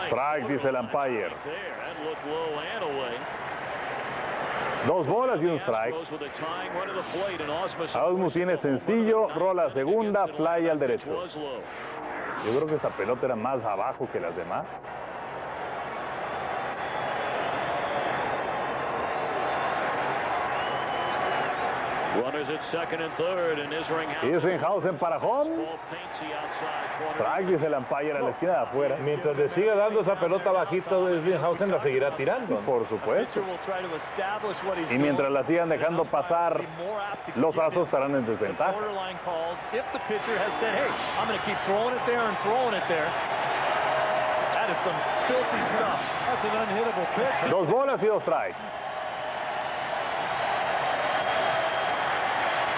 Strike, dice el umpire. Dos bolas y un strike. Osmus tiene sencillo, rola segunda, fly al derecho. Yo creo que esta pelota era más abajo que las demás. Runners at second and third, and Isringhausen. Isringhausen para home. Dice el umpire a la esquina de afuera. Mientras le siga dando esa pelota bajita Isringhausen, la seguirá tirando. Por supuesto. Y mientras la sigan dejando pasar, los Astros estarán en desventaja. Borderline calls. If the pitcher has said, hey, I'm going to keep throwing it there and throwing it there. That is some filthy stuff. That's an unhittable pitch. Dos bolas y dos strikes. 2-2 to Osmus.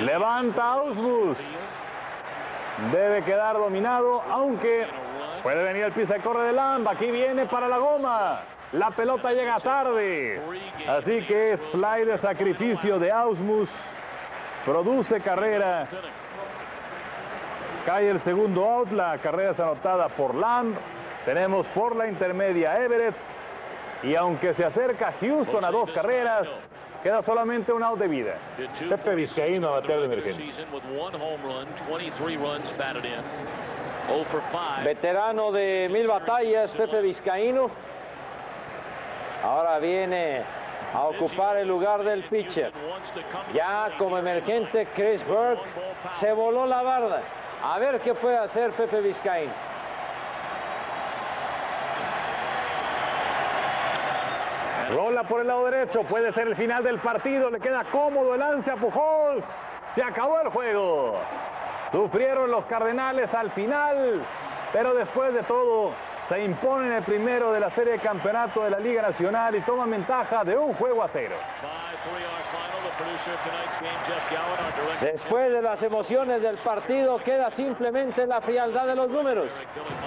Levanta Osmus. Debe quedar dominado, aunque puede venir el pisa y corre de Lamb. Aquí viene para la goma. La pelota llega tarde. Así que es fly de sacrificio de Osmus. Produce carrera. Cae el segundo out. La carrera es anotada por Lamb. Tenemos por la intermedia Everett. Y aunque se acerca Houston a dos carreras, queda solamente un out de vida. Pepe Vizcaíno a batear de emergencia. Season with one home run, 23 runs batted in. 0 for 5. Veterano de mil batallas, Pepe Vizcaíno. Ahora viene a ocupar el lugar del pitcher. Ya como emergente Chris Burke se voló la barda. A ver qué puede hacer Pepe Vizcaín. Rola por el lado derecho, puede ser el final del partido, le queda cómodo el lance a Pujols. Se acabó el juego. Sufrieron los Cardenales al final, pero después de todo se imponen el primero de la serie de campeonato de la Liga Nacional y toman ventaja de un juego a cero. Después de las emociones del partido, queda simplemente la frialdad de los números.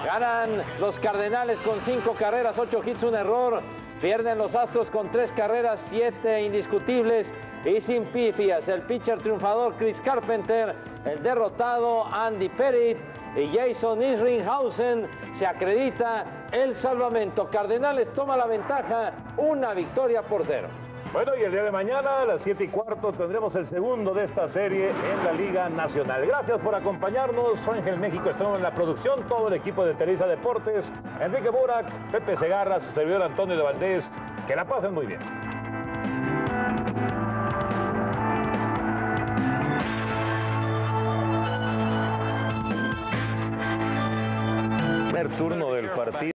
Ganan los Cardenales con cinco carreras, ocho hits, un error. Pierden los Astros con tres carreras, siete indiscutibles y sin pifias. El pitcher triunfador Chris Carpenter, el derrotado Andy Pettit y Jason Isringhausen se acredita el salvamento. Cardenales toma la ventaja, una victoria por cero. Bueno, y el día de mañana a las 7 y cuarto tendremos el segundo de esta serie en la Liga Nacional. Gracias por acompañarnos. Ángel México estuvo en la producción, todo el equipo de Teresa Deportes, Enrique Burak, Pepe Segarra, su servidor Antonio de Valdés. Que la pasen muy bien. Primer turno del partido.